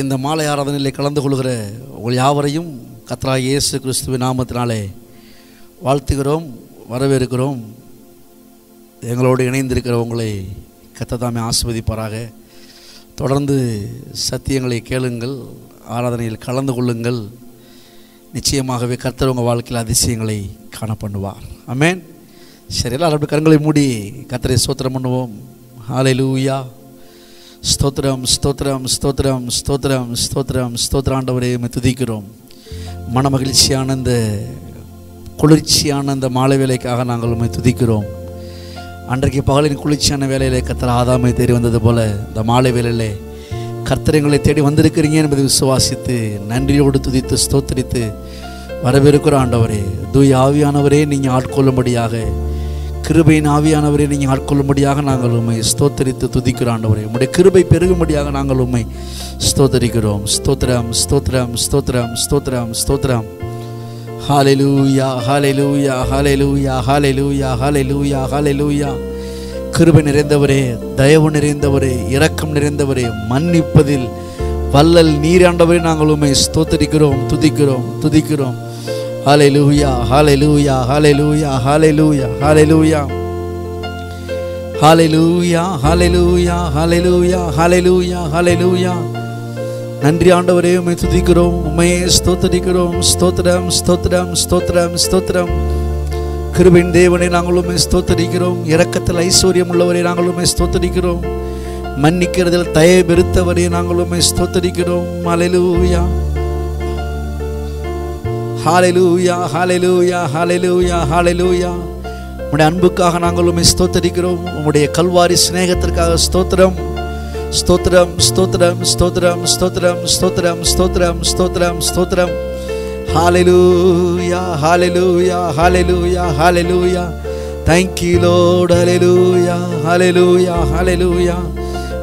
இந்த மாலை ஆராதனையில் கலந்து கொள்கிற உங்கள் யாவரையும் கத்ரா இயேசு கிறிஸ்துவின் நாமத்தினாலே வாழ்த்துகிறோம் வரவேற்கிறோம். எங்களோடு இணைந்திருக்கிற உங்களை கத்ததாமே ஆஸ்வதிப்பாராக தொடர்ந்து சத்தியங்களை கேளுங்கள் ஆராதனையில் கலந்து கொள்ளுங்கள். நிச்சயமாகவே கர்த்தர் உங்கள் வாழ்க்கையில் அதிசயங்களை காண பண்ணுவார். அமேன் சரி எல்லாரும் அப்படி கரங்களை மூடி கத்தரை சோத்திரம் பண்ணுவோம். ஹalleluya. ஸ்தோத்திரம் ஸ்தோத்திரம் ஸ்தோத்திரம் ஸ்தோத்திரம் ஸ்தோத்திரம் ஸ்தோத்ராண்டவரையும் துதிக்கிறோம். மனமகிழ்ச்சியான இந்த குளிர்ச்சியான அந்த மாலை வேலைக்காக நாங்கள் உண்மை துதிக்கிறோம். அன்றைக்கு பகலின் குளிர்ச்சியான வேலையிலே கர்த்தர் ஆதாமை தேடி வந்தது போல இந்த மாலை வேலையிலே கர்த்தர் எங்களை தேடி வந்திருக்கிறீங்க என்பதை விசுவாசித்து நன்றியோடு துதித்து ஸ்தோத்திரித்து வரவேற்கிற ஆண்டவரே தூய் ஆவியானவரே நீங்கள் ஆட்கொள்ளும்படியாக கிருபையின் ஆவியானவரை நீங்கள் ஆட்கொள்ளும்படியாக நாங்கள் உண்மை ஸ்தோத்தரித்து துதிக்கிற ஆண்டவரே. உம்முடைய கிருபை பெருகும்படியாக நாங்கள் உண்மை ஸ்தோத்தரிக்கிறோம். ஸ்தோத்திரம் ஸ்தோத்திரம் ஸ்தோத்திரம் ஸ்தோத்திரம் ஸ்தோத்திரம். ஹalleluya ஹalleluya ஹalleluya ஹalleluya ஹalleluya ஹalleluya. கிருபை நிறைந்தவரே தயவு நிறைந்தவரே இரக்கம் நிறைந்தவரே மன்னிப்பதில் வல்லல் நீராண்டவரை நாங்கள் உண்மை ஸ்தோத்தரிக்கிறோம் துதிக்கிறோம் துதிக்கிறோம். ஹalleluya ஹalleluya ஹalleluya ஹalleluya ஹalleluya ஹalleluya ஹalleluya ஹalleluya ஹalleluya ஹalleluya நன்றி ஆண்டவரே உம்மை துதிக்கிறோம் உம்மையே ஸ்தோத்தரிக்கிறோம் ஸ்தோத்திரம் ஸ்தோத்திரம் ஸ்தோத்திரம் ஸ்தோத்திரம். கிருபின் தேவனை நாங்கள் ஸ்தோத்தரிக்கிறோம். இரக்கத்தில் ஐஸ்வர்யம் உள்ளவரை நாங்கள் ஸ்தோத்தரிக்கிறோம். மன்னிக்கிறதில் தயை பெருத்தவரை நாங்கள் ஸ்தோத்தரிக்கிறோம். Hallelujah hallelujah hallelujah hallelujah hallelujah உம்முடைய அன்புக்காக நாங்கள் உண்மை ஸ்தோத்தரிக்கிறோம். உம்முடைய கல்வாரி சிநேகத்திற்காக ஸ்தோத்திரம். ஸ்தோத்திரம் ஸ்தோத்திரம் ஸ்தோத்திரம் ஸ்தோத்திரம் ஸ்தோத்திரம் ஸ்தோத்திரம் ஸ்தோத்திரம் ஸ்தோத்திரம். Hallelujah hallelujah hallelujah hallelujah thank you Lord hallelujah hallelujah hallelujah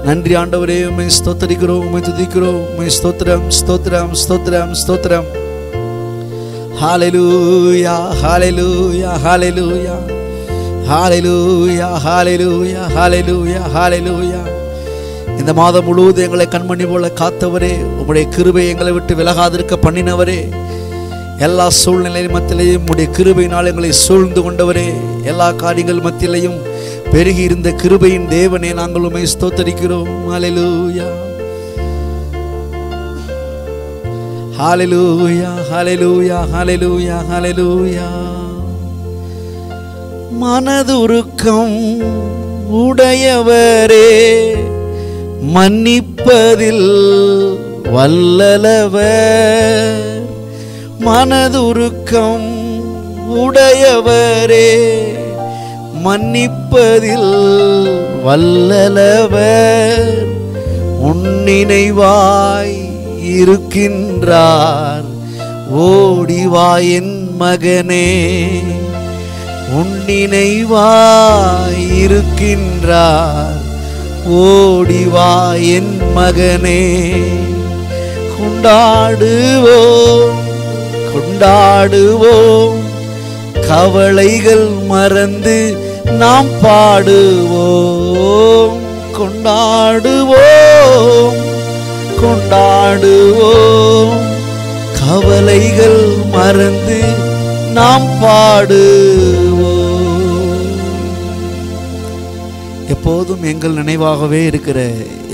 நன்றி ஆண்டவரே உண்மை ஸ்தோத்தரிக்கிறோம் உண்மை துதிக்கிறோம். உண்மை ஸ்தோத்திரம் ஸ்தோத்திரம் ஸ்தோத்திரம் ஸ்தோத்திரம். Hallelujah hallelujah hallelujah. Hallelujah hallelujah hallelujah hallelujah. இந்த மாதம் முழுவதும் எங்களை கண்மணி போல காத்தவரே உங்களுடைய கிருபை எங்களை விட்டு விலகாதிருக்க பண்ணினவரே எல்லா சூழ்நிலை மத்தியிலையும் உம்முடைய கிருபையினால் எங்களை சூழ்ந்து கொண்டவரே எல்லா காரியங்கள் மத்தியிலையும் பெருகி இருந்த கிருபையின் தேவனே நாங்கள் உண்மை ஸ்தோத்தரிக்கிறோம். ஹalleluya ஹalleluya ஹalleluya ஹalleluya ஹalleluya மனதுருக்கம் உடையவரே மன்னிப்பதில் வல்லலவர். மனதுருக்கம் உடையவரே மன்னிப்பதில் வல்லலவர். உன்னினைவாய் இருக்கின்றார். ஓடிவா என் மகனே உன்னினைவாய் இருக்கின்றார். ஓடிவா என் மகனே கொண்டாடுவோம் கொண்டாடுவோம். கவலைகள் மறந்து நாம் பாடுவோம் கொண்டாடுவோம். கொண்டாடுவோம். கவலைகள் மறந்து நாம் பாடுவோம். எப்போதும் எங்கள் நினைவாகவே இருக்கிற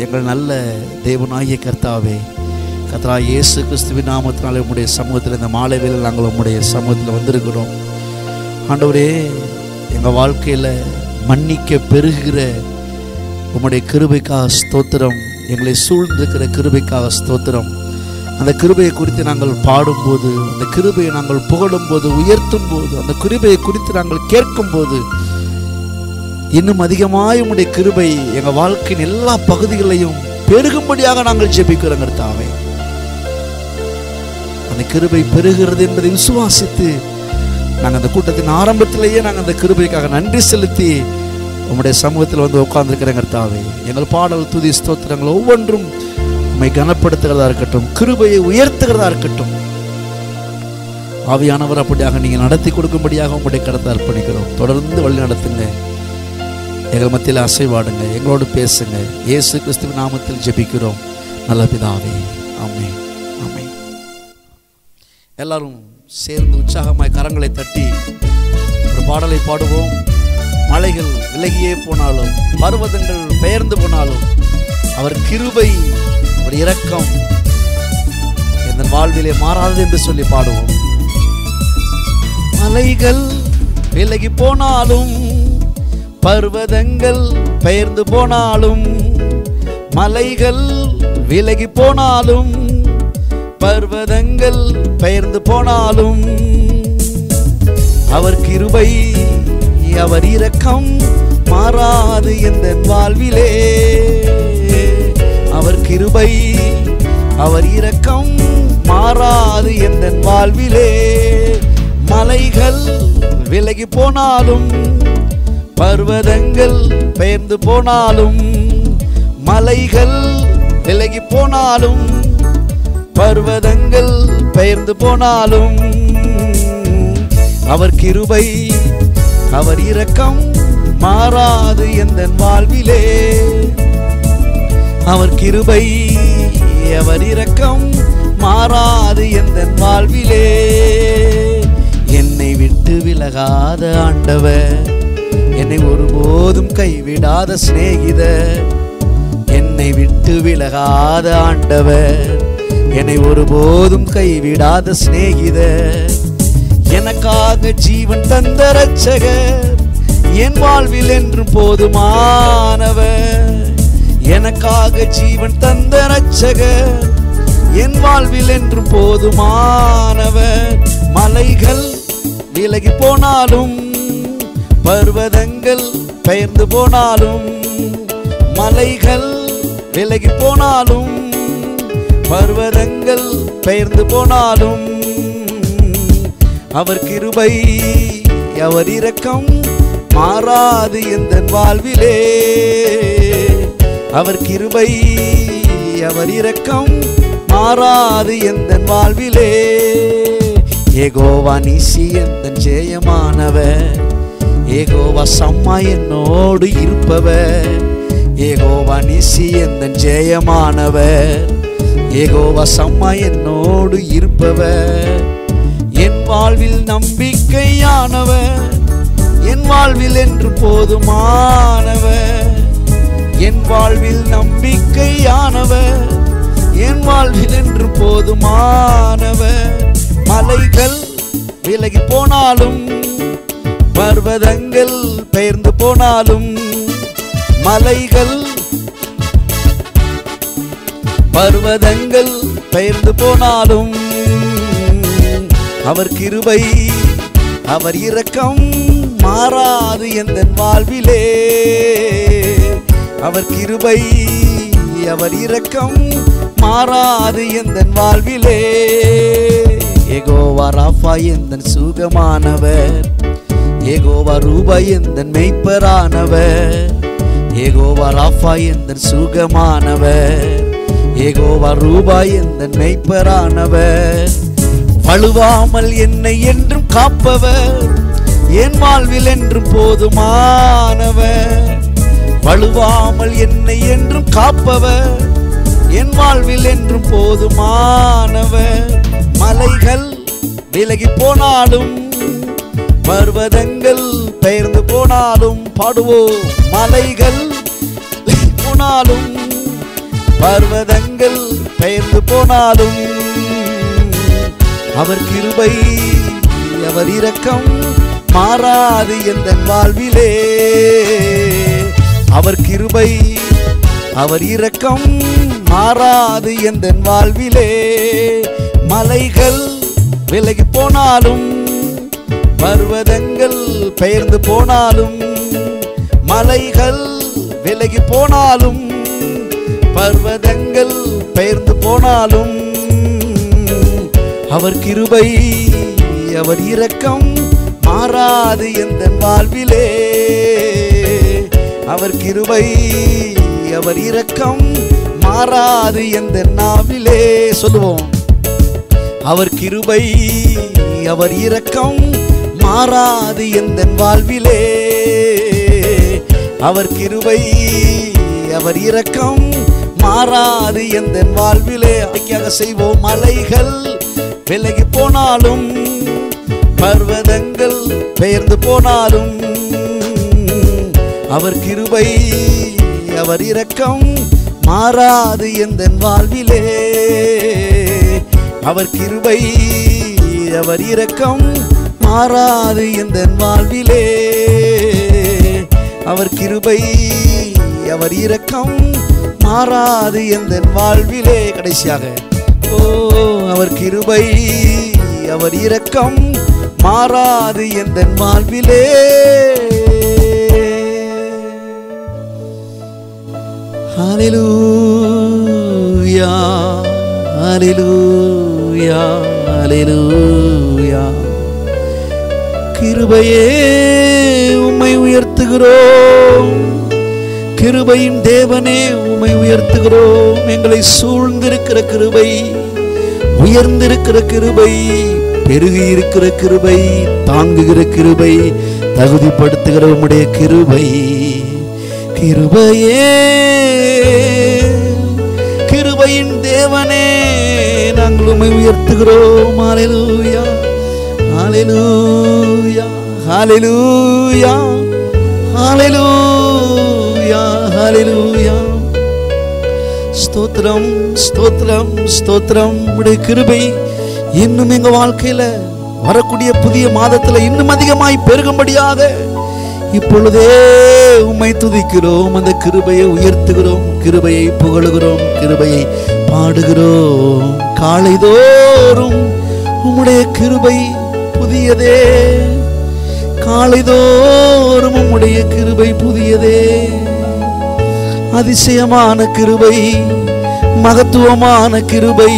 எங்கள் நல்ல தேவனாகிய கர்த்தாவே கர்த்தா இயேசு கிறிஸ்துவின் நாமத்தினால உங்களுடைய சமூகத்தில் இந்த மாலை நாங்கள் உங்களுடைய சமூகத்தில் வந்திருக்கிறோம். ஆண்டவரே எங்கள் வாழ்க்கையில் மன்னிக்க பெருகிற உம்முடைய கிருபைக்கா ஸ்தோத்திரம். எங்களை சூழ்ந்திருக்கிற கிருபைக்காக ஸ்தோத்திரம். அந்த கிருபையை குறித்து நாங்கள் பாடும்போது அந்த கிருபையை நாங்கள் புகழும்போது உயர்த்தும் போது அந்த கிருபையை குறித்து நாங்கள் கேட்கும்போது இன்னும் அதிகமாய் உங்களுடைய கிருபை எங்கள் வாழ்க்கையின் எல்லா பகுதிகளையும் பெருகும்படியாக நாங்கள் ஜெபிக்கிறோம் கர்த்தாவே. அந்த கிருபை பெருகிறது என்பதை விசுவாசித்து நாங்கள் அந்த கூட்டத்தின் ஆரம்பத்திலேயே நாங்கள் அந்த கிருபைக்காக நன்றி செலுத்தி உம்முடைய சமூகத்தில் வந்து உட்கார்ந்துருக்கிறேங்க தாவே. எங்கள் பாடல் துதி ஸ்தோத்திரங்கள் ஒவ்வொன்றும் உண்மை கனப்படுத்துகிறதா இருக்கட்டும் கிருபையை உயர்த்துகிறதா இருக்கட்டும். ஆவியானவர் அப்படியாக நீங்கள் நடத்தி கொடுக்கும்படியாக உங்களுடைய கருத்தை அர்ப்பணிக்கிறோம். தொடர்ந்து வழி நடத்துங்க. எங்கள் மத்தியில் அசைவாடுங்க. எங்களோடு பேசுங்க. இயேசு கிறிஸ்துவின் நாமத்தில் ஜெபிக்கிறோம். நல்ல பிதாவே. ஆமென். ஆமென். எல்லாரும் சேர்ந்து உற்சாகமாய் கரங்களை தட்டி ஒரு பாடலை பாடுவோம். மலைகள் விலகியே போனாலும் பர்வதங்கள் பெயர்ந்து போனாலும் அவர் கிருபை அவர் இரக்கம் எந்த வாழ்விலே மாறாதது என்று சொல்லி பாடுவோம். மலைகள் விலகி போனாலும் பர்வதங்கள் பெயர்ந்து போனாலும் மலைகள் விலகி போனாலும் பர்வதங்கள் பெயர்ந்து போனாலும் அவர் கிருபை அவர் இரக்கம் மாறாது எந்த வாழ்விலே. அவர் கிருபை அவர் இரக்கம் மாறாது எந்த வாழ்விலே. மலைகள் விலகி போனாலும் பர்வதங்கள் பெயர்ந்து போனாலும் மலைகள் விலகி போனாலும் பர்வதங்கள் பெயர்ந்து போனாலும் அவர் கிருபை அவர் இரக்கம் மாறாது எந்த வாழ்விலே. அவர் கிருபை அவர் இரக்கம் மாறாது எந்த வாழ்விலே. என்னை விட்டு விலகாத ஆண்டவர் என்னை ஒருபோதும் கைவிடாத சிநேகிதர். என்னை விட்டு விலகாத ஆண்டவர் என்னை ஒருபோதும் கைவிடாத சிநேகிதர். எனக்காக ஜீவன் தந்த ரட்சகர் என் வாழ்வில் என்று போதுமானவர். எனக்காக ஜீவன் தந்த ரட்சகர் என் வாழ்வில் என்று போதுமானவர். மலைகள் விலகி போனாலும் பர்வதங்கள் பெயர்ந்து போனாலும் மலைகள் விலகி போனாலும் பர்வதங்கள் பெயர்ந்து போனாலும் அவர் கிருபை அவர் இரக்கம் மாறாது எந்த வாழ்விலே. அவர் கிருபை அவர் இரக்கம் மாறாது எந்த வாழ்விலே. ஏகோவா நீசி எந்த ஜெயமானவர். ஏகோவா சம்மா என்னோடு இருப்பவர். ஏகோவா நீசி எந்த ஜெயமானவர். ஏகோவா சம்மா என்னோடு இருப்பவர். வாழ்வில் நம்பிக்கையானவர் என் வாழ்வில் என்று போதுமானவர். என் வாழ்வில் நம்பிக்கையானவர் என் வாழ்வில் என்று போதுமானவர். மலைகள் விலகி போனாலும் பர்வதங்கள் பெயர்ந்து போனாலும் மலைகள் பர்வதங்கள் பெயர்ந்து போனாலும் அவர் கிருபை அவர் இரக்கம் மாறாது எந்த வாழ்விலே. அவர் கிருபை அவர் இரக்கம் மாறாது எந்த வாழ்விலே. ஏகோவா ராஃபா எந்த சுகமானவர்? ஏகோவா ரூபா எந்த மெய்ப்பரானவர்? ஏகோவா ராஃபா எந்த சுகமானவர்? ஏகோவா ரூபா எந்த மெய்ப்பரானவர்? பழுவாமல் என்னை என்றும் காப்பவர். என் வாழ்வில் என்றும் போதுமானவர். பழுவாமல் என்னை என்றும் காப்பவர். என் வாழ்வில் என்றும் போதுமானவர். மலைகள் விலகி போனாலும் பர்வதங்கள் பெயர்ந்து போனாலும் பாடுவோம். மலைகள் போனாலும் பர்வதங்கள் பெயர்ந்து போனாலும் அவர் கிருபை அவர் இரக்கம் மாறாது எந்த வாழ்விலே. அவர் கிருபை அவர் இரக்கம் மாறாது எந்த வாழ்விலே. மலைகள் விலகி போனாலும் பர்வதங்கள் பெயர்ந்து போனாலும் மலைகள் விலகி போனாலும் பர்வதங்கள் பெயர்ந்து போனாலும் அவர் கிருபை அவர் இரக்கம் மாறாது எந்த வாழ்விலே. அவர் கிருபை அவர் இரக்கம் மாறாது எந்த நாவிலே. சொல்லுவோம். அவர் கிருபை அவர் இரக்கம் மாறாது எந்த வாழ்விலே. அவர் கிருபை அவர் இரக்கம் மாறாது எந்த வாழ்விலே. ஐக்கியாக செய்வோம் மலைகள் விலகி போனாலும் பர்வதங்கள் பெயர்ந்து போனாலும் அவர் கிருபை அவர் இரக்கம் மாறாது எந்த வாழ்விலே. அவர் கிருபை அவர் இரக்கம் மாறாது எந்த வாழ்விலே. அவர் கிருபை அவர் இரக்கம் மாறாது எந்த வாழ்விலே. கடைசியாக ஓ அவர் கிருபை அவர் இரக்கம் மாறாது எந்த வாழ்விலே. ஹalleluya ஹalleluya ஹalleluya. கிருபையே உம்மை உயர்த்துகிறோம். கிருபையின் தேவனே உம்மை உயர்த்துகிறோம். எங்களை சூழ்ந்திருக்கிற கிருபை உயர்ந்திருக்கிற கிருபை பெருகி இருக்கிற கிருபை தாங்குகிற கிருபை தகுதிப்படுத்துகிற உம்முடைய கிருபை. கிருபையே கிருபையின் தேவனே நாங்கள் உண்மை உயர்த்துகிறோம். Hallelujah hallelujah hallelujah hallelujah hallelujah. ஸ்தோத்திரம் ஸ்தோத்திரம் ஸ்தோத்திரம். உடைய கிருபை இன்னும் எங்க வாழ்க்கையில வரக்கூடிய புதிய மாதத்துல இன்னும் அதிகமாய் பெருகும்படியாக இப்பொழுதே உம்மை துதிக்கிறோம். அந்த கிருபையை உயர்த்துகிறோம் கிருபையை புகழுகிறோம் கிருபையை பாடுகிறோம். காலைதோறும் உம்முடைய கிருபை புதியதே. காலைதோறும் உம்முடைய கிருபை புதியதே. அதிசயமான கிருபை மகத்துவமான கிருபை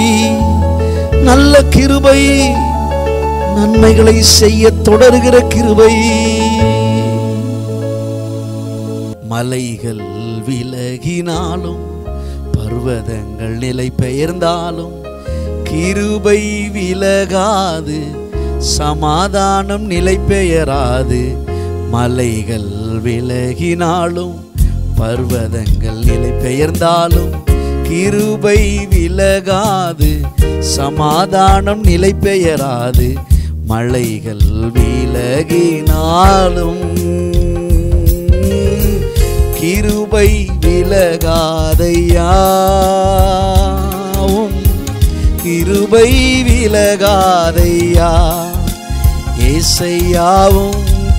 நல்ல கிருபை நன்மைகளை செய்ய தொடர்கிற கிருபை. மலைகள் விலகினாலும் பர்வதங்கள் நிலை பெயர்ந்தாலும் கிருபை விலகாது சமாதானம் நிலை பெயராது. மலைகள் விலகினாலும் பர்வதங்கள் நிலை பெயர்ந்தாலும் கிருபை விலகாது. சமாதானம் நிலை பெயராது. மலைகள் விலகினாலும் கிருபை விலகாதையாவும். கிருபை விலகாதையா. இசையாவும்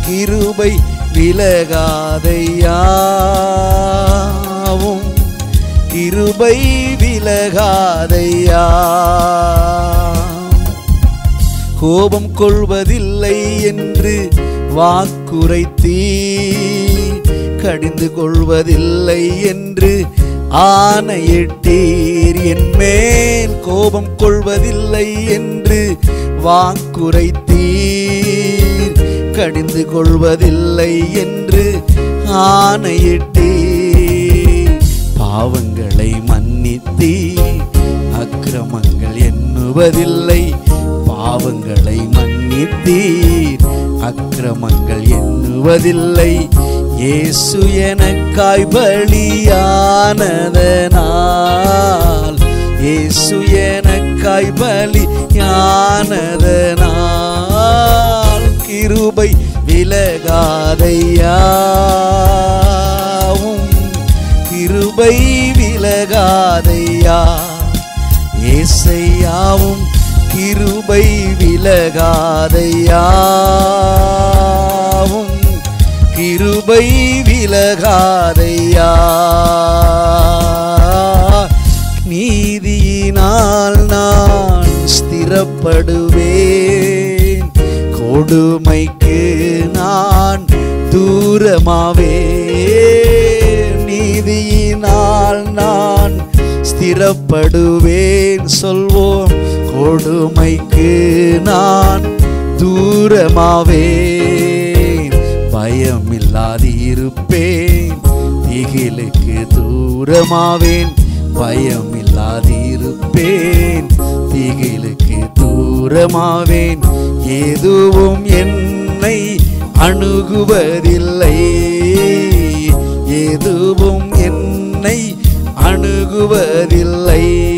கிருபை விலகாதையாவும். கிருபை விலகாதையா. கோபம் கொள்வதில்லை என்று வாக்குரைத்தீ. கடிந்து கொள்வதில்லை என்று ஆணையிட்டீர். என் மேல் கோபம் கொள்வதில்லை என்று வாக்குரைத்தீர். கடிந்து கொள்வதில்லை என்று ஆணையிட்டீர். பாவங்களை மன்னித்தீ அக்கிரமங்கள் எண்ணுவதில்லை. பாவங்களை மன்னித்தீர். அக்கிரமங்கள் எண்ணுவதில்லை. இயேசு எனக்காய் பலியானதனால். இயேசு எனக்காய் பலியானதனால். கிருபை விலகாதையாவும் கிருபை விலகாதையா? ஏசையாவும் கிருபை விலகாதையாவும் கிருபை விலகாதையா? நீதியினால் நான் ஸ்திரப்படுவேன். கொடுமைக்கு நான் தூரமாவே. நீதியினால் நான் ஸ்திரப்படுவேன் சொல்வோம். கொடுமைக்கு நான் தூரமாவே. பயமில்லாதிருப்பேன். திகிலுக்கு தூரமாவேன். பயமில்லாதிருப்பேன். திகிலுக்கு தூரமாவேன். எதுவும் என்னை அணுகுவதில்லை. எதுவும் என்னை அணுகுவதில்லை.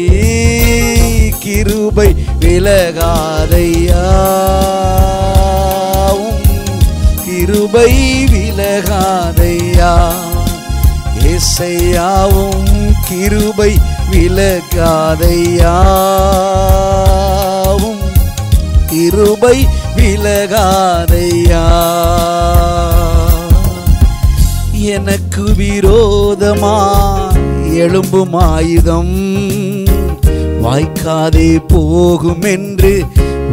கிருபை விலகாதையா? கிருபை விலகாதையா? இசையாவும் கிருபை விலகாதையாவும் கிருபை விலகாதையா? எனக்கு விரோதமா? எழும்பும் ஆயுதம் வாய்க்காதே போகும் என்று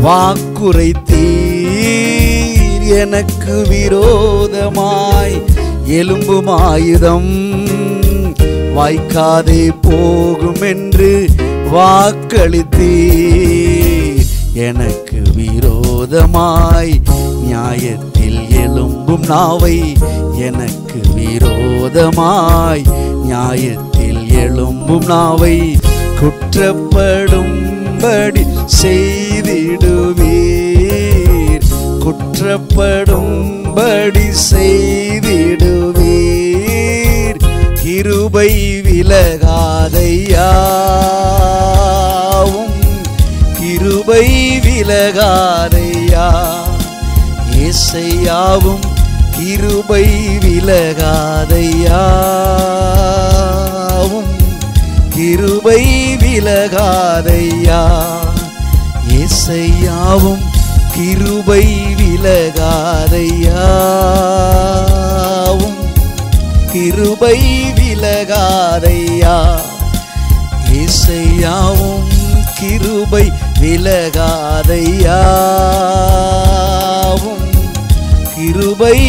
வாக்குரைத்தீர். எனக்கு விரோதமாய் எலும்பும் ஆயுதம் வாய்க்காதே போகும் என்று வாக்களித்தீர். எனக்கு விரோதமாய் நியாயத்தில் எழும்பும் நாவை எனக்கு விரோதமாய் நியாயத்தில் எழும்பும் நாவை குற்றப்படும்படி செய்திடுவீர். குற்றப்படும்படி செய்திடுவீர். கிருபை விலகாதையாவும் கிருபை விலகாதையா? இசையாவும் கிருபை விலகாதையாவும் கிருபை விலகாதையா? இசையாவும் கிருபை விலகாதையாவும் கிருபை விலகாதையா? இசையாவும் கிருபை விலகாதையாவும். கிருபை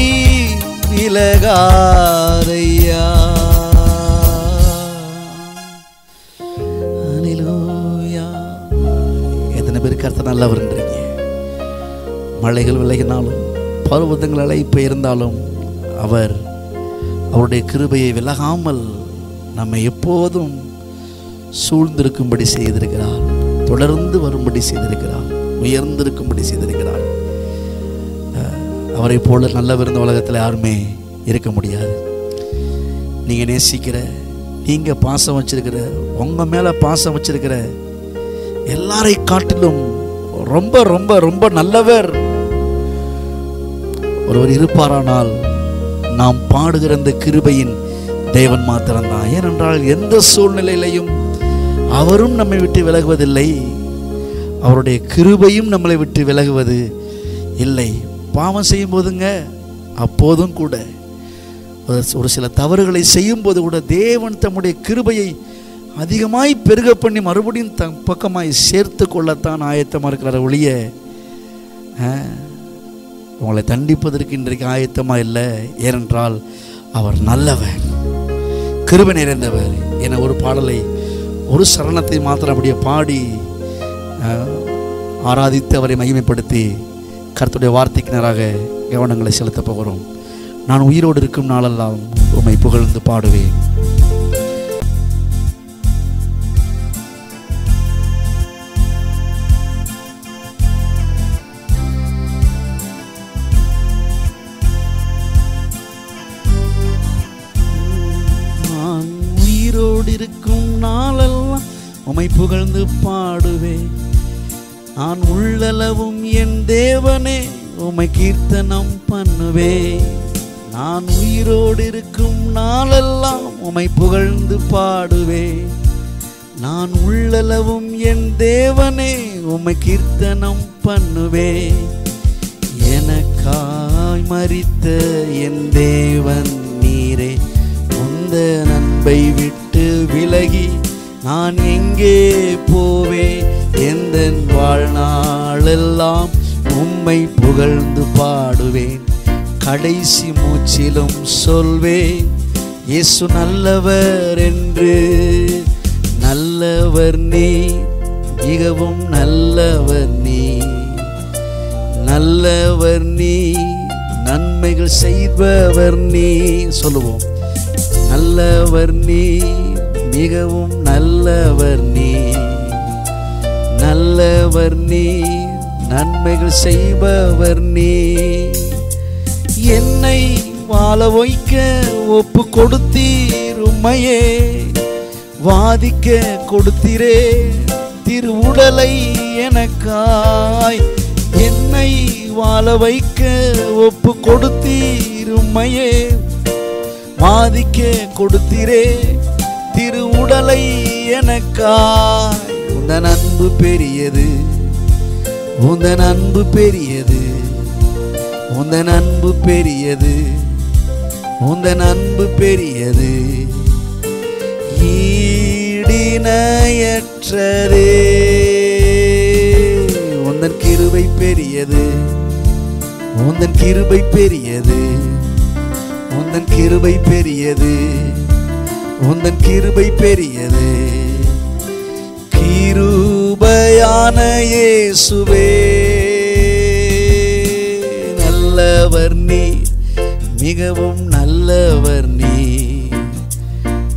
விலகாதையா. ஹalleluya எத்தனை பேர் கர்த்தர் நல்லவர்ன்றீங்க மழைகள் விலகினாலும் பருவதங்கள் அழைப்பு இருந்தாலும் அவர் அவருடைய கிருபையை விலகாமல் நம்மை எப்போதும் சூழ்ந்திருக்கும்படி செய்திருக்கிறார். தொடர்ந்து வரும்படி செய்திருக்கிறார் உயர்ந்திருக்கும்படி செய்திருக்கிறார். அவரை அவரைப் போல நல்லவர் இந்த உலகத்தில் யாருமே இருக்க முடியாது. நீங்கள் நேசிக்கிற நீங்கள் பாசம் வச்சிருக்கிற உங்கள் மேலே பாசம் வச்சிருக்கிற எல்லாரை காட்டிலும் ரொம்ப ரொம்ப ரொம்ப நல்லவர் ஒருவர் இருப்பாரானால் நாம் பாடுகிற இந்த கிருபையின் தேவன் மாத்திரம்தான். ஏனென்றால் எந்த சூழ்நிலையிலையும் அவரும் நம்மை விட்டு விலகுவதில்லை. அவருடைய கிருபையும் நம்மளை விட்டு விலகுவது இல்லை. பாவம் செய்யும் போதுங்க அப்போதும் கூட. ஒரு- ஒரு சில தவறுகளை செய்யும் போது கூட தேவன் தம்முடைய கிருபையை அதிகமாய் பெருக பண்ணி மறுபடியும் தம் பக்கமாய் சேர்த்து கொள்ளத்தான் ஆயத்தமாக இருக்கிறார் ஒழிய உங்களை தண்டிப்பதற்கு இன்றைக்கு ஆயத்தமாக இல்லை. ஏனென்றால் அவர் நல்லவர் கிருபை நிறைந்தவர் என ஒரு பாடலை ஒரு சரணத்தை மாத்திரம் அப்படியே பாடி ஆராதித்து அவரை மகிமைப்படுத்தி கருத்துடைய வார்த்தைக்கினராக கவனங்களை செலுத்தப் போகிறோம். நான் உயிரோடு இருக்கும் நாளெல்லாம் உம்மை புகழ்ந்து பாடுவேன். உமை புகழ்ந்து பாடுவேன் நான் உள்ளளவும் என் தேவனே உமை கீர்த்தனம் பண்ணுவேன் நான் உயிரோடு இருக்கும் நாளெல்லாம் உமை புகழ்ந்து பாடுவேன் நான் உள்ளளவும் என் தேவனே உமை கீர்த்தனம் பண்ணுவேன் எனக்காய் மரித்த என் தேவன் நீரே உந்த நண்பை விட்டு விலகி நான் எங்கே போவேன் எந்த வாழ்நாளெல்லாம் உம்மை புகழ்ந்து பாடுவேன். கடைசி மூச்சிலும் சொல்வேன் இயேசு நல்லவர் என்று நல்லவர் நீ மிகவும் நல்லவர் நீ நல்லவர் நீ நன்மைகள் செய்பவர் நீ சொல்லுவோம். நல்லவர் நீ மிகவும் நல்லவர் நீ நல்லவர் நீ நன்மைகள் செய்பவர் நீ என்னை வாழ வைக்க ஒப்பு கொடுத்தீர் உம்மையே. வாதிக்க கொடுத்திரே திருவுடலை எனக்காய். என்னை வாழ வைக்க ஒப்பு கொடுத்தீருமையே வாதிக்க கொடுத்திரே உடலை எனக்காய். உந்தன் அன்பு பெரியது. உந்தன் அன்பு பெரியது. உந்தன் அன்பு பெரியது. உந்தன் அன்பு பெரியது. ஈடினையற்றதே. உந்தன் கிருபை பெரியது. உந்தன் கிருபை பெரியது. உந்தன் கிருபை பெரியது. உந்தன் கிருபை பெரியது. கிருபையான இயேசுவே நல்லவர் நீ மிகவும் நல்லவர் நீ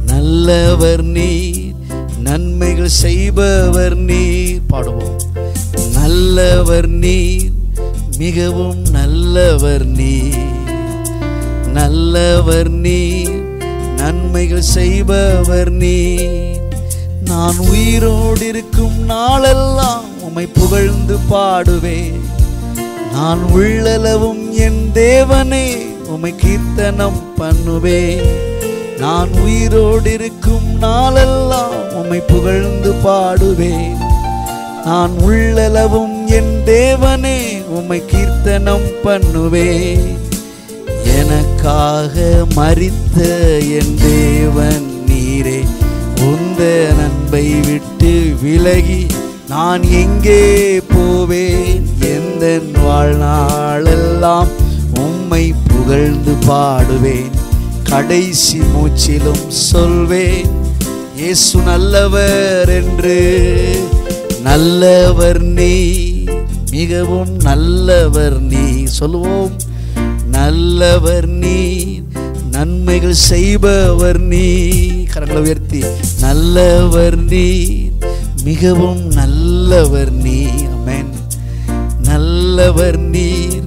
நல்லவர் நீ நன்மைகள் செய்பவர் நீர். பாடுவோம். நல்லவர் நீர் மிகவும் நல்லவர் நீர். நல்லவர் நீர் நன்மைகள் செய்பவர் நீ நான் உயிரோடு இருக்கும் நாளெல்லாம் உமை புகழ்ந்து பாடுவேன். நான் உள்ளளவும் என் தேவனே உமை கீர்த்தனம் பண்ணுவேன். நான் உயிரோடு இருக்கும் நாளெல்லாம் உமை புகழ்ந்து பாடுவேன். நான் உள்ளளவும் என் தேவனே உமை கீர்த்தனம் பண்ணுவேன். எனக்காக மரித்த என் தேவன் நீரே உந்த நண்பை விட்டு விலகி நான் எங்கே போவேன்? எந்த வாழ்நாளெல்லாம் உம்மை புகழ்ந்து பாடுவேன்? கடைசி மூச்சிலும் சொல்வேன் இயேசு நல்லவர் என்று நல்லவர் நீ மிகவும் நல்லவர் நீ. சொல்லுவோம். நல்லவர் நீ நன்மைகள் செய்பவர் நீ கரங்களை உயர்த்தி நல்லவர் நீ மிகவும் நல்லவர் நீ அமேன் நல்லவர் நீர்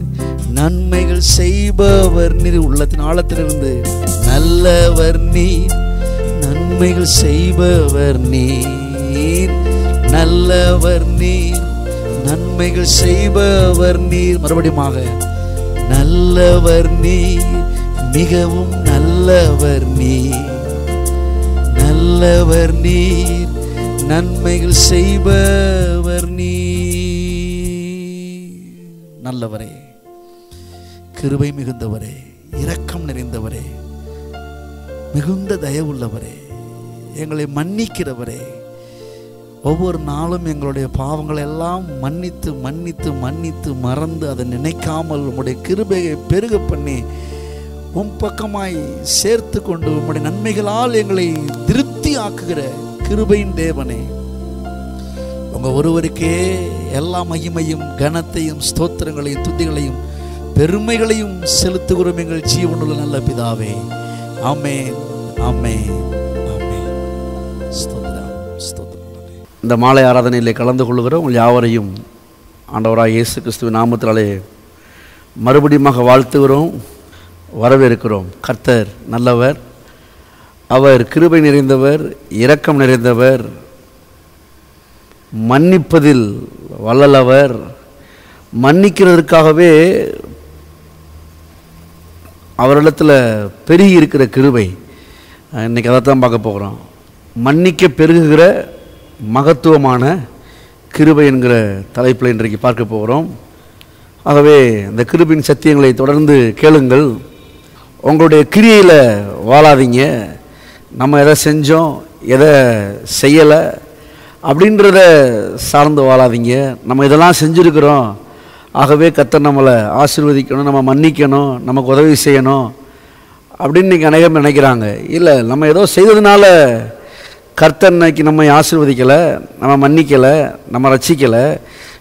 நன்மைகள் செய்பவர் நீர். உள்ளத்தின் ஆழத்திலிருந்து நல்லவர் நீர் நன்மைகள் செய்பவர் நீர். நல்லவர் நீர் நன்மைகள் செய்பவர் நீர். மறுபடியுமாக நல்லவர் நீர் மிகவும் நல்லவர் நீர். நல்லவர் நீர் நன்மைகள் செய்பவர் நீர். நல்லவரே கிருபை மிகுந்தவரே இரக்கம் நிறைந்தவரே மிகுந்த தயவுள்ளவரே எங்களை மன்னிக்கிறவரே ஒவ்வொரு நாளும் எங்களுடைய பாவங்களை எல்லாம் மன்னித்து மன்னித்து மன்னித்து மறந்து அதை நினைக்காமல் உம்முடைய கிருபையை பெருக பண்ணி உன் பக்கமாய் சேர்த்து கொண்டு உம்முடைய நன்மைகளால் எங்களை திருப்தி ஆக்குகிற கிருபையின் தேவனே. உங்க ஒருவருக்கே எல்லா மகிமையும் கனத்தையும் ஸ்தோத்திரங்களையும் துதிகளையும் பெருமைகளையும் செலுத்துகிறோம் எங்கள் ஜீவனுள்ள நல்ல பிதாவே. ஆமென் ஆமென். இந்த மாலை ஆராதனையிலே கலந்து கொள்கிற உங்கள் யாவரையும் ஆண்டவராக இயேசு கிறிஸ்துவ நாமத்தினாலே மறுபடியுமாக வாழ்த்துகிறோம் வரவேற்கிறோம். கர்த்தர் நல்லவர் அவர் கிருபை நிறைந்தவர் இரக்கம் நிறைந்தவர் மன்னிப்பதில் வல்லலவர் மன்னிக்கிறதற்காகவே அவரிடத்தில் பெருகி இருக்கிற கிருபை. இன்றைக்கி அதை தான் பார்க்க போகிறோம். மன்னிக்க பெருகுகிற மகத்துவமான கிருபை என்கிற தலைப்பில் இன்றைக்கு பார்க்க போகிறோம். ஆகவே இந்த கிருபின் சத்தியங்களை தொடர்ந்து கேளுங்கள். உங்களுடைய கிரியையில் வாழாதீங்க. நம்ம எதை செஞ்சோம் எதை செய்யலை அப்படின்றத சார்ந்து வாழாதீங்க. நம்ம இதெல்லாம் செஞ்சுருக்கிறோம். ஆகவே கர்த்தர் நம்மளை ஆசிர்வதிக்கணும் நம்ம மன்னிக்கணும் நமக்கு உதவி செய்யணும் அப்படின்னு இன்றைக்கி அநேகம் நினைக்கிறாங்க. இல்லை நம்ம ஏதோ செய்ததுனால கர்த்தர் இன்னைக்கு நம்மை ஆசீர்வதிக்கலை நம்ம மன்னிக்கலை நம்ம ரட்சிக்கலை.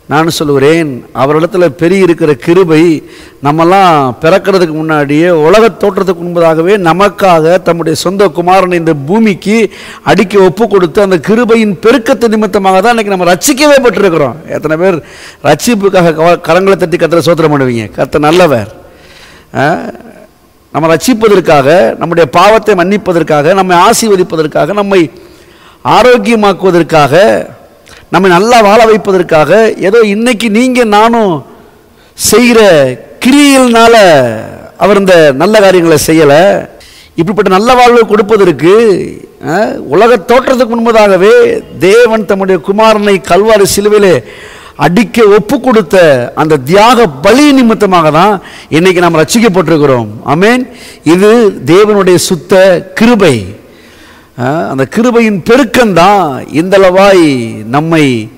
நான் சொல்லுகிறேன் அவரிடத்துல பெரிய இருக்கிற கிருபை நம்மெல்லாம் பிறக்கிறதுக்கு முன்னாடியே உலக தோற்றத்துக்கு முன்பதாகவே நமக்காக தம்முடைய சொந்த குமாரனை இந்த பூமிக்கு அடிக்க ஒப்பு கொடுத்து அந்த கிருபையின் பெருக்கத்து நிமித்தமாக தான் இன்றைக்கி நம்ம ரட்சிக்கவே பட்டிருக்கிறோம் எத்தனை பேர் ரட்சிப்புக்காக கவ- கரங்களை தட்டி கத்திர சோத்திரம் பண்ணுவீங்க? கர்த்தர் நல்லவர். நம்ம ரட்சிப்பதற்காக நம்முடைய பாவத்தை மன்னிப்பதற்காக நம்மை ஆசீர்வதிப்பதற்காக நம்மை ஆரோக்கியமாக்குவதற்காக நம்மை நல்லா வாழ வைப்பதற்காக ஏதோ இன்னைக்கு நீங்கள் நானும் செய்கிற கிரியல்னால அவர் இந்த நல்ல காரியங்களை செய்யலை. இப்படிப்பட்ட நல்ல வாழ்வை கொடுப்பதற்கு உலக தோற்றத்துக்கு முன்பதாகவே தேவன் தம்முடைய குமாரனை கல்வாரி சிலுவையிலே அடிக்க ஒப்பு கொடுத்த அந்த தியாக பலி நிமித்தமாக தான் இன்னைக்கு நாம் ரட்சிக்கப்பட்டிருக்கிறோம் அமேன் இது தேவனுடைய சுத்த கிருபை. அந்த கிருபையின் பெருக்கம்தான் இந்தளவாய் நம்மை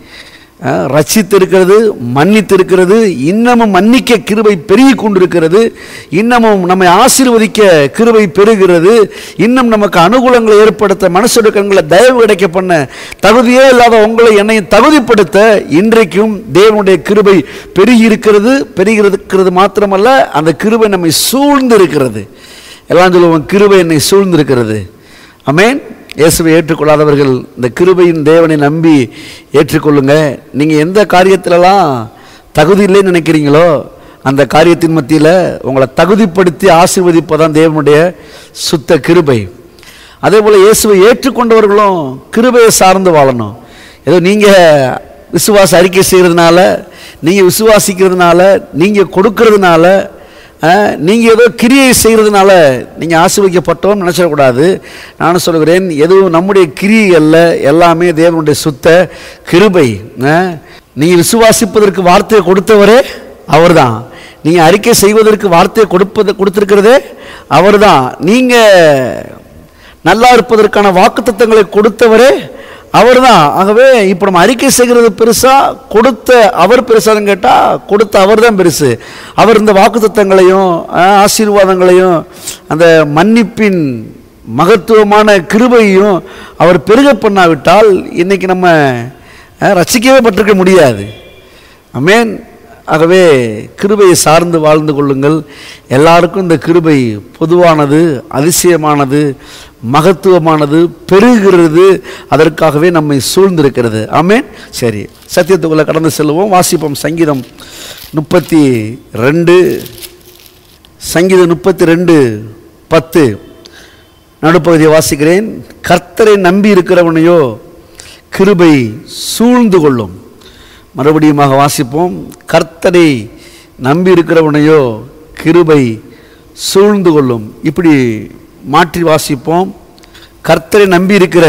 ரசித்திருக்கிறது மன்னித்திருக்கிறது இன்னமும் மன்னிக்க கிருபை பெருகி கொண்டிருக்கிறது இன்னமும் நம்மை ஆசீர்வதிக்க கிருபை பெருகிறது இன்னும் நமக்கு அனுகூலங்களை ஏற்படுத்த மனசுடைய தயவு கிடைக்க பண்ண தகுதியே இல்லாத உங்களை என்னையும் தகுதிப்படுத்த இன்றைக்கும் தேவனுடைய கிருபை பெருகி இருக்கிறது பெருகிறது மாத்திரமல்ல அந்த கிருபை நம்மை சூழ்ந்து இருக்கிறது எல்லாம் சொல்லுவோம் கிருபை என்னை சூழ்ந்திருக்கிறது. அமேன் இயேசுவை ஏற்றுக்கொள்ளாதவர்கள் இந்த கிருபையின் தேவனை நம்பி ஏற்றுக்கொள்ளுங்க. நீங்கள் எந்த காரியத்திலலாம் தகுதி இல்லைன்னு நினைக்கிறீங்களோ அந்த காரியத்தின் மத்தியில் உங்களை தகுதிப்படுத்தி ஆசீர்வதிப்பதான் தேவனுடைய சுத்த கிருபை. அதே போல் இயேசுவை ஏற்றுக்கொண்டவர்களும் கிருபையை சார்ந்து வாழணும். ஏதோ நீங்கள் விசுவாச அறிக்கை செய்கிறதுனால நீங்கள் விசுவாசிக்கிறதுனால நீங்கள் கொடுக்கறதுனால நீங்கள் ஏதோ கிரியை செய்கிறதுனால நீங்கள் ஆசிர்வதிக்கப்பட்டோம்னு நினச்சிடக்கூடாது. நானும் சொல்கிறேன் எதுவும் நம்முடைய கிரியை அல்ல எல்லாமே தேவனுடைய சுத்த கிருபை. நீங்கள் விசுவாசிப்பதற்கு வார்த்தையை கொடுத்தவரே அவர் தான் நீங்கள் அறிக்கை செய்வதற்கு வார்த்தையை கொடுப்பது கொடுத்துருக்கிறதே அவர்தான். நீங்கள் நல்லா இருப்பதற்கான வாக்குத்தத்தங்களை கொடுத்தவரே அவர் தான் ஆகவே இப்போ நம்ம அறிக்கை செய்கிறது பெருசாக கொடுத்த அவர் பெருசான்னு கேட்டால் கொடுத்த அவர் தான் பெருசு. அவர் இந்த வாக்குத்தத்தங்களையும் ஆசீர்வாதங்களையும் அந்த மன்னிப்பின் மகத்துவமான கிருபையும் அவர் பெருக பண்ணாவிட்டால் இன்றைக்கி நம்ம ரசிக்கவே பட்டிருக்க முடியாது. மீன் ஆகவே கிருபையை சார்ந்து வாழ்ந்து கொள்ளுங்கள். எல்லாருக்கும் இந்த கிருபை பொதுவானது அதிசயமானது மகத்துவமானது பெருகிறது அதற்காகவே நம்மை சூழ்ந்திருக்கிறது. ஆமென். சரி சத்தியத்துக்குள்ளே கடந்து செல்வோம் வாசிப்போம் சங்கீதம் முப்பத்தி ரெண்டு. சங்கீதம் முப்பத்தி ரெண்டு பத்து. நடுப்பகுதியை வாசிக்கிறேன். கர்த்தரை நம்பி இருக்கிறவனையோ கிருபை சூழ்ந்து கொள்ளும். மறுபடியுமாக வாசிப்போம். கர்த்தரை நம்பி இருக்கிறவனையோ கிருபை சூழ்ந்து கொள்ளும். இப்படி மாற்றி வாசிப்போம். கர்த்தரை நம்பி இருக்கிற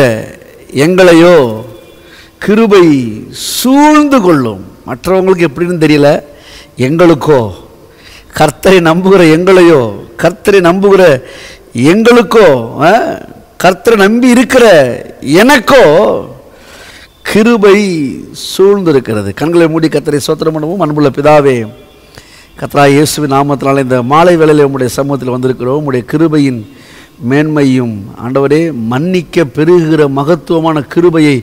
எங்களையோ கிருபை சூழ்ந்து கொள்ளும். மற்றவங்களுக்கு எப்படின்னு தெரியல. எங்களுக்கோ. கர்த்தரை நம்புகிற எங்களையோ கர்த்தரை நம்புகிற எங்களுக்கோ ஆ, கர்த்தரை நம்பி இருக்கிற எனக்கோ கிருபை சூழ்ந்திருக்கிறது. கண்களை மூடி கத்தரை சோத்திரம் பண்ணவும். அன்புள்ள பிதாவே கத்ரா இயேசுவி நாமத்தினால இந்த மாலை வேளையில் உங்களுடைய சமூகத்தில் வந்திருக்கிறோம். உங்களுடைய கிருபையின் மேன்மையும் ஆண்டவரே மன்னிக்க பெருகுகிற மகத்துவமான கிருபையை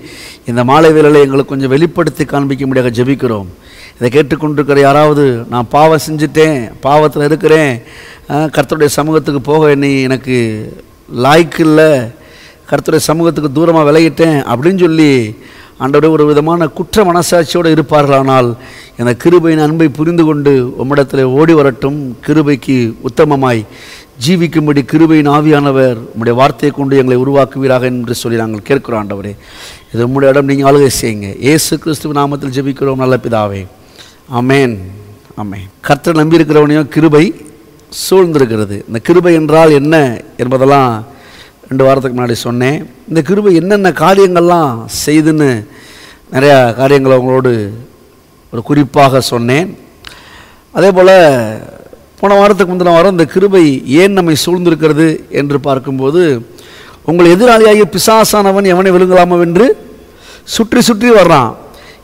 இந்த மாலை வேளையில் எங்களுக்கு கொஞ்சம் வெளிப்படுத்தி காண்பிக்க முடியாத ஜெபிக்கிறோம். இதை கேட்டுக்கொண்டிருக்கிற யாராவது நான் பாவம் செஞ்சுட்டேன் பாவத்தில் இருக்கிறேன் கர்த்தருடைய சமூகத்துக்கு போக என்னை எனக்கு லாய்க்கு இல்லை கர்த்தருடைய சமூகத்துக்கு தூரமாக விலகிட்டேன் அப்படின்னு சொல்லி ஆண்டவரே ஒரு விதமான குற்ற மனசாட்சியோடு இருப்பார்களானால் என கிருபையின் அன்பை புரிந்து கொண்டு உம்மிடத்தில் ஓடி வரட்டும். கிருபைக்கு உத்தமமாய் ஜீவிக்கும்படி கிருபையின் ஆவியானவர் உம்முடைய வார்த்தையை கொண்டு எங்களை உருவாக்குவீராக என்று சொல்லி நாங்கள் கேட்கிறோம் ஆண்டவரே. இது உம்முடைய இடம் நீங்கள் ஆளுகை செய்யுங்க. ஏசு கிறிஸ்துவ நாமத்தில் ஜெபிக்கிறோம் நல்ல பிதாவே. அமேன் அமேன் கர்த்தர் நம்பியிருக்கிறவனையும் கிருபை சூழ்ந்திருக்கிறது. இந்த கிருபை என்றால் என்ன என்பதெல்லாம் ரெண்டு வாரத்துக்கு முன்னாடி சொன்னேன் இந்த கிருபை என்னென்ன காரியங்கள்லாம் செய்துன்னு நிறையா காரியங்களை உங்களோடு ஒரு குறிப்பாக சொன்னேன். அதே போல் போன வாரத்துக்கு முந்தின வாரம் இந்த கிருபை ஏன் நம்மை சூழ்ந்திருக்கிறது என்று பார்க்கும்போது உங்கள் எதிராளியாகிய பிசாசானவன் எவனை விழுங்கலாமோ என்று சுற்றி சுற்றி வர்றான்.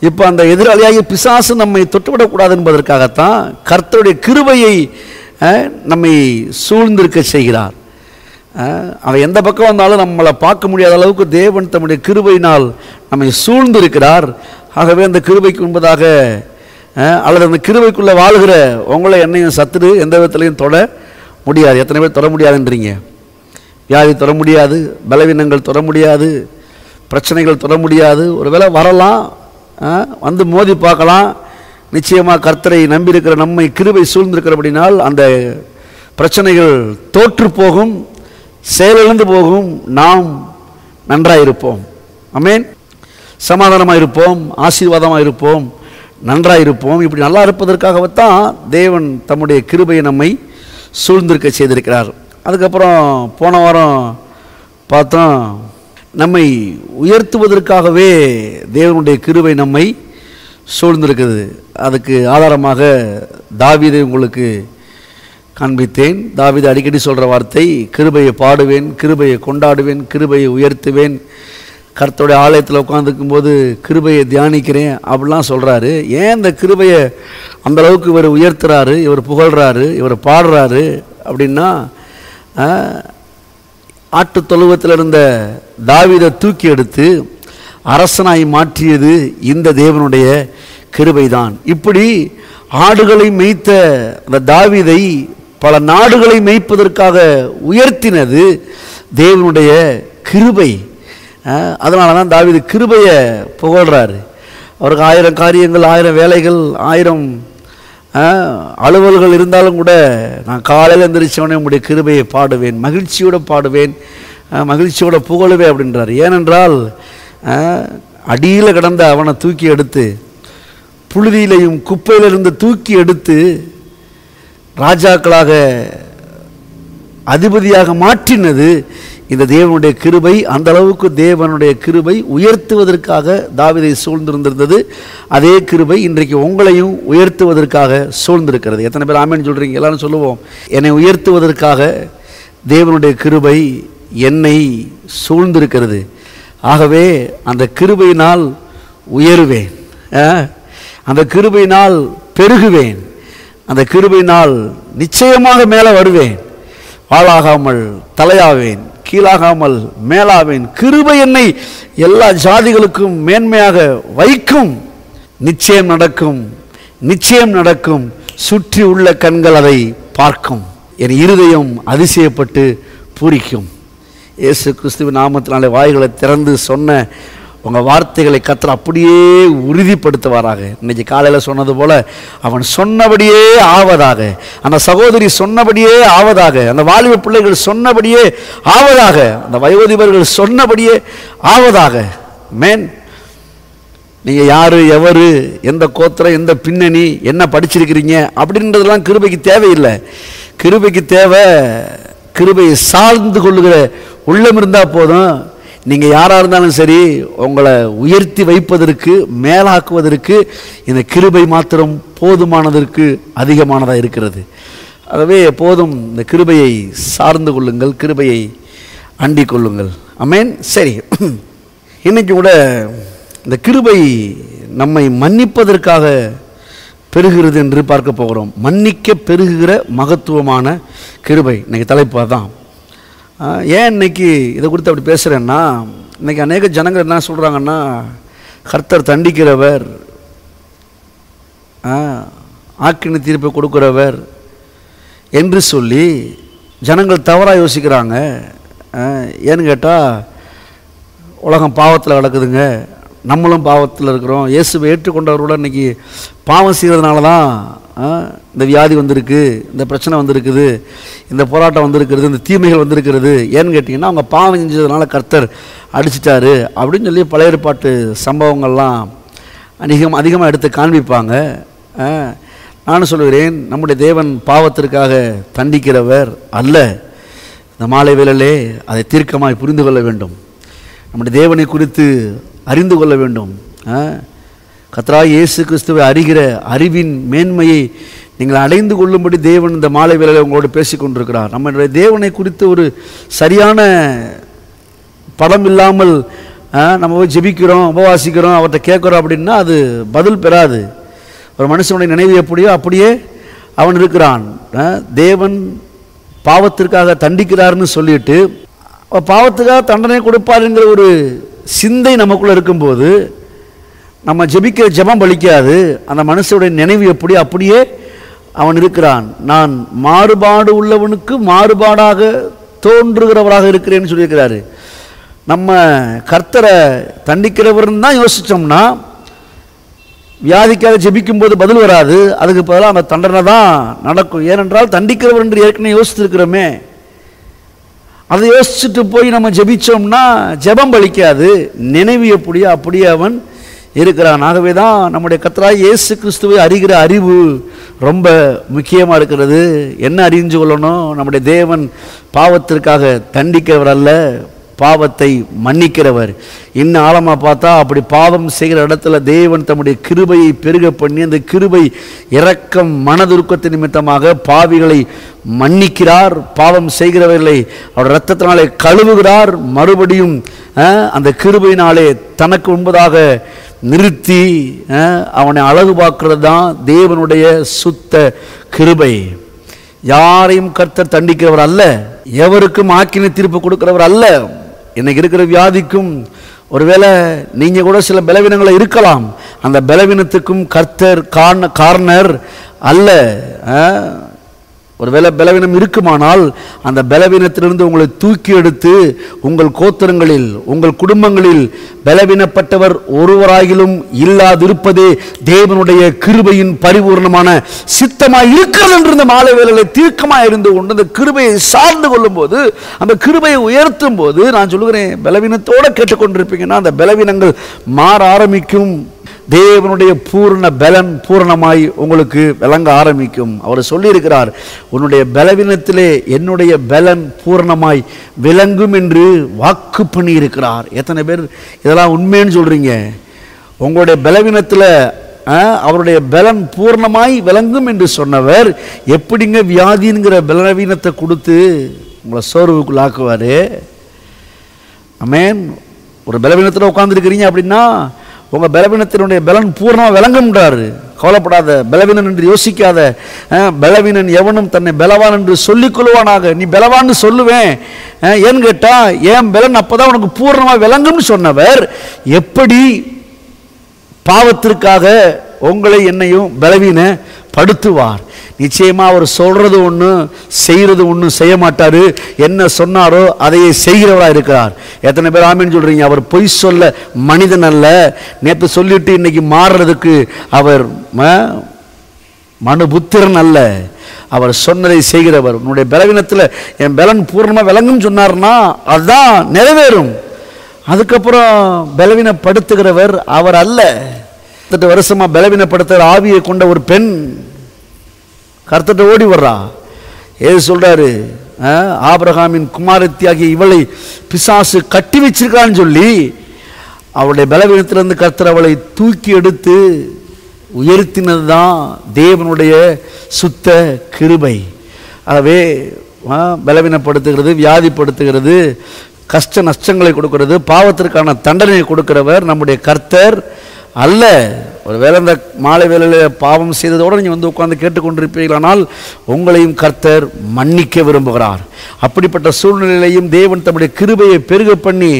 இப்போ அந்த எதிராளியாகிய பிசாசு நம்மை தொட்டுவிடக்கூடாது என்பதற்காகத்தான் கர்த்தருடைய கிருபையை நம்மை சூழ்ந்திருக்க செய்கிறார். அவன் எந்த பக்கம் வந்தாலும் நம்மளை பார்க்க முடியாத அளவுக்கு தேவன் தம்முடைய கிருபையினால் நம்மை சூழ்ந்திருக்கிறார். ஆகவே அந்த கிருபைக்கு உண்பதாக அல்லது அந்த கிருபைக்குள்ளே வாழ்கிற உங்களை என்னையும் சத்துரு எந்த விதத்துலையும் தொட முடியாது. எத்தனை பேர் தொட முடியாதுன்றீங்க வியாதி தொட முடியாது பலவீனங்கள் தொட முடியாது பிரச்சனைகள் தொட முடியாது. ஒருவேளை வரலாம் வந்து மோதி பார்க்கலாம். நிச்சயமாக கர்த்தரை நம்பியிருக்கிற நம்மை கிருபை சூழ்ந்திருக்கிறபடினால் அந்த பிரச்சனைகள் தோற்று போகும். செயலிழந்து போகும் நாம் நன்றாயிருப்போம். அமேன் சமாதானமாக இருப்போம் ஆசீர்வாதமாக இருப்போம் நன்றாக இருப்போம் இப்படி நல்லா இருப்பதற்காகத்தான் தேவன் தம்முடைய கிருபையை நம்மை சூழ்ந்திருக்க செய்திருக்கிறார். அதுக்கப்புறம் போன வாரம் பார்த்தோம் நம்மை உயர்த்துவதற்காகவே தேவனுடைய கிருபை நம்மை சூழ்ந்திருக்குது அதுக்கு ஆதாரமாக தாவீதை உங்களுக்கு காண்பித்தேன். தாவித அடிக்கடி சொல்கிற வார்த்தை கிருபையை பாடுவேன் கிருபையை கொண்டாடுவேன் கிருபையை உயர்த்துவேன். கர்த்தருடைய ஆலயத்தில் உட்காந்துருக்கும் போது கிருபையை தியானிக்கிறேன் அப்படிலாம் சொல்கிறாரு ஏன் இந்த கிருபையை அந்த அளவுக்கு இவர் உயர்த்துறாரு இவர் புகழ்கிறாரு இவர் பாடுறாரு அப்படின்னா ஆட்டு தொழுவத்தில் இருந்த தாவிதை தூக்கி எடுத்து அரசனாய் மாற்றியது இந்த தேவனுடைய கிருபைதான். இப்படி ஆடுகளை மேய்த்த அந்த தாவிதை பல நாடுகளை மேய்ப்பதற்காக உயர்த்தினது தேவனுடைய கிருபை. அதனால தான் தாவிது கிருபையை புகழ்கிறாரு அவருக்கு ஆயிரம் காரியங்கள் ஆயிரம் வேலைகள் ஆயிரம் அலுவல்கள் இருந்தாலும் கூட நான் காலையில் எந்திரிச்சவனே உங்களுடைய கிருபையை பாடுவேன் மகிழ்ச்சியோடு பாடுவேன் மகிழ்ச்சியோட புகழுவேன் அப்படின்றார். ஏனென்றால் அடியில் கிடந்த அவனை தூக்கி எடுத்து புழுதியிலையும் குப்பையிலிருந்து தூக்கி எடுத்து ராஜாக்களாக அதிபதியாக மாற்றினது இந்த தேவனுடைய கிருபை அந்த அளவுக்கு தேவனுடைய கிருபை உயர்த்துவதற்காக தாவிதை சூழ்ந்திருந்திருந்தது. அதே கிருபை இன்றைக்கு உங்களையும் உயர்த்துவதற்காக சூழ்ந்திருக்கிறது. எத்தனை பேர் ஆமேன்னு சொல்கிறீங்க எல்லாரும் சொல்லுவோம். என்னை உயர்த்துவதற்காக தேவனுடைய கிருபை என்னை சூழ்ந்திருக்கிறது. ஆகவே அந்த கிருபையினால் உயருவேன். அந்த கிருபையினால் பெருகுவேன். அந்த கிருபையினால் நிச்சயமாக மேலே வருவேன். ஆளாகாமல் தலையாவேன் கீழாகாமல் மேலாவேன். கிருபை என்னை எல்லா ஜாதிகளுக்கும் மேன்மையாக வைக்கும். நிச்சயம் நடக்கும் நிச்சயம் நடக்கும். சுற்றி உள்ள கண்கள் அதை பார்க்கும். என் இருதயம் அதிசயப்பட்டு பூரிக்கும். இயேசு கிறிஸ்துவின் நாமத்தினாலே வாய்களை திறந்து சொன்ன உங்கள் வார்த்தைகளை கத்திர அப்படியே உறுதிப்படுத்துவாராக. இன்னைக்கு காலையில் சொன்னது போல் அவன் சொன்னபடியே ஆவதாக. அந்த சகோதரி சொன்னபடியே ஆவதாக. அந்த வாலிப பிள்ளைகள் சொன்னபடியே ஆவதாக. அந்த வயோதிபர்கள் சொன்னபடியே ஆவதாக. மேன் நீங்கள் யார் எவர் எந்த கோத்திரம் எந்த பின்னணி என்ன படிச்சிருக்கிறீங்க அப்படின்றதெல்லாம் கிருபைக்கு தேவையில்லை. கிருபைக்கு தேவை கிருபையை சார்ந்து கொள்ளுகிற உள்ளம் இருந்தால் போதும். நீங்கள் யாராக இருந்தாலும் சரி உங்களை உயர்த்தி வைப்பதற்கு மேலாக்குவதற்கு இந்த கிருபை மாத்திரம் போதுமானதற்கு அதிகமானதாக இருக்கிறது. ஆகவே எப்போதும் இந்த கிருபையை சார்ந்து கொள்ளுங்கள் கிருபையை அண்டிக் கொள்ளுங்கள். அமேன் சரி. இன்றைக்கி கூட இந்த கிருபை நம்மை மன்னிப்பதற்காக பெருகிறது என்று பார்க்க போகிறோம். மன்னிக்க பெருகுகிற மகத்துவமான கிருபை. இன்றைக்கி தலைப்பு அதான். ஏன் இன்னைக்கு இதை குறித்து அப்படி பேசுகிறேன்னா இன்னைக்கு அநேக ஜனங்கள் என்ன சொல்கிறாங்கன்னா கர்த்தர் தண்டிக்கிறவர் ஆக்கினி தீர்ப்பை கொடுக்குறவர் என்று சொல்லி ஜனங்கள் தவறாக யோசிக்கிறாங்க. ஏன்னு கேட்டால் உலகம் பாவத்தில் கிடக்குதுங்க. நம்மளும் பாவத்தில் இருக்கிறோம். இயேசுவை ஏற்றுக்கொண்டவர்களோட இன்றைக்கி பாவம் செய்கிறதுனால தான் இந்த வியாதி வந்திருக்கு இந்த பிரச்சனை வந்திருக்குது இந்த போராட்டம் வந்திருக்கிறது இந்த தீமைகள் வந்திருக்கிறது. ஏன்னு கேட்டிங்கன்னா அவங்க பாவம் செஞ்சதுனால கர்த்தர் அடிச்சிட்டாரு அப்படின்னு சொல்லி பழைய ஏற்பாட்டு சம்பவங்கள்லாம் அதிகம் அதிகமாக எடுத்து காண்பிப்பாங்க. நானும் சொல்கிறேன் நம்முடைய தேவன் பாவத்திற்காக தண்டிக்கிறவர் அல்ல. இந்த மாலை வேளையிலே அதை தீர்க்கமாய் புரிந்து கொள்ள வேண்டும். நம்முடைய தேவனை குறித்து அறிந்து கொள்ள வேண்டும். கத்ரா இயேசு கிறிஸ்துவை அறிகிற அறிவின் மேன்மையை நீங்கள் அடைந்து கொள்ளும்படி தேவன் இந்த மாலை வேலையில் உங்களோடு பேசி கொண்டிருக்கிறார் நம்மளுடைய தேவனை குறித்து ஒரு சரியான படம் இல்லாமல் நம்ம போய் ஜெபிக்கிறோம் உபவாசிக்கிறோம் அவர்கிட்ட கேட்குறோம் அப்படின்னா அது பதில் பெறாது. ஒரு மனுஷனுடைய நினைவு எப்படியோ அப்படியே அவன் இருக்கிறான். தேவன் பாவத்திற்காக தண்டிக்கிறார்னு சொல்லிட்டு பாவத்துக்காக தண்டனை கொடுப்பாருங்கிற ஒரு சிந்தை நமக்குள்ளே இருக்கும்போது நம்ம ஜெபிக்கிற ஜெபம் பலிக்காது அந்த மனுஷனுடைய நினைவு எப்படி? அப்படியே அவன் இருக்கிறான். நான் மாறுபாடு உள்ளவனுக்கு மாறுபாடாக தோன்றுகிறவராக இருக்கிறேன்னு சொல்லியிருக்கிறாரு. நம்ம கர்த்தரை தண்டிக்கிறவர்னு தான் யோசித்தோம்னா வியாதிக்காக ஜெபிக்கும்போது பதில் வராது. அதுக்கு பதிலாக அந்த தண்டனை தான் நடக்கும். ஏனென்றால் தண்டிக்கிறவர் என்று ஏற்கனவே யோசித்திருக்கிறோமே. அதை யோசிச்சுட்டு போய் நம்ம ஜெபிச்சோம்னா ஜெபம் பலிக்காது நினைவு எப்படியோ அப்படியே அவன் இருக்கிறான். ஆகவே தான் நம்முடைய கத்தராய் இயேசு கிறிஸ்துவை அறிகிற அறிவு ரொம்ப முக்கியமாக இருக்கிறது. என்ன அறிஞ்சு கொள்ளணும்? நம்முடைய தேவன் பாவத்திற்காக தண்டிக்கிறவர் அல்ல. பாவத்தை மன்னிக்கிறவர். இன்னும் ஆழமாக பார்த்தா அப்படி பாவம் செய்கிற இடத்துல தேவன் தம்முடைய கிருபையை பெருக பண்ணி அந்த கிருபை இரக்கம் மனதுருக்கத்தை நிமித்தமாக பாவிகளை மன்னிக்கிறார். பாவம் செய்கிறவர்களை அவர் இரத்தத்தினாலே கழுவுகிறார். மறுபடியும் அந்த கிருபையினாலே தனக்கு உண்பதாக நிறுத்தி அவனை அழகு பார்க்கறது தான் தேவனுடைய சுத்த கிருபை. யாரையும் கர்த்தர் தண்டிக்கிறவர் அல்ல. எவருக்கும் ஆக்கினை தீர்ப்பு கொடுக்கிறவர் அல்ல. இன்னைக்கு இருக்கிற வியாதிக்கும் ஒருவேளை நீங்கள் கூட சில பலவீனங்களை இருக்கலாம். அந்த பலவீனத்துக்கும் கர்த்தர் கார்ன கார்னர் அல்ல. ஒருவேளை பலவீனம் இருக்குமானால் அந்த பலவீனத்திலிருந்து உங்களை தூக்கி எடுத்து உங்கள் கோத்திரங்களில் உங்கள் குடும்பங்களில் பலவீனப்பட்டவர் ஒருவராகிலும் இல்லாதிருப்பதே தேவனுடைய கிருபையின் பரிபூர்ணமான சித்தமாக இருக்கிறது என்று இந்த மாலை வேளையில தீர்க்கமாக இருந்து கொண்டு அந்த கிருபையை சார்ந்து கொள்ளும் போது அந்த கிருபையை உயர்த்தும் போது நான் சொல்லுகிறேன் பலவீனத்தோடு கேட்டுக்கொண்டிருப்பீங்கன்னா அந்த பலவீனங்கள் மாற ஆரம்பிக்கும். தேவனுடைய பூர்ண பலன் பூரணமாய் உங்களுக்கு விளங்க ஆரம்பிக்கும். அவர் சொல்லியிருக்கிறார் உன்னுடைய பலவீனத்திலே என்னுடைய பலன் பூர்ணமாய் விளங்கும் என்று வாக்கு பண்ணி இருக்கிறார் எத்தனை பேர் இதெல்லாம் உண்மைன்னு சொல்கிறீங்க உங்களுடைய பலவீனத்தில் அவருடைய பலன் பூர்ணமாய் விளங்கும் என்று சொன்னவர் எப்படிங்க வியாதிங்கிற பலவீனத்தை கொடுத்து உங்களை சோர்வுக்குள்ளாக்குவார்? அமேன் ஒரு பலவீனத்தில் உட்காந்துருக்கிறீங்க அப்படின்னா உங்கள் பலவீனத்தினுடைய பலன் பூர்ணமாக விளங்கும்ன்றாரு. கவலைப்படாத பலவீனன் என்று யோசிக்காத பலவீனன் எவனும் தன்னை பலவான் என்று சொல்லிக் கொள்வானாக. நீ பலவான்னு சொல்லுவேன். ஏன்னு கேட்டால் ஏன் பலன் அப்பதான் உனக்கு பூர்ணமாக விளங்கும்னு சொன்னவர். எப்படி பாவத்திற்காக உங்களை என்னையும் பலவீன படுத்துவார். நிச்சயமா அவர் சொல்றது ஒன்று செய்யறது ஒன்று செய்ய மாட்டாரு. என்ன சொன்னாரோ அதையே செய்கிறவரா இருக்கிறார். எத்தனை பேர் ஆமின்னு சொல்றீங்க? அவர் பொய் சொல்ல மனிதன் அல்ல. நேற்று சொல்லிட்டு இன்னைக்கு மாறுறதுக்கு அவர் ம- மனுபுத்திரன் அல்ல. அவர் சொன்னதை செய்கிறவர். உன்னுடைய பலவீனத்தில் என் பலன் பூர்ணமாக விளங்கும் சொன்னார்னா அதுதான் நிறைவேறும். அதுக்கப்புறம் பலவீனப்படுத்துகிறவர் அவர் அல்ல. பத்து வருஷமா பலவீனப்படுத்துகிற ஆவியை கொண்ட ஒரு பெண் கர்த்தட்ட ஓடி வர்றா. ஏது சொல்றாரு? அஹ், ஆபிரகாமின் குமாரத்தியாகிய இவளை பிசாசு கட்டி வச்சிருக்கான்னு சொல்லி அவளுடைய பலவீனத்திலிருந்து கர்த்தர் அவளை தூக்கி எடுத்து உயர்த்தினது தான் தேவனுடைய சுத்த கிருபை. ஆகவே ஆ, பலவீனப்படுத்துகிறது வியாதிப்படுத்துகிறது கஷ்ட நஷ்டங்களை கொடுக்கிறது பாவத்திற்கான தண்டனையை கொடுக்கிறவர் நம்முடைய கர்த்தர். அல்ல. ஒருவேளை இந்த மாலை வேலையில் பாவம் செய்ததோடு நீங்கள் வந்து உட்காந்து கேட்டுக்கொண்டிருப்பீர்களானால் உங்களையும் கர்த்தர் மன்னிக்க விரும்புகிறார். அப்படிப்பட்ட சூழ்நிலையிலையும் தேவன் தம்முடைய கிருபையை பெருக பண்ணி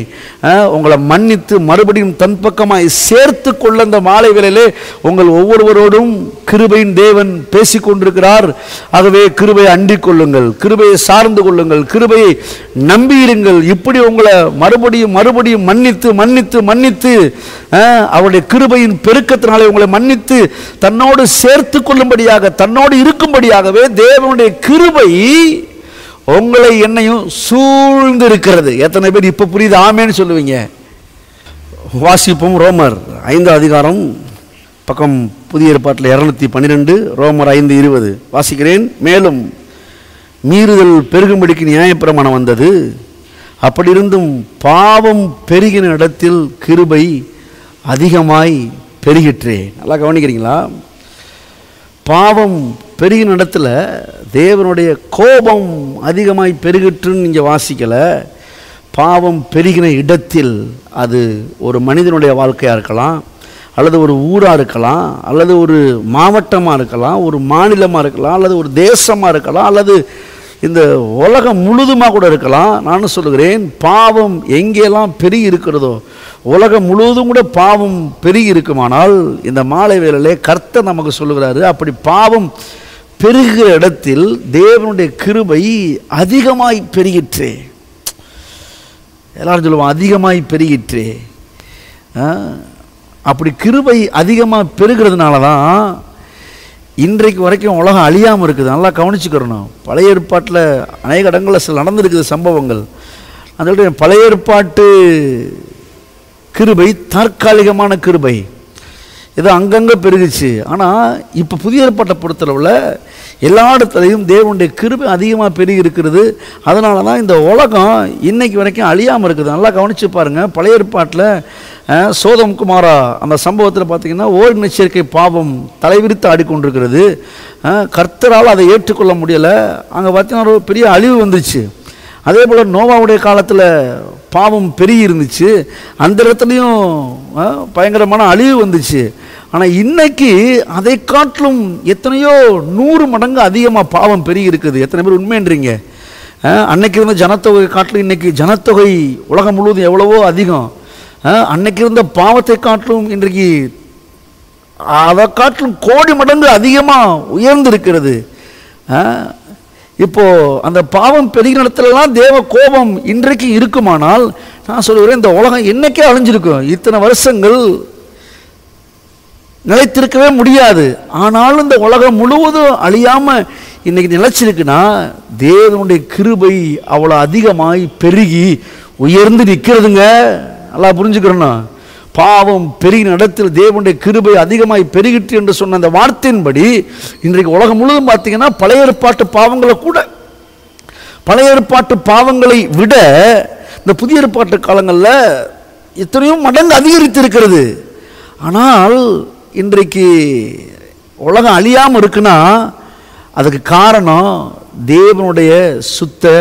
உங்களை மன்னித்து மறுபடியும் தன் பக்கமாய் சேர்த்து கொள்ள இந்த மாலை வேலையிலே உங்கள் ஒவ்வொருவரோடும் கிருபையின் தேவன் பேசிக் கொண்டிருக்கிறார். ஆகவே கிருபையை அண்டிக் கொள்ளுங்கள் கிருபையை சார்ந்து கொள்ளுங்கள் கிருபையை நம்பியிருங்கள். இப்படி உங்களை மறுபடியும் மறுபடியும் மன்னித்து மன்னித்து மன்னித்து அவருடைய கிருபையின் பெருக்கத்தினாலே உங்களை மன்னித்து தன்னோடு சேர்த்து கொள்ளும்படியாக தன்னோடு இருக்கும்படியாகவே தேவனுடைய கிருபை உங்களை என்னையும் சூழ்ந்து இருக்கிறது எத்தனை பேர் இப்ப புரியுது? ஆமேன்னு சொல்லுவீங்க. வாசிப்போம் ரோமர் ஐந்து அதிகாரம் பக்கம் புதிய ஏற்பாட்டில் இரநூத்தி பன்னிரெண்டு ரோமர் ஐந்து இருபது. வாசிக்கிறேன். மேலும் மீறுதல் பெருகும்படிக்கு நியாயப்பிரமாணம் வந்தது. அப்படி இருந்தும் பாவம் பெருகின இடத்தில் கிருபை அதிகமாய் பெருகிற்றே நல்லா கவனிக்கிறீங்களா? பாவம் பெருகின இடத்துல தேவனுடைய கோபம் அதிகமாய் பெருகிற்றுன்னு நீங்கள் வாசிக்கலை. பாவம் பெருகின இடத்தில் அது ஒரு மனிதனுடைய வாழ்க்கையாக இருக்கலாம் அல்லது ஒரு ஊராக இருக்கலாம் அல்லது ஒரு மாவட்டமாக இருக்கலாம் ஒரு மாநிலமாக இருக்கலாம் அல்லது ஒரு தேசமாக இருக்கலாம் அல்லது இந்த உலகம் முழுதுமாக கூட இருக்கலாம். நான் சொல்லுகிறேன் பாவம் எங்கெல்லாம் பெருகி இருக்கிறதோ உலகம் முழுவதும் கூட பாவம் பெருகி இருக்குமானால் இந்த மாலை வேலையிலே கர்த்தர் நமக்கு சொல்லுகிறாரு அப்படி பாவம் பெருகிற இடத்தில் தேவனுடைய கிருபை அதிகமாய் பெருகிற்றே. எல்லாரும் சொல்லுவோம் அதிகமாய் பெருகிற்றே. ஆ, அப்படி கிருபை அதிகமாக பெருகிறதுனால தான் இன்றைக்கு வரைக்கும் உலகம் அழியாமல் இருக்குது. நல்லா கவனிச்சுக்கிறணும் பழைய ஏற்பாட்டில் அநேக இடங்களில் சில நடந்திருக்குது சம்பவங்கள். அதோடைய பழைய ஏற்பாட்டு கிருபை தற்காலிகமான கிருபை. இது அங்கங்கே பெருகுச்சு. ஆனால் இப்போ புதிய ஏற்பாட்டை பொறுத்தளவில் எல்லா இடத்துலையும் தேவனுடைய கிருபை அதிகமாக பெருகி இருக்கிறது. அதனால தான் இந்த உலகம் இன்னைக்கு வரைக்கும் அழியாமல் இருக்குது. நல்லா கவனிச்சு பாருங்கள் பழைய ஏற்பாட்டில் சோதம் குமாரா அந்த சம்பவத்தில் பார்த்தீங்கன்னா ஓர் நிச்சரிக்கை பாவம் தலைவிரித்து ஆடிக்கொண்டிருக்கிறது. கர்த்தரால் அதை ஏற்றுக்கொள்ள முடியலை. அங்கே பார்த்தீங்கன்னா ஒரு பெரிய அழிவு வந்துச்சு. அதே போல் நோவாவுடைய காலத்தில் பாவம் பெருகி இருந்துச்சு. அந்த இடத்துலையும் பயங்கரமான அழிவு வந்துச்சு. ஆனால் இன்னைக்கு அதை காட்டிலும் எத்தனையோ நூறு மடங்கு அதிகமாக பாவம் பெருகி இருக்குது. எத்தனை பேர் உண்மைன்றீங்க? அன்னைக்கு இருந்த ஜனத்தொகை காட்டிலும் இன்னைக்கு ஜனத்தொகை உலகம் முழுவதும் எவ்வளவோ அதிகம். அன்னைக்கு இருந்த பாவத்தை காட்டிலும் இன்றைக்கு அதை காட்டிலும் கோடி மடங்கு அதிகமாக உயர்ந்திருக்கிறது. இப்போ அந்த பாவம் பெருகிற இடத்துலலாம் தேவ கோபம் இன்றைக்கு இருக்குமானால் நான் சொல்லுகிறேன் இந்த உலகம் என்னைக்கே அழிஞ்சிருக்கும். இத்தனை வருஷங்கள் நிலைத்திருக்கவே முடியாது. ஆனாலும் இந்த உலகம் முழுவதும் அழியாமல் இன்னைக்கு நிலைச்சிருக்குன்னா தேவனுடைய கிருபை அவ்வளோ அதிகமாய் பெருகி உயர்ந்து நிற்கிறதுங்க. நல்லா புரிஞ்சுக்கிறோண்ணா. பாவம் பெருகின இடத்தில் தேவனுடைய கிருபை அதிகமாய் பெருகிட்டு என்று சொன்ன அந்த வார்த்தையின்படி இன்றைக்கு உலகம் முழுவதும் பார்த்தீங்கன்னா பழைய ஏற்பாட்டு பாவங்களை கூட பழைய ஏற்பாட்டு பாவங்களை விட இந்த புதிய ஏற்பாட்டு காலங்களில் எத்தனையோ மடங்கு அதிகரித்து இருக்கிறது ஆனால் இன்றைக்கு உலகம் அழியாமல் இருக்குன்னா அதுக்கு காரணம் தேவனுடைய சுத்த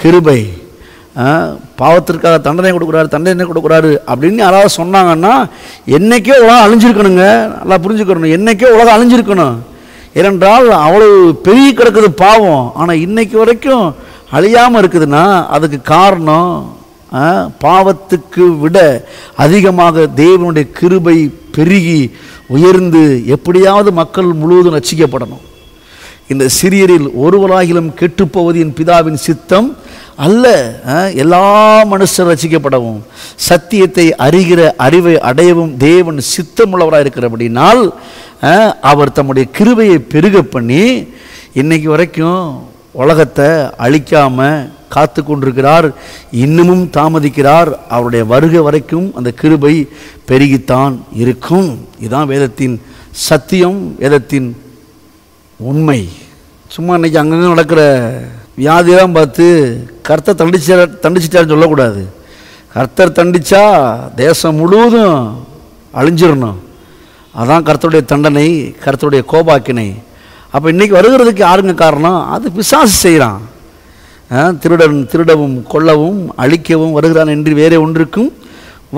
கிருபை. பாவத்திற்காக தண்டனை கொடுக்குறாரு தண்டனை கொடுக்குறாரு அப்படின்னு யாராவது சொன்னாங்கன்னா என்னைக்கே உலகம் அழிஞ்சிருக்கணுங்க. நல்லா புரிஞ்சுக்கணும் என்றைக்கே உலகம் அழிஞ்சிருக்கணும். ஏனென்றால் அவ்வளவு பெரிய கிடக்குது பாவம். ஆனால் இன்னைக்கு வரைக்கும் அழியாமல் இருக்குதுன்னா அதுக்கு காரணம் பாவத்துக்கு விட அதிகமாக தேவனுடைய கிருபை பெருகி உயர்ந்து எப்படியாவது மக்கள் முழுவதும் ரசிக்கப்படணும் இந்த சிறியரில் ஒருவராகிலும் கெட்டுப்போவது என் பிதாவின் சித்தம் அல்ல. எல்லா மனுஷர் ரசிக்கப்படவும் சத்தியத்தை அறிகிற அறிவை அடையவும் தேவன் சித்தமுள்ளவராக இருக்கிறபடினால் அவர் தம்முடைய கிருபையை பெருக பண்ணி இன்னைக்கு வரைக்கும் உலகத்தை அழிக்காமல் காத்து கொண்டிருக்கிறார் இன்னமும் தாமதிக்கிறார். அவருடைய வருகை வரைக்கும் அந்த கிருபை பெருகித்தான் இருக்கும். இதுதான் வேதத்தின் சத்தியம் வேதத்தின் உண்மை. சும்மா இன்னைக்கு அங்கங்கே நடக்கிற வியாதியெல்லாம் பார்த்து கர்த்தர் தண்டிச்ச தண்டிச்சிட்டாருன்னு சொல்லக்கூடாது. கர்த்தர் தண்டிச்சா தேசம் முழுவதும் அழிஞ்சிடணும் அதான் கர்த்தருடைய தண்டனை கர்த்தருடைய கோபாக்கினை. அப்போ இன்னைக்கு வருகிறதுக்கு யாருங்க காரணம்? அது பிசாசு செய்கிறான் திருடன் திருடவும் கொல்லவும் அழிக்கவும் வருகிறான் என்று வேறே ஒன்றுக்கும்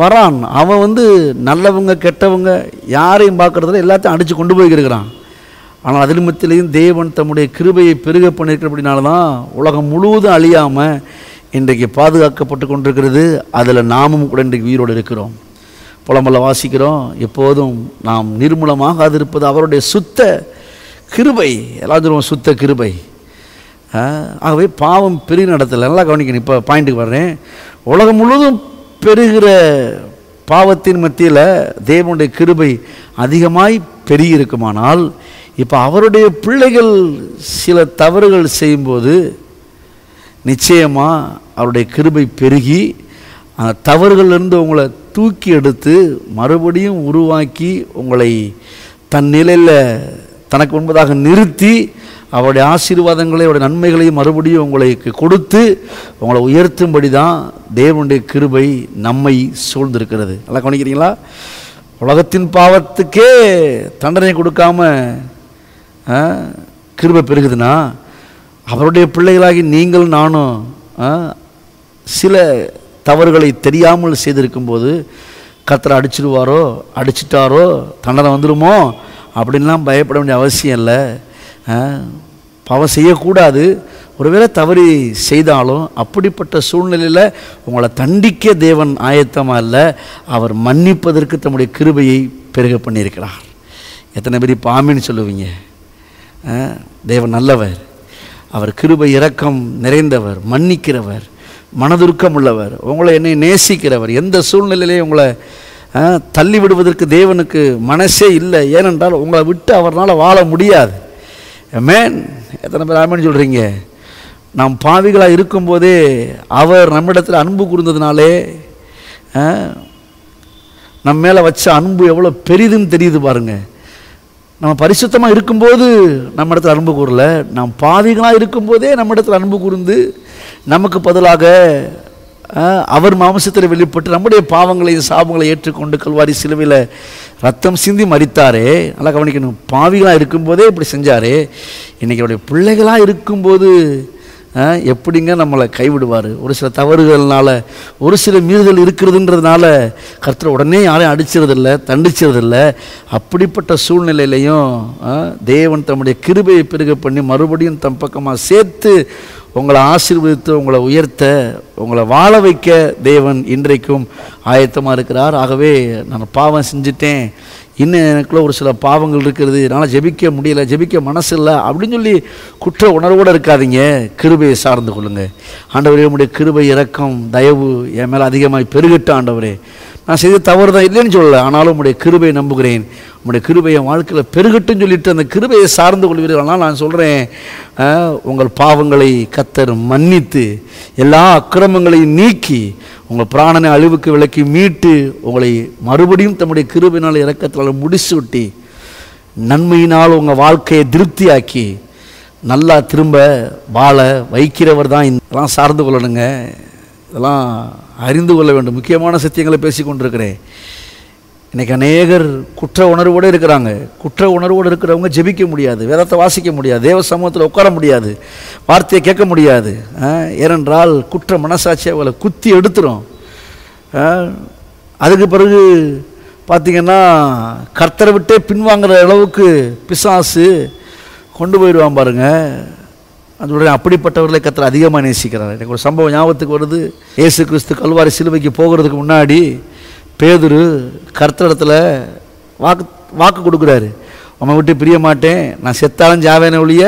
வரான். அவன் வந்து நல்லவங்க கெட்டவங்க யாரையும் பார்க்குறதுல எல்லாத்தையும் அடித்து கொண்டு போய்க்கிறான் ஆனால் அதில் மத்தியிலையும் தேவன் தம்முடைய கிருபையை பெருக பண்ணியிருக்கிறபடினால தான் உலகம் முழுவதும் அழியாமல் இன்றைக்கு பாதுகாக்கப்பட்டு கொண்டிருக்கிறது. அதில் நாமும் கூட இன்றைக்கு உயிரோடு இருக்கிறோம். புலம்பல வாசிக்கிறோம். எப்போதும் நாம் நிர்மூலமாக இருப்பது அவருடைய சுத்த கிருபை எல்லாம் சொல்லுவோம் சுத்த கிருபை. ஆகவே பாவம் பெரிய இடத்துல நல்லா கவனிக்கணும். இப்போ பாயிண்ட்டுக்கு வர்றேன். உலகம் முழுவதும் பெருகிற பாவத்தின் மத்தியில் தேவனுடைய கிருபை அதிகமாய் பெருகி இருக்குமானால் இப்போ அவருடைய பிள்ளைகள் சில தவறுகள் செய்யும்போது நிச்சயமாக அவருடைய கிருபை பெருகி அந்த தவறுகள்லேருந்து உங்களை தூக்கி எடுத்து மறுபடியும் உருவாக்கி உங்களை தன் நிலையில் தனக்கு முன்பதாக நிறுத்தி அவருடைய ஆசீர்வாதங்களை அவருடைய நன்மைகளையும் மறுபடியும் உங்களுக்கு கொடுத்து உங்களை உயர்த்தும்படி தான் தேவனுடைய கிருபை நம்மை சூழ்ந்திருக்கிறது. நல்லா கவனிக்கிறீங்களா? உலகத்தின் பாவத்துக்கே தண்டனை கொடுக்காம கிருபை பெருகுதுன்னா அவருடைய பிள்ளைகளாகி நீங்கள் நானும் ஆ, சில தவறுகளை தெரியாமல் செய்திருக்கும்போது கத்தரை அடிச்சிடுவாரோ அடிச்சிட்டாரோ தண்டனை வந்துருமோ அப்படின்லாம் பயப்பட வேண்டிய அவசியம் இல்லை. ஆ, பாவம் செய்யக்கூடாது. ஒருவேளை தவறி செய்தாலும் அப்படிப்பட்ட சூழ்நிலையில் உங்களை தண்டிக்க தேவன் ஆயத்தமாக இல்லை அவர் மன்னிப்பதற்கு தம்முடைய கிருபையை பெருக பண்ணியிருக்கிறார். எத்தனை பேர் பாமின்னு சொல்லுவீங்க? ஆ, தேவன் நல்லவர். அவர் கிருபை இரக்கம் நிறைந்தவர் மன்னிக்கிறவர் மனதுருக்கம் உள்ளவர் உங்களை என்னை நேசிக்கிறவர் எந்த சூழ்நிலையிலையும் உங்களை தள்ளி விடுவதற்கு தேவனுக்கு மனசே இல்லை. ஏனென்றால் உங்களை விட்டு அவரால் வாழ முடியாது. மேன் எத்தனை பேர் ஆமேன்னு சொல்கிறீங்க நாம் பாவிகளாக இருக்கும்போதே அவர் நம்மிடத்தில் அன்பு கூர்ந்ததுனாலே நம்ம மேலே வச்ச அன்பு எவ்வளோ பெரிதுன்னு தெரியுது பாருங்கள் நம்ம பரிசுத்தமாக இருக்கும்போது நம்ம இடத்துல அன்பு கூறல. நாம் பாவிகளாக இருக்கும்போதே நம்ம இடத்துல அன்பு கூர்ந்து நமக்கு பதிலாக அவர் மாம்சத்தில் வெளிப்பட்டு நம்முடைய பாவங்களையும் சாபங்களை ஏற்றுக்கொண்டு கல்வாரி சிலுவையில் ரத்தம் சிந்தி மறித்தாரே நல்லா கவனிக்கணும். பாவிகளாக இருக்கும்போதே இப்படி செஞ்சாரே. இன்றைக்கி அவருடைய பிள்ளைகளாக இருக்கும்போது எப்படிங்க நம்மளை கைவிடுவார்? ஒரு சில தவறுகள்னால ஒரு சில மீறுதல் இருக்கிறதுன்றதுனால கர்த்தர் உடனே யாரையும் அடிச்சிறதில்ல தண்டிச்சிறதில்ல. அப்படிப்பட்ட சூழ்நிலையிலையும் தேவன் தம்முடைய கிருபையை பெருக பண்ணி மறுபடியும் தம் பக்கமாக சேர்த்து உங்களை ஆசீர்வதித்து உங்களை உயர்த்த உங்களை வாழ வைக்க தேவன் இன்றைக்கும் ஆயத்தமாக இருக்கிறார். ஆகவே நான் பாவம் செஞ்சிட்டேன். இன்னும் எனக்குள்ள ஒரு சில பாவங்கள் இருக்கிறது. என்னால் ஜெபிக்க முடியல ஜெபிக்க மனசு இல்லை அப்படின்னு சொல்லி குற்ற உணர்வோடு இருக்காதீங்க. கிருபையை சார்ந்து கொள்ளுங்கள் ஆண்டவரே உம்முடைய கிருபை இரக்கம் தயவு என் மேலே அதிகமாக பெருகட்டும் ஆண்டவரே. நான் செய்த தவறு தான் இல்லைன்னு சொல்லலை. ஆனாலும் உடைய கிருபையை நம்புகிறேன். உங்களுடைய கிருபையை என் வாழ்க்கையில் பெருகட்டும் சொல்லிட்டு அந்த கிருபையை சார்ந்து கொள்வீர்கள்னால் நான் சொல்கிறேன் உங்கள் பாவங்களை கத்தர் மன்னித்து எல்லா அக்கிரமங்களையும் நீக்கி உங்கள் பிராணனை அழிவுக்கு விலக்கி மீட்டு உங்களை மறுபடியும் தம்முடைய கிருபையினால் இறக்கத்தால் முடிச்சு விட்டி நன்மையினால் உங்கள் வாழ்க்கையை திருப்தியாக்கி நல்லா திரும்ப வாழ வைக்கிறவர் தான் இதெல்லாம் சார்ந்து கொள்ளணுங்க. இதெல்லாம் அறிந்து கொள்ள வேண்டும். முக்கியமான சத்தியங்களை பேசி கொண்டிருக்கிறேன். இன்றைக்கி அநேகர் குற்ற உணர்வோடு இருக்கிறாங்க. குற்ற உணர்வோடு இருக்கிறவங்க ஜெபிக்க முடியாது. வேதத்தை வாசிக்க முடியாது. தேவ சமூகத்தில் உட்கார முடியாது. வார்த்தையை கேட்க முடியாது. ஆ, ஏனென்றால் குற்ற மனசாட்சி அவளை குத்தி எடுத்துரும். ஆ, அதுக்கு பிறகு பார்த்தீங்கன்னா கர்த்தரை விட்டே பின்வாங்குற அளவுக்கு பிசாசு கொண்டு போயிடுவான் பாருங்கள் அதனுடைய அப்படிப்பட்டவர்களை கத்திர அதிகமாக நேசிக்கிறார். எனக்கு ஒரு சம்பவம் ஞாபகத்துக்கு வருது. இயேசு கிறிஸ்து கல்வாரி சிலுவைக்கு போகிறதுக்கு முன்னாடி பேதுரு கர்த்தடத்தில் வாக்கு வாக்கு கொடுக்குறாரு. உம்மை விட்டு பிரிய மாட்டேன். நான் செத்தாலும் ஜாவேன ஒழிய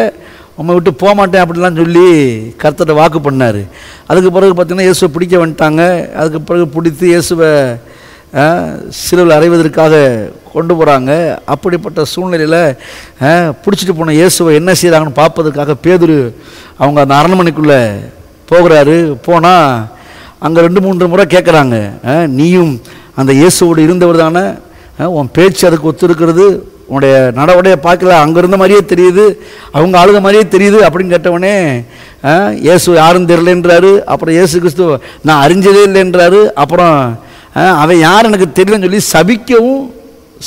உம்மை விட்டு போக மாட்டேன் அப்படிலாம் சொல்லி கர்த்தரை வாக்கு பண்ணார். அதுக்கு பிறகு பார்த்தீங்கன்னா இயேசுவை பிடிக்க வந்துட்டாங்க. அதுக்கு பிறகு பிடித்து இயேசுவை சிலுவில் அறைவதற்காக கொண்டு போகிறாங்க அப்படிப்பட்ட சூழ்நிலையில் பிடிச்சிட்டு போன இயேசுவை என்ன செய்கிறாங்கன்னு பார்ப்பதற்காக பேதுரு அவங்க அந்த அரண்மனைக்குள்ளே போகிறாரு. போனால் அங்கே ரெண்டு மூன்று முறை கேட்குறாங்க நீயும் அந்த இயேசுவோடு இருந்தவர் தானே உன் பேச்சு அதுக்கு ஒத்து இருக்கிறது உன்னுடைய நடவடைய பார்க்கல. அங்கே இருந்த மாதிரியே தெரியுது. அவங்க ஆளுக மாதிரியே தெரியுது அப்படின்னு கேட்டவொடனே ஆ, இயேசு யாரும் தெரியலன்றாரு. அப்புறம் இயேசு கிறிஸ்துவ நான் அறிஞ்சதே இல்லைன்றாரு. அப்புறம் அவன் யார் எனக்கு தெரியலன்னு சொல்லி சபிக்கவும்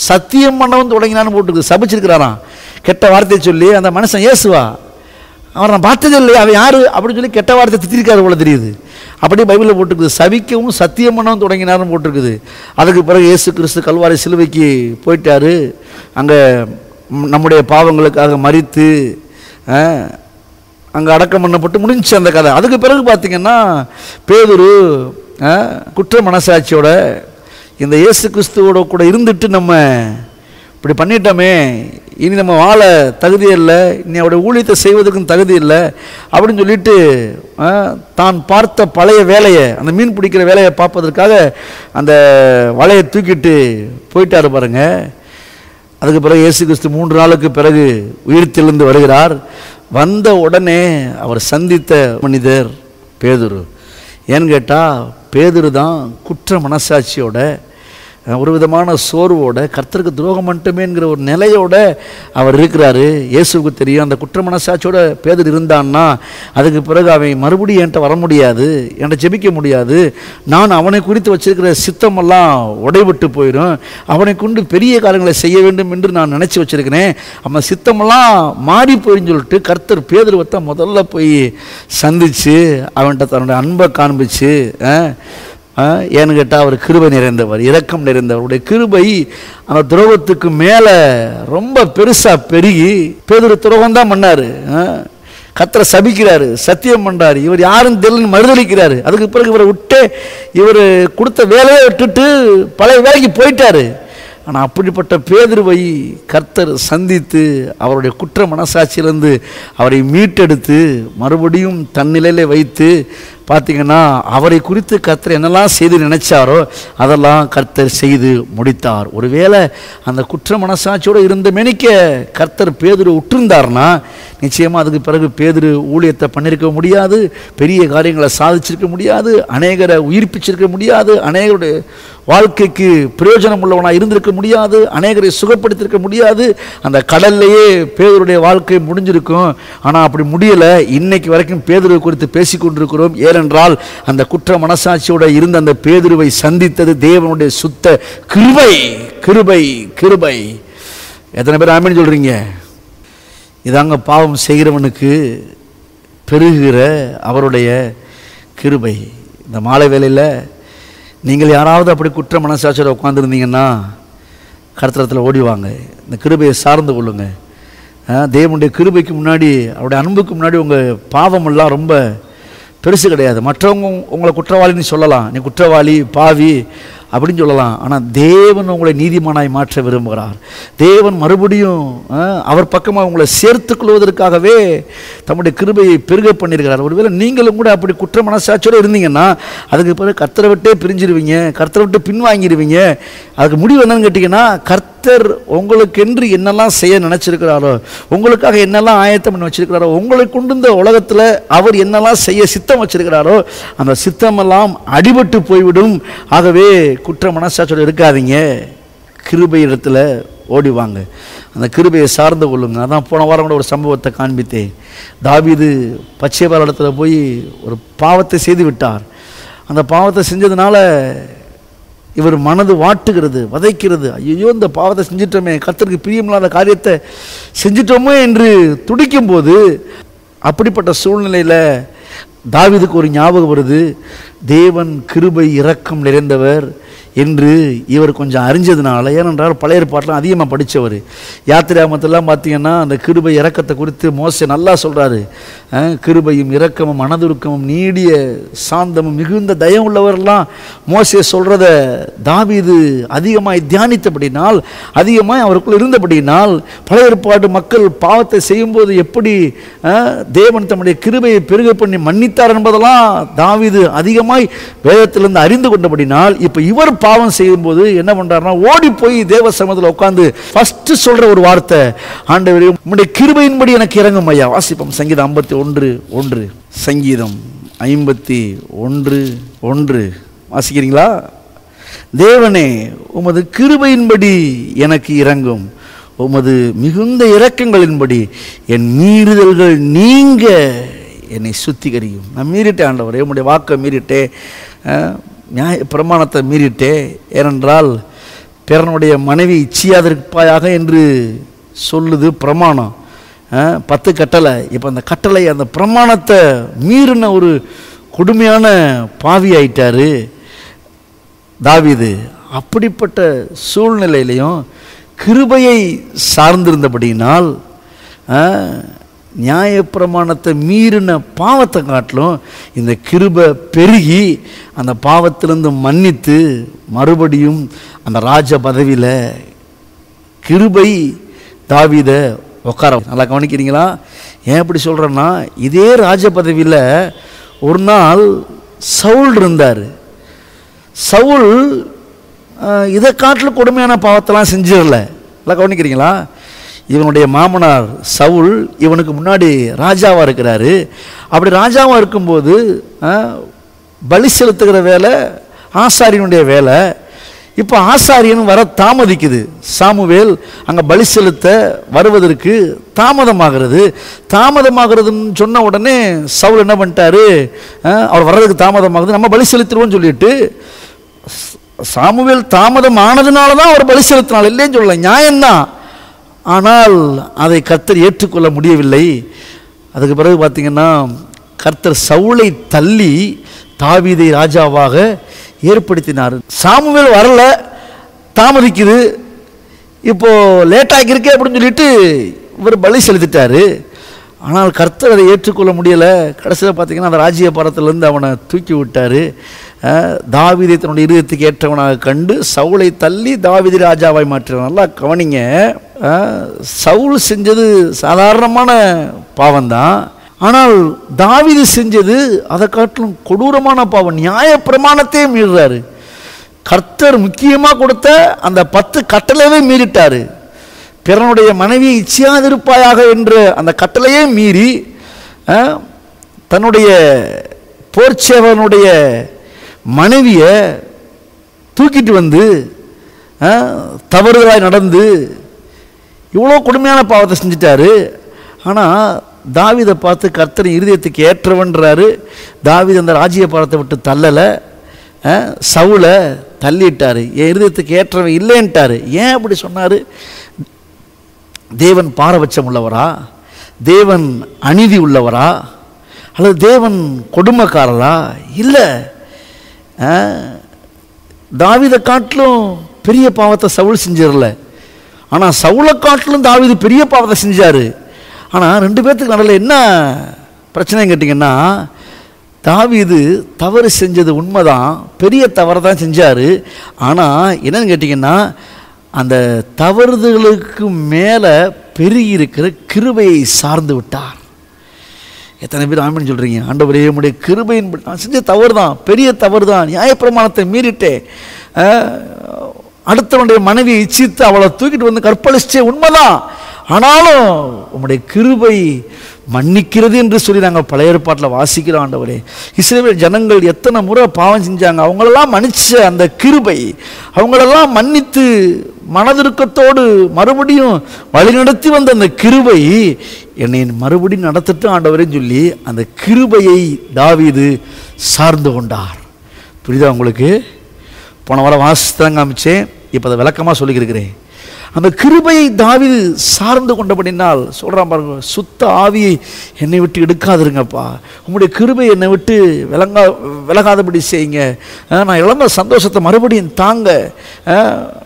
சத்தியம் பண்ணவும் தொடங்கினான்னு போட்டுருக்கு சபிச்சிருக்கிறாராம். கெட்ட வார்த்தையை சொல்லி அந்த மனுஷன் இயேசுவா. அவரை நான் பார்த்ததே இல்லையா அவன் யார் அப்படின்னு சொல்லி கெட்ட வார்த்தை திட்டிருக்காரு போல தெரியுது. அப்படியே பைபிளில் போட்டிருக்குது சபிக்கவும் சத்தியம் பண்ணவும் தொடங்கினார்னு போட்டிருக்குது அதுக்கு பிறகு இயேசு கிறிஸ்து கல்வாரி சிலுவைக்கு போயிட்டாரு. அங்கே நம்முடைய பாவங்களுக்காக மறித்து அங்கே அடக்கம் பண்ணப்பட்டு முடிஞ்சுச்சு அந்த கதை. அதுக்கு பிறகு பார்த்திங்கன்னா பேதுரு குற்ற மனசாட்சியோட இந்த இயேசு கிறிஸ்துவோட கூட இருந்துட்டு நம்ம இப்படி பண்ணிட்டோமே இனி நம்ம வாழ தகுதி இல்லை இனி அவருடைய ஊழியத்தை செய்வதற்கும் தகுதி இல்லை அப்படின்னு சொல்லிட்டு ஆ, தான் பார்த்த பழைய வேலையை அந்த மீன் பிடிக்கிற வேலையை பார்ப்பதற்காக அந்த வலையை தூக்கிட்டு போயிட்டார் பாருங்க. அதுக்கு பிறகு இயேசு கிறிஸ்து மூன்று நாளுக்கு பிறகு உயிர்த்திலிருந்து வருகிறார். வந்த உடனே அவர் சந்தித்த மனிதர் பேதுரு. ஏன்னு கேட்டால் பேதுரு தான் குற்ற மனசாட்சியோட ஒரு விதமான சோர்வோட கர்த்தருக்கு துரோகம் பண்ணிட்டோமேங்கிற ஒரு நிலையோட அவர் இருக்கிறாரு. இயேசுக்கு தெரியும் அந்த குற்ற மனசாட்சியோட பேதர் இருந்தான்னா அதுக்கு பிறகு அவன் மறுபடியும் என்கிட்ட வர முடியாது என்கிட்ட ஜெபிக்க முடியாது. நான் அவனை குறித்து வச்சிருக்கிற சித்தமெல்லாம் உடைபட்டு போயிடும் அவனை கொண்டு பெரிய காரியங்களை செய்ய வேண்டும் என்று நான் நினச்சி வச்சிருக்கிறேன். அவன் சித்தமெல்லாம் மாறி போயின்னு சொல்லிட்டு கர்த்தர் பேதுருவத்தை முதல்ல போய் சந்தித்து அவன்கிட்ட தன்னுடைய அன்பை காண்பிச்சு ஏன்னு கேட்டால் அவர் கிருபை நிறைந்தவர் இரக்கம் நிறைந்தவர். கிருபை அந்த துரோகத்துக்கு மேலே ரொம்ப பெருசாக பெருகி பேதொரு துரோகம் தான் பண்ணார். கத்தரை சபிக்கிறாரு சத்தியம் பண்ணுறாரு இவர் யாரும் தெரியலன்னு மறுதளிக்கிறாரு. அதுக்கு பிறகு இவரை விட்டு இவர் கொடுத்த வேலையை விட்டுட்டு பழைய வேலைக்கு போயிட்டாரு. ஆனால் அப்படிப்பட்ட பேதுருவை கர்த்தர் சந்தித்து அவருடைய குற்ற மனசாட்சியிலிருந்து அவரை மீட்டெடுத்து மறுபடியும் தன்னிலையிலே வைத்து பார்த்தீங்கன்னா அவரை குறித்து கர்த்தர் என்னெல்லாம் செய்து நினைச்சாரோ அதெல்லாம் கர்த்தர் செய்து முடித்தார். ஒருவேளை அந்த குற்ற மனசாட்சியோடு இருந்த மேனிக்க கர்த்தர் பேதுரு உற்றிருந்தார்னா நிச்சயமாக அதுக்கு பிறகு பேதுரு ஊழியத்தை பண்ணியிருக்க முடியாது பெரிய காரியங்களை சாதிச்சிருக்க முடியாது அநேகரை உயிர்ப்பிச்சிருக்க முடியாது அநேகருடைய வாழ்க்கைக்கு பிரயோஜனம் உள்ளவனாக இருந்திருக்க முடியாது அநேகரை சுகப்படுத்தியிருக்க முடியாது. அந்த கடல்லையே பேதருடைய வாழ்க்கை முடிஞ்சிருக்கும். ஆனால் அப்படி முடியலை. இன்னைக்கு வரைக்கும் பேதுருவை குறித்து பேசி கொண்டிருக்கிறோம் ஏனென்றால் அந்த குற்ற மனசாட்சியோட இருந்த அந்த பேதுருவை சந்தித்தது தேவனுடைய சுத்த கிருபை கிருபை கிருபை. எத்தனை பேர் ஆமின்னு சொல்றீங்க? இதாங்க பாவம் செய்கிறவனுக்கு பெருகிற அவருடைய கிருபை. இந்த மாலை வேலையில் நீங்கள் யாராவது அப்படி குற்ற மனசாட்சியோட உட்காந்துருந்தீங்கன்னா கருத்தரத்தில் ஓடிவாங்க இந்த கிருபையை சார்ந்து கொள்ளுங்க. தேவனுடைய கிருபைக்கு முன்னாடி அவருடைய அன்புக்கு முன்னாடி உங்கள் பாவமெல்லாம் ரொம்ப பெருசு கிடையாது. மற்றவங்க உங்களை குற்றவாளின்னு சொல்லலாம். நீ குற்றவாளி பாவி அப்படின்னு சொல்லலாம். ஆனால் தேவன் உங்களை நீதிமானாய் மாற்ற விரும்புகிறார். தேவன் மறுபடியும் அவர் பக்கமாக உங்களை சேர்த்துக்கொள்வதற்காகவே தம்முடைய கிருபையை பெருக பண்ணியிருக்கிறார். ஒருவேளை நீங்களும் கூட அப்படி குற்ற மனசாட்சியோடு இருந்தீங்கன்னா அதுக்கு பிறகு கர்த்தரை விட்டே பிரிஞ்சிருவீங்க கர்த்தரை விட்டு பின்வாங்கிடுவீங்க அதுக்கு முடிவு என்னன்னு கேட்டிங்கன்னா கர்த்தர் உங்களுக்கென்று என்னெல்லாம் செய்ய நினச்சிருக்கிறாரோ உங்களுக்காக என்னெல்லாம் ஆயத்தம் பண்ணி வச்சிருக்கிறாரோ உங்களை கொண்டு இந்த உலகத்தில் அவர் என்னெல்லாம் செய்ய சித்தம் வச்சிருக்கிறாரோ அந்த சித்தமெல்லாம் அடிபட்டு போய்விடும். ஆகவே குற்ற மனசாட்சியோடு இருக்காதீங்க. கிருபை இடத்துல ஓடிவாங்க அந்த கிருபையை சார்ந்து கொள்ளுங்க. அதான் போன வாரம் கூட ஒரு சம்பவத்தை காண்பித்தேன். தாவிது பச்சை இடத்துல போய் ஒரு பாவத்தை செய்து விட்டார். அந்த பாவத்தை செஞ்சதுனால இவர் மனது வாட்டுகிறது வதைக்கிறது. ஐயோ இந்த பாவத்தை செஞ்சிட்டோமே. கத்தருக்கு பிரியமில்லாத காரியத்தை செஞ்சிட்டோமோ என்று துடிக்கும்போது அப்படிப்பட்ட சூழ்நிலையில் தாவிதுக்கு ஒரு ஞாபகம் வருது. தேவன் கிருபை இரக்கம் நிறைந்தவர். என்று இவர் கொஞ்சம் அறிஞ்சதுனால ஏனென்றால் பழைய பாட்டெலாம் அதிகமாக படித்தவர் யாத்திராமத்தெல்லாம் பார்த்தீங்கன்னா அந்த கிருபை இறக்கத்தை குறித்து மோச நல்லா சொல்கிறாரு கிருபையும் இரக்கமும் மனதுருக்கமும் நீடிய சாந்தமும் மிகுந்த தயம் உள்ளவரெல்லாம் மோசே சொல்கிறத தாவிது அதிகமாய் தியானித்தபடினால் அதிகமாய் அவருக்குள் இருந்தபடினால் பழைய ஏற்பாடு மக்கள் பாவத்தை செய்யும்போது எப்படி தேவன் தம்முடைய கிருபையை பெருக பண்ணி மன்னித்தார் என்பதெல்லாம் தாவிது அதிகமாய் வேதத்திலிருந்து அறிந்து கொண்டபடினால் இப்போ இவர் பாவம் செய்யும்போது என்ன பண்ணுறாருனா ஓடி போய் தேவ சமத்தில் உட்காந்து ஃபஸ்ட்டு சொல்கிற ஒரு வார்த்தை ஆண்டவரே உன்னுடைய கிருபையின்படி எனக்கு இறங்கும் ஐயா. வாசிப்போம். சங்கீதம் ஐம்பத்தி ஒன்று ஒன்று. சங்கீதம் ஐம்பத்தி ஒன்று ஒன்று. வாசிக்கிறீங்களா? தேவனே உமது கிருபையின்படி எனக்கு இறங்கும். உமது மிகுந்த இரக்கங்களின்படி என் மீறுதல்கள் நீங்க என்னை சுத்திகரியும். நான் மீறிட்டேன் ஆண்டவரே உம்முடைய வாக்கை மீறிட்டேன். நியாய பிரமாணத்தை மீறிட்டே ஏனென்றால் பிறனுடைய மனைவி இச்சியாதிருப்பாயாக என்று சொல்லுது பிரமாணம். பத்து கட்டளை. இப்போ அந்த கட்டளை அந்த பிரமாணத்தை மீறின ஒரு கொடுமையான பாவி ஆயிட்டார் தாவிது. அப்படிப்பட்ட சூழ்நிலையிலையும் கிருபையை சார்ந்திருந்தபடியினால் நியாயப்பிரமாணத்தை மீறின பாவத்தை காட்டிலும் இந்த கிருபை பெருகி அந்த பாவத்திலேருந்து மன்னித்து மறுபடியும் அந்த ராஜ பதவியில் கிருபை தாவித உட்கார நல்லா கவனிக்கிறீங்களா? ஏன் இப்படி சொல்கிறேன்னா இதே ராஜ பதவியில் ஒரு நாள் சவுல் இருந்தார். சவுல் இதை காட்டிலும் கொடுமையான பாவத்தெல்லாம் செஞ்சிடல. நல்லா கவனிக்கிறீங்களா? இவனுடைய மாமனார் சவுல் இவனுக்கு முன்னாடி ராஜாவாக இருக்கிறாரு. அப்படி ராஜாவாக இருக்கும்போது பலி செலுத்துகிற வேலை ஆசாரியனுடைய வேலை. இப்போ ஆசாரியன் வர தாமதிக்குது. சாமுவேல் அங்கே பலி செலுத்த வருவதற்கு தாமதமாகிறது. தாமதமாகிறதுன்னு சொன்ன உடனே சவுல் என்ன பண்ணிட்டாரு? அவர் வர்றதுக்கு தாமதமாகுது. நம்ம பலி செலுத்திடுவோம்னு சொல்லிட்டு சாமுவேல் தாமதம் ஆனதுனால தான் அவர் பலி செலுத்தினாள் இல்லைன்னு சொல்லலை. நியாயம்தான். ஆனால் அதை கர்த்தர் ஏற்றுக்கொள்ள முடியவில்லை. அதுக்கு பிறகு பார்த்தீங்கன்னா கர்த்தர் சவுளை தள்ளி தாவீதை ராஜாவாக ஏற்படுத்தினார். சாமுவேல் வரல தாமதிக்குது. இப்போது லேட்டாகிருக்கே அப்படின்னு சொல்லிட்டு இவர் பலி செலுத்திட்டாரு. ஆனால் கர்த்தர் அதை ஏற்றுக்கொள்ள முடியலை. கடைசியில் பார்த்தீங்கன்னா அந்த ராஜ்ய பாரத்திலேருந்து அவனை தூக்கி விட்டார். தாவிதை தன்னுடைய இருதயத்துக்கு ஏற்றவனாக கண்டு சவுளை தள்ளி தாவிதி ராஜாவாய் மாற்றினார். நல்லா கவனிங்க. சவுல் செஞ்சது சாதாரணமான பாவம்தான். ஆனால் தாவீது செஞ்சது அதை காட்டிலும் கொடூரமான பாவம். நியாய பிரமாணத்தையே மீறுறாரு. கர்த்தர் முக்கியமாக கொடுத்த அந்த பத்து கட்டளையவே மீறிட்டார். பிறனுடைய மனைவியை இச்சியாதிருப்பாயாக என்று அந்த கட்டளையே மீறி தன்னுடைய போர்ச்சேவனுடைய மனைவியை தூக்கிட்டு வந்து அஹ், தவறுதலாய் நடந்து இவ்வளோ கொடுமையான பாவத்தை செஞ்சிட்டாரு. ஆனால் தாவிதை பார்த்து கர்த்தரின் இருதயத்துக்கு ஏற்றவன்றாரு. தாவித அந்த ராஜ்ய பாடத்தை விட்டு தள்ளலை. சவுளை தள்ளிட்டார். என் இருதயத்துக்கு ஏற்றவன் இல்லைன்ட்டார். ஏன் அப்படி சொன்னார்? தேவன் பாரபட்சம் உள்ளவரா தேவன் அநீதி உள்ளவரா? அல்லது தேவன் கொடுமைக்காரரா? இல்லை தாவிதை காட்டிலும் பெரிய பாவத்தை சவுல் செஞ்சிடல. ஆனால் சவுளை காட்டிலும் தாவீது பெரிய பாவத்தை செஞ்சார். ஆனால் ரெண்டு பேர்த்துக்கு நடுவில் என்ன பிரச்சனைன்னு கேட்டிங்கன்னா தாவிது தவறு செஞ்சது உண்மைதான் பெரிய தவறை தான் செஞ்சார். ஆனால் என்னன்னு கேட்டிங்கன்னா அந்த தவறுதலுக்கு மேலே பெருகி இருக்கிற கிருபையை சார்ந்து விட்டார். எத்தனை பேர் ஆமின்னு சொல்கிறீங்க ஆண்டவரே உடைய கிருபையின் நான் செஞ்ச தவறு தான் பெரிய தவறு தான் நியாயப்பிரமாணத்தை மீறிட்டேன் அடுத்தவனுடைய மனைவியை இச்சித்து அவளை தூக்கிட்டு வந்து கற்பழிச்சே உண்மைதான். ஆனாலும் உம்முடைய கிருபை மன்னிக்கிறது என்று சொல்லி நாங்கள் பழைய ஏற்பாட்டில் வாசிக்கிறோம் ஆண்டவரே. இஸ்ரேல் ஜனங்கள் எத்தனை முறை பாவம் செஞ்சாங்க அவங்களெல்லாம் மன்னிச்ச அந்த கிருபை அவங்களெல்லாம் மன்னித்து மனதிருக்கத்தோடு மறுபடியும் வழிநடத்தி வந்த அந்த கிருபை என்னை மறுபடியும் நடத்தட்டும் ஆண்டவரேன்னு சொல்லி அந்த கிருபையை தாவீது சார்ந்து கொண்டார். புரியுதா உங்களுக்கு? போன வாரம் வாசித்தான் காமிச்சேன் இப்போ அதை விளக்கமாக சொல்லிக்கிருக்கிறேன். அந்த கிருபையை தாவிது சார்ந்து கொண்டபடினால் சொல்கிறான் பாருங்க சுத்த ஆவியை என்னை விட்டு எடுக்காதிருங்கப்பா. உங்களுடைய கிருபை என்னை விட்டு விளங்கா விலகாதபடி செய்யுங்க. நான் இழந்த சந்தோஷத்தை மறுபடியும் தாங்க.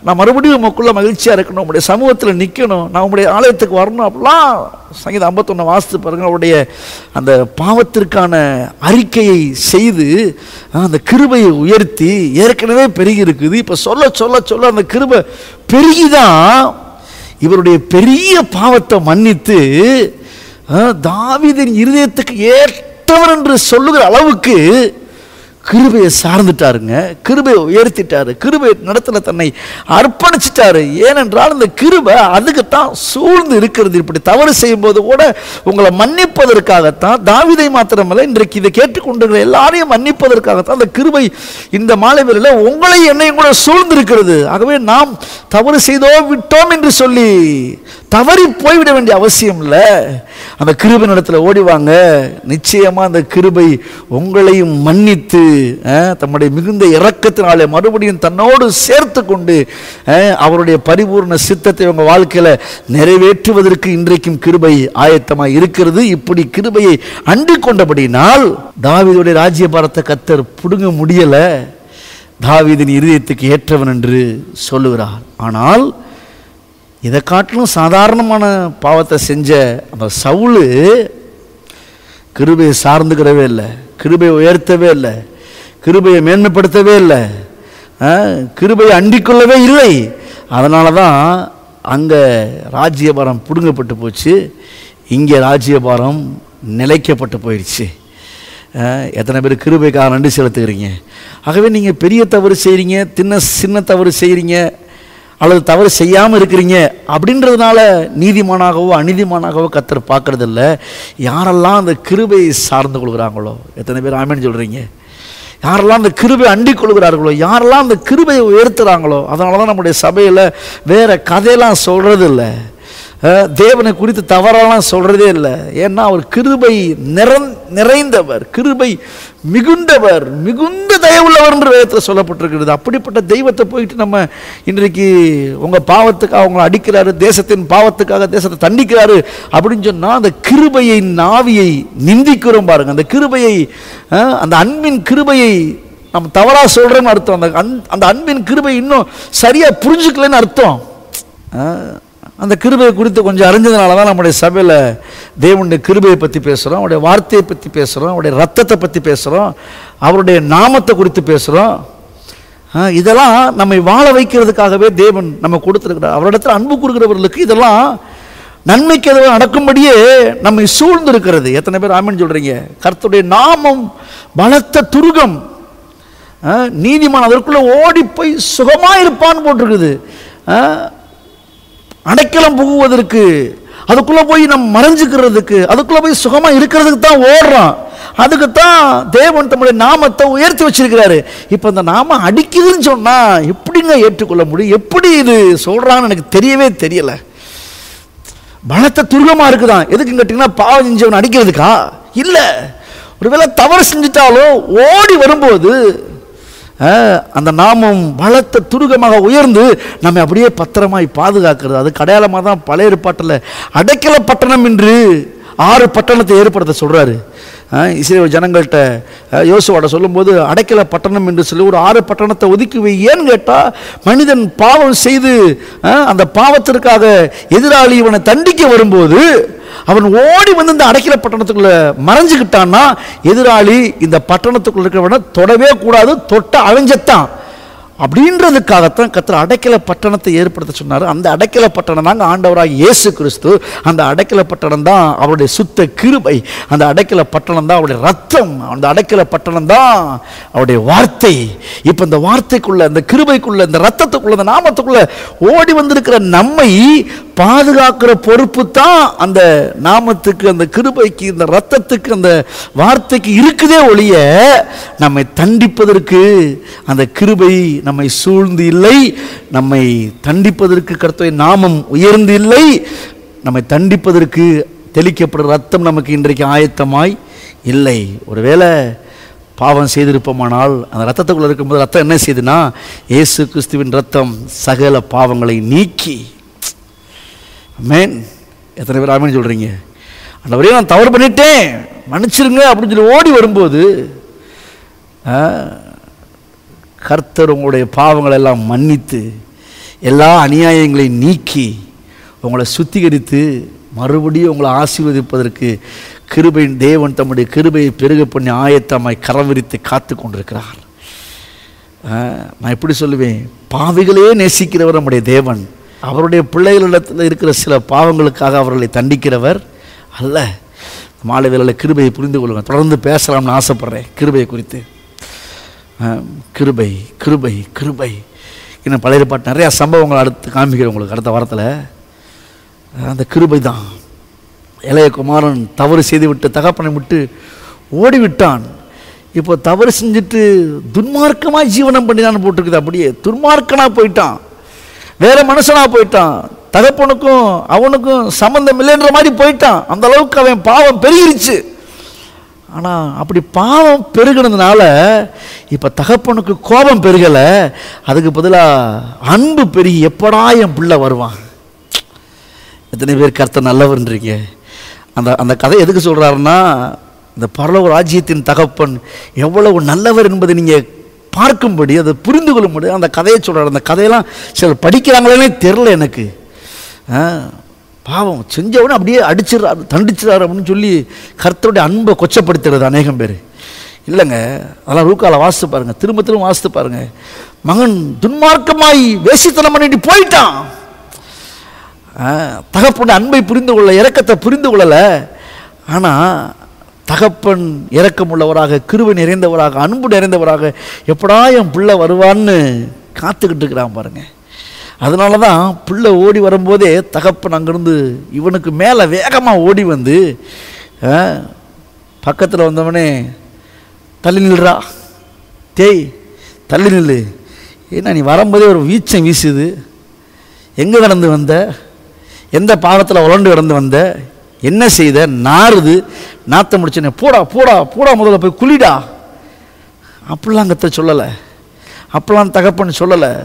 நான் மறுபடியும் உங்களுக்குள்ள மகிழ்ச்சியாக இருக்கணும். உங்களுடைய சமூகத்தில் நிற்கணும் நான் உங்களுடைய ஆலயத்துக்கு வரணும் அப்படிலாம் சங்கீதம் ஐம்பத்தொன்று வாசித்து பாருங்க. அவருடைய அந்த பாவத்திற்கான அறிக்கையை செய்து அந்த கிருபையை உயர்த்தி ஏற்கனவே பெருகி இருக்குது இப்போ சொல்ல சொல்ல சொல்ல அந்த கிருபை பெருகிதான் இவருடைய பெரிய பாவத்தை மன்னித்து தாவிதின் இருதயத்துக்கு ஏற்றவர் என்று சொல்லுகிற அளவுக்கு கிருபையை சார்ந்துட்டாருங்க. கிருபையை உயர்த்திட்டாரு. கிருபை நடத்துல தன்னை அர்ப்பணிச்சிட்டாரு. ஏனென்றால் இந்த கிருபை அதுக்குத்தான் சூழ்ந்து இருக்கிறது. இப்படி தவறு செய்யும்போது கூட உங்களை மன்னிப்பதற்காகத்தான் தாவிதை மாத்திரமல்ல இன்றைக்கு இதை கேட்டுக்கொண்டிருக்கிற எல்லாரையும் மன்னிப்பதற்காகத்தான் அந்த கிருபை இந்த மாலை வேளையில் உங்களை என்னையும் கூட சூழ்ந்து இருக்கிறது ஆகவே நாம் தவறு செய்தோ விட்டோம் என்று சொல்லி தவறி போய்விட வேண்டிய அவசியம் இல்லை. அந்த கிருபை இடத்துல ஓடிவாங்க நிச்சயமாக அந்த கிருபை உங்களையும் மன்னித்து தம்முடைய மிகுந்த இறக்கத்தினாலே மறுபடியும் தன்னோடு சேர்த்து கொண்டு அவருடைய பரிபூர்ண சித்தத்தை உங்கள் வாழ்க்கையில் நிறைவேற்றுவதற்கு இன்றைக்கும் கிருபை ஆயத்தமாக இருக்கிறது. இப்படி கிருபையை அண்டி கொண்டபடினால் தாவீதுடைய ராஜ்யபாரத்தை கத்தர் பிடுங்க முடியலை. தாவிதின் இருதயத்துக்கு ஏற்றவன் என்று சொல்லுகிறார். ஆனால் இதை காட்டிலும் சாதாரணமான பாவத்தை செஞ்ச அந்த சவுளு கிருபையை சார்ந்துக்கிறவே இல்லை கிருபையை உயர்த்தவே இல்லை கிருபையை மேன்மைப்படுத்தவே இல்லை ஆ, கிருபையை அண்டிக்கொள்ளவே இல்லை. அதனால தான் அங்கே ராஜ்யபாரம் பிடுங்கப்பட்டு போச்சு. இங்கே ராஜ்யபாரம் நிலைக்கப்பட்டு போயிடுச்சு. எத்தனை பேர் கிருபைக்காக நன்றி செலுத்துக்கிறீங்க ஆகவே நீங்கள் பெரிய தவறு செய்கிறீங்க சின்ன சின்ன தவறு செய்கிறீங்க அல்லது தவறு செய்யாமல் இருக்கிறீங்க அப்படின்றதுனால நீதிமானாகவோ அநீதிமானாகவோ கத்தர் பார்க்கறதில்ல. யாரெல்லாம் அந்த கிருபையை சார்ந்து கொள்கிறாங்களோ எத்தனை பேர் ஆமேன்னு சொல்கிறீங்க யாரெல்லாம் அந்த கிருபை அண்டிக் கொள்கிறார்களோ யாரெல்லாம் அந்த கிருபையை உயர்த்துறாங்களோ அதனால தான் நம்முடைய சபையில் வேறு கதையெல்லாம் சொல்கிறது இல்லை தேவனை குறித்து தவறெல்லாம் சொல்கிறதே இல்லை. ஏன்னா அவர் கிருபை நிறந் நிறைந்தவர். கிருபை மிகுந்தவர் மிகுந்த தயவுள்ளவர் என்று வேதத்தில் சொல்லப்பட்டிருக்கிறது. அப்படிப்பட்ட தெய்வத்தை போயிட்டு நம்ம இன்றைக்கு உங்கள் பாவத்துக்காக அவங்களை அடிக்கிறாரு தேசத்தின் பாவத்துக்காக தேசத்தை தண்டிக்கிறாரு அப்படின்னு சொன்னால் அந்த கிருபையை நாவியை நிந்திக்கிறோம் பாருங்கள் அந்த கிருபையை அந்த அன்பின் கிருபையை நம்ம தவறாக சொல்கிறோம்னு அர்த்தம். அந்த அன் அந்த அன்பின் கிருபை இன்னும் சரியாக புரிஞ்சுக்கலன்னு அர்த்தம். அந்த கிருபையை குறித்து கொஞ்சம் அறிஞ்சதுனால தான் நம்முடைய சபையில் தேவனுடைய கிருபையை பற்றி பேசுகிறோம் அவருடைய வார்த்தையை பற்றி பேசுகிறோம் அவருடைய ரத்தத்தை பற்றி பேசுகிறோம் அவருடைய நாமத்தை குறித்து பேசுகிறோம் இதெல்லாம் நம்மை வாழ வைக்கிறதுக்காகவே தேவன் நம்ம கொடுத்துருக்கிறார். அவரிடத்தில் அன்பு கொடுக்குறவர்களுக்கு இதெல்லாம் நன்மைக்கு எதுவும் நடக்கும்படியே நம்மை சூழ்ந்து இருக்கிறது எத்தனை பேர் ஆமின்னு சொல்கிறீங்க கர்த்தருடைய நாமம் பலத்த துருகம். ஆ, நீதிமான் அதற்குள்ளே ஓடி போய் சுகமா இருப்பான்னு போட்டிருக்குது. ஆ, அடைக்கலம் புகுவதற்கு அதுக்குள்ளே போய் நம்ம மறைஞ்சுக்கிறதுக்கு அதுக்குள்ளே போய் சுகமாக இருக்கிறதுக்கு தான் ஓடுறோம். அதுக்கு தான் தேவன் தம்முடைய நாமத்தை உயர்த்தி வச்சிருக்கிறாரு. இப்போ இந்த நாமம் அடிக்குதுன்னு சொன்னால் எப்படிங்க ஏற்றுக்கொள்ள முடியும்? எப்படி இது சொல்கிறான்னு எனக்கு தெரியவே தெரியலை. பலத்தை துருகமாக இருக்குதான். எதுக்குன்னு கேட்டிங்கன்னா பாவம் செஞ்சவன் அடிக்கிறதுக்கா? இல்லை. ஒருவேளை தவறு செஞ்சிட்டாலோ ஓடி வரும்போது அந்த நாமம் பலத்த துருகமாக உயர்ந்து நம்ம அப்படியே பத்திரமாய் பாதுகாக்கிறது. அது அடையாளமாக தான் பழைய ஏற்பாட்டில் அடைக்கல பட்டணம் என்று ஆறு பட்டணத்தை ஏற்படுத்த சொல்கிறாரு அஹ், இஸ்ரேல் ஜனங்கள்கிட்ட யோசுவாட சொல்லும்போது அடைக்கல பட்டணம் என்று சொல்லி ஒரு ஆறு பட்டணத்தை ஒதுக்கி வை ஏன்னு கேட்டால் மனிதன் பாவம் செய்து அந்த பாவத்திற்காக எதிராளி இவனை தண்டிக்க வரும்போது அவன் ஓடி வந்து இந்த அடைக்கல பட்டணத்துக்குள்ள மறைஞ்சுக்கிட்டான்னா எதிராளி இந்த பட்டணத்துக்குள்ள இருக்கிறவனை தொடவே கூடாது தொட்ட அழிஞ்சத்தான் அப்படின்றதுக்காகத்தான் கத்திர அடைக்கல பட்டணத்தை ஏற்படுத்த சொன்னார். அந்த அடைக்கல பட்டணம் தாங்க ஆண்டவராக இயேசு கிறிஸ்து. அந்த அடைக்கல பட்டணம் தான் அவருடைய சுத்த கிருபை. அந்த அடைக்கல பட்டணம் தான் அவருடைய ரத்தம். அந்த அடைக்கல பட்டணம் தான் அவருடைய வார்த்தை. இப்போ இந்த வார்த்தைக்குள்ள இந்த கிருபைக்குள்ள இந்த ரத்தத்துக்குள்ள இந்த நாமத்துக்குள்ள ஓடி வந்திருக்கிற நம்மை பாதுகாக்கிற பொறுப்பு தான் அந்த நாமத்துக்கு அந்த கிருபைக்கு இந்த ரத்தத்துக்கு அந்த வார்த்தைக்கு இருக்குதே ஒழிய நம்மை தண்டிப்பதற்கு அந்த கிருபை நம்மை சூழ்ந்து இல்லை. நம்மை தண்டிப்பதற்கு கர்த்தருடைய நாமம் உயர்ந்து இல்லை. நம்மை தண்டிப்பதற்கு தெளிக்கப்படுற ரத்தம் நமக்கு இன்றைக்கு ஆயத்தமாய் இல்லை. ஒருவேளை பாவம் செய்திருப்போமானால் அந்த ரத்தத்துக்குள்ளே இருக்கும்போது ரத்தம் என்ன செய்யுதுன்னா இயேசு கிறிஸ்துவின் ரத்தம் சகல பாவங்களை நீக்கி மேன் எத்தனை பேர் ஆமேன்னு சொல்கிறீங்க ஆண்டவரே நான் தவறு பண்ணிட்டேன். மன்னிச்சிருங்க அப்படின்னு சொல்லி ஓடி வரும்போது ஆ, கர்த்தர் உங்களுடைய பாவங்களை எல்லாம் மன்னித்து எல்லா அநியாயங்களையும் நீக்கி உங்களை சுத்திகரித்து மறுபடியும் உங்களை ஆசீர்வதிப்பதற்கு கிருபையின் தேவன் தம்முடைய கிருபையை பெருக பண்ணி ஆயத்தமாய் கரவிரித்து காத்து கொண்டிருக்கிறார். நான் எப்படி சொல்லுவேன். பாவிகளே நேசிக்கிறவர் நம்முடைய தேவன். அவருடைய பிள்ளைகளிடத்தில் இருக்கிற சில பாவங்களுக்காக அவர்களை தண்டிக்கிறவர் அல்ல. மாலை வேலையில் கிருபையை புரிந்து கொள்ளுங்க தொடர்ந்து பேசலாம்னு ஆசைப்பட்றேன் கிருபையை குறித்து. கிருபை கிருபை கிருபை. இன்னும் பழைய பாட்டு நிறையா சம்பவங்கள் அடுத்து காமிக்கிறேன் உங்களுக்கு அடுத்த வாரத்தில். அந்த கிருபை தான். இளைய குமாரன் தவறு செய்துவிட்டு தகப்பனை விட்டு ஓடிவிட்டான். இப்போ தவறு செஞ்சுட்டு துன்மார்க்கமாக ஜீவனம் பண்ணினான்னு போட்டிருக்குது அப்படியே துன்மார்க்கனாக போயிட்டான். வேற மனுஷனா போயிட்டான். தகப்பனுக்கும் அவனுக்கும் சம்மந்தம் இல்லைன்ற மாதிரி போயிட்டான். அந்த அளவுக்கு அவன் பாவம் பெருகிருச்சு. ஆனால் அப்படி பாவம் பெருகினதுனால இப்போ தகப்பனுக்கு கோபம் பெருகலை. அதுக்கு பதிலாக அன்பு பெருகி எப்படா என் பிள்ளை வருவான்? எத்தனை பேர் கருத்தை நல்லவர்ன்றீங்க அந்த அந்த கதை எதுக்கு சொல்கிறாருன்னா இந்த பரலோக ராஜ்யத்தின் தகப்பன் எவ்வளவு நல்லவர் என்பதை நீங்கள் பார்க்கும்படி அதை புரிந்து கொள்ளும்படி அந்த கதையை சொல்கிறார் அந்த கதையெல்லாம் சிலர் படிக்கிறாங்களே தெரில எனக்கு. பாவம் செஞ்சவனே அப்படியே அடிச்சிடறாரு தண்டிச்சிடறாரு அப்படின்னு சொல்லி கர்த்தருடைய அன்பை கொச்சப்படுத்துறது அநேகம் பேர். இல்லைங்க அதெல்லாம் ரூக்கால வாசித்து பாருங்க திரும்ப திரும்ப வாசித்து பாருங்க. மகன் துன்மார்க்கமாய் வேசித்தனம் பண்ணிட்டு போயிட்டான். தகப்புடைய அன்பை புரிந்து கொள்ள இறக்கத்தை புரிந்து கொள்ளலை. ஆனால் தகப்பன் இரக்கமுள்ளவராக கிருவை நிறைந்தவராக அன்பு நிறைந்தவராக எப்படா என் பிள்ளை வருவான்னு காத்துக்கிட்டு இருக்கிறான் பாருங்கள் அதனால தான் பிள்ளை ஓடி வரும்போதே தகப்பன் அங்கேருந்து இவனுக்கு மேலே வேகமாக ஓடி வந்து பக்கத்தில் வந்தவனே தள்ளி நில்றா. தேய் தள்ளி நில்லு. ஏன்னா நீ வரும்போதே ஒரு வீச்சம் வீசுது. எங்கே கடந்து வந்த? எந்த பாவத்தில் உழண்டு கடந்து வந்த? என்ன செய்த? நாறுது. நாற்ற முடிச்சுனே போடா போடா போடா முதல்ல போய் குளிடா. அப்படிலாம் கத்த சொல்லலை. அப்படிலாம் தகப்பன் சொல்லலை.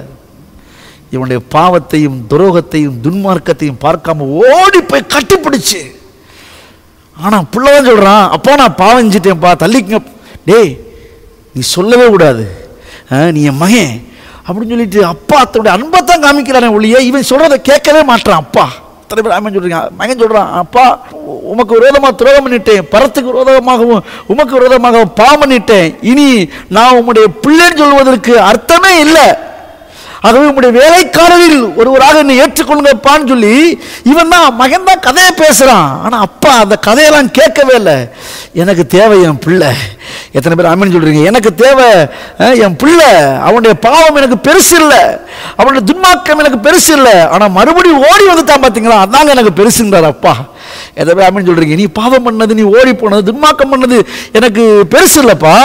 இவனுடைய பாவத்தையும் துரோகத்தையும் துன்மார்க்கத்தையும் பார்க்காம ஓடி போய் கட்டிப்பிடிச்சு. ஆனால் பிள்ளைதான் சொல்கிறான் அப்போ நான் பாவம் செஞ்சிட்டேன்ப்பா தள்ளிக்கங்க. டேய் நீ சொல்லவே கூடாது. ஆ, நீ என் மகன். அப்படின்னு சொல்லிட்டு அப்பா அத்தனுடைய அன்பை தான் காமிக்கிறானே ஒழிய இவன் சொல்கிறத கேட்கவே மாட்டான் அப்பா. அத்தனை பேர் சொல்றீங்க. சொல்கிறீங்க மகன் சொல்கிறான் அப்பா உ- உமக்கு விரோதமாக துரோகம் பண்ணிட்டேன். பரத்துக்கு விரோதமாகவும் உமக்கு விரோதமாகவும் பாவம் பண்ணிட்டேன். இனி நான் உம்முடைய பிள்ளைன்னு சொல்வதற்கு அர்த்தமே இல்லை. ஆகவே உங்களுடைய வேலைக்காரரில் ஒருவராக என்னை ஏற்றுக்கொள்ளுங்கப்பான்னு சொல்லி இவன் தான் மகன் தான் கதையை பேசுகிறான் ஆனால் அப்பா அந்த கதையெல்லாம் கேட்கவே இல்லை. எனக்கு தேவை என் பிள்ளை. எத்தனை பேர் அமைன்னு சொல்கிறீங்க எனக்கு தேவை என் பிள்ளை. அவனுடைய பாவம் எனக்கு பெருசு இல்லை. அவனுடைய துன்மாக்கம் எனக்கு பெருசு இல்லை. ஆனால் மறுபடியும் ஓடி வந்துட்டான் பார்த்தீங்களா அதாங்க எனக்கு பெருசுன்றார் அப்பா. எதை பேர் அமைன்னு சொல்கிறீங்க நீ பாவம் பண்ணது நீ ஓடி போனது துன்மாக்கம் பண்ணது எனக்கு பெருசு இல்லைப்பா.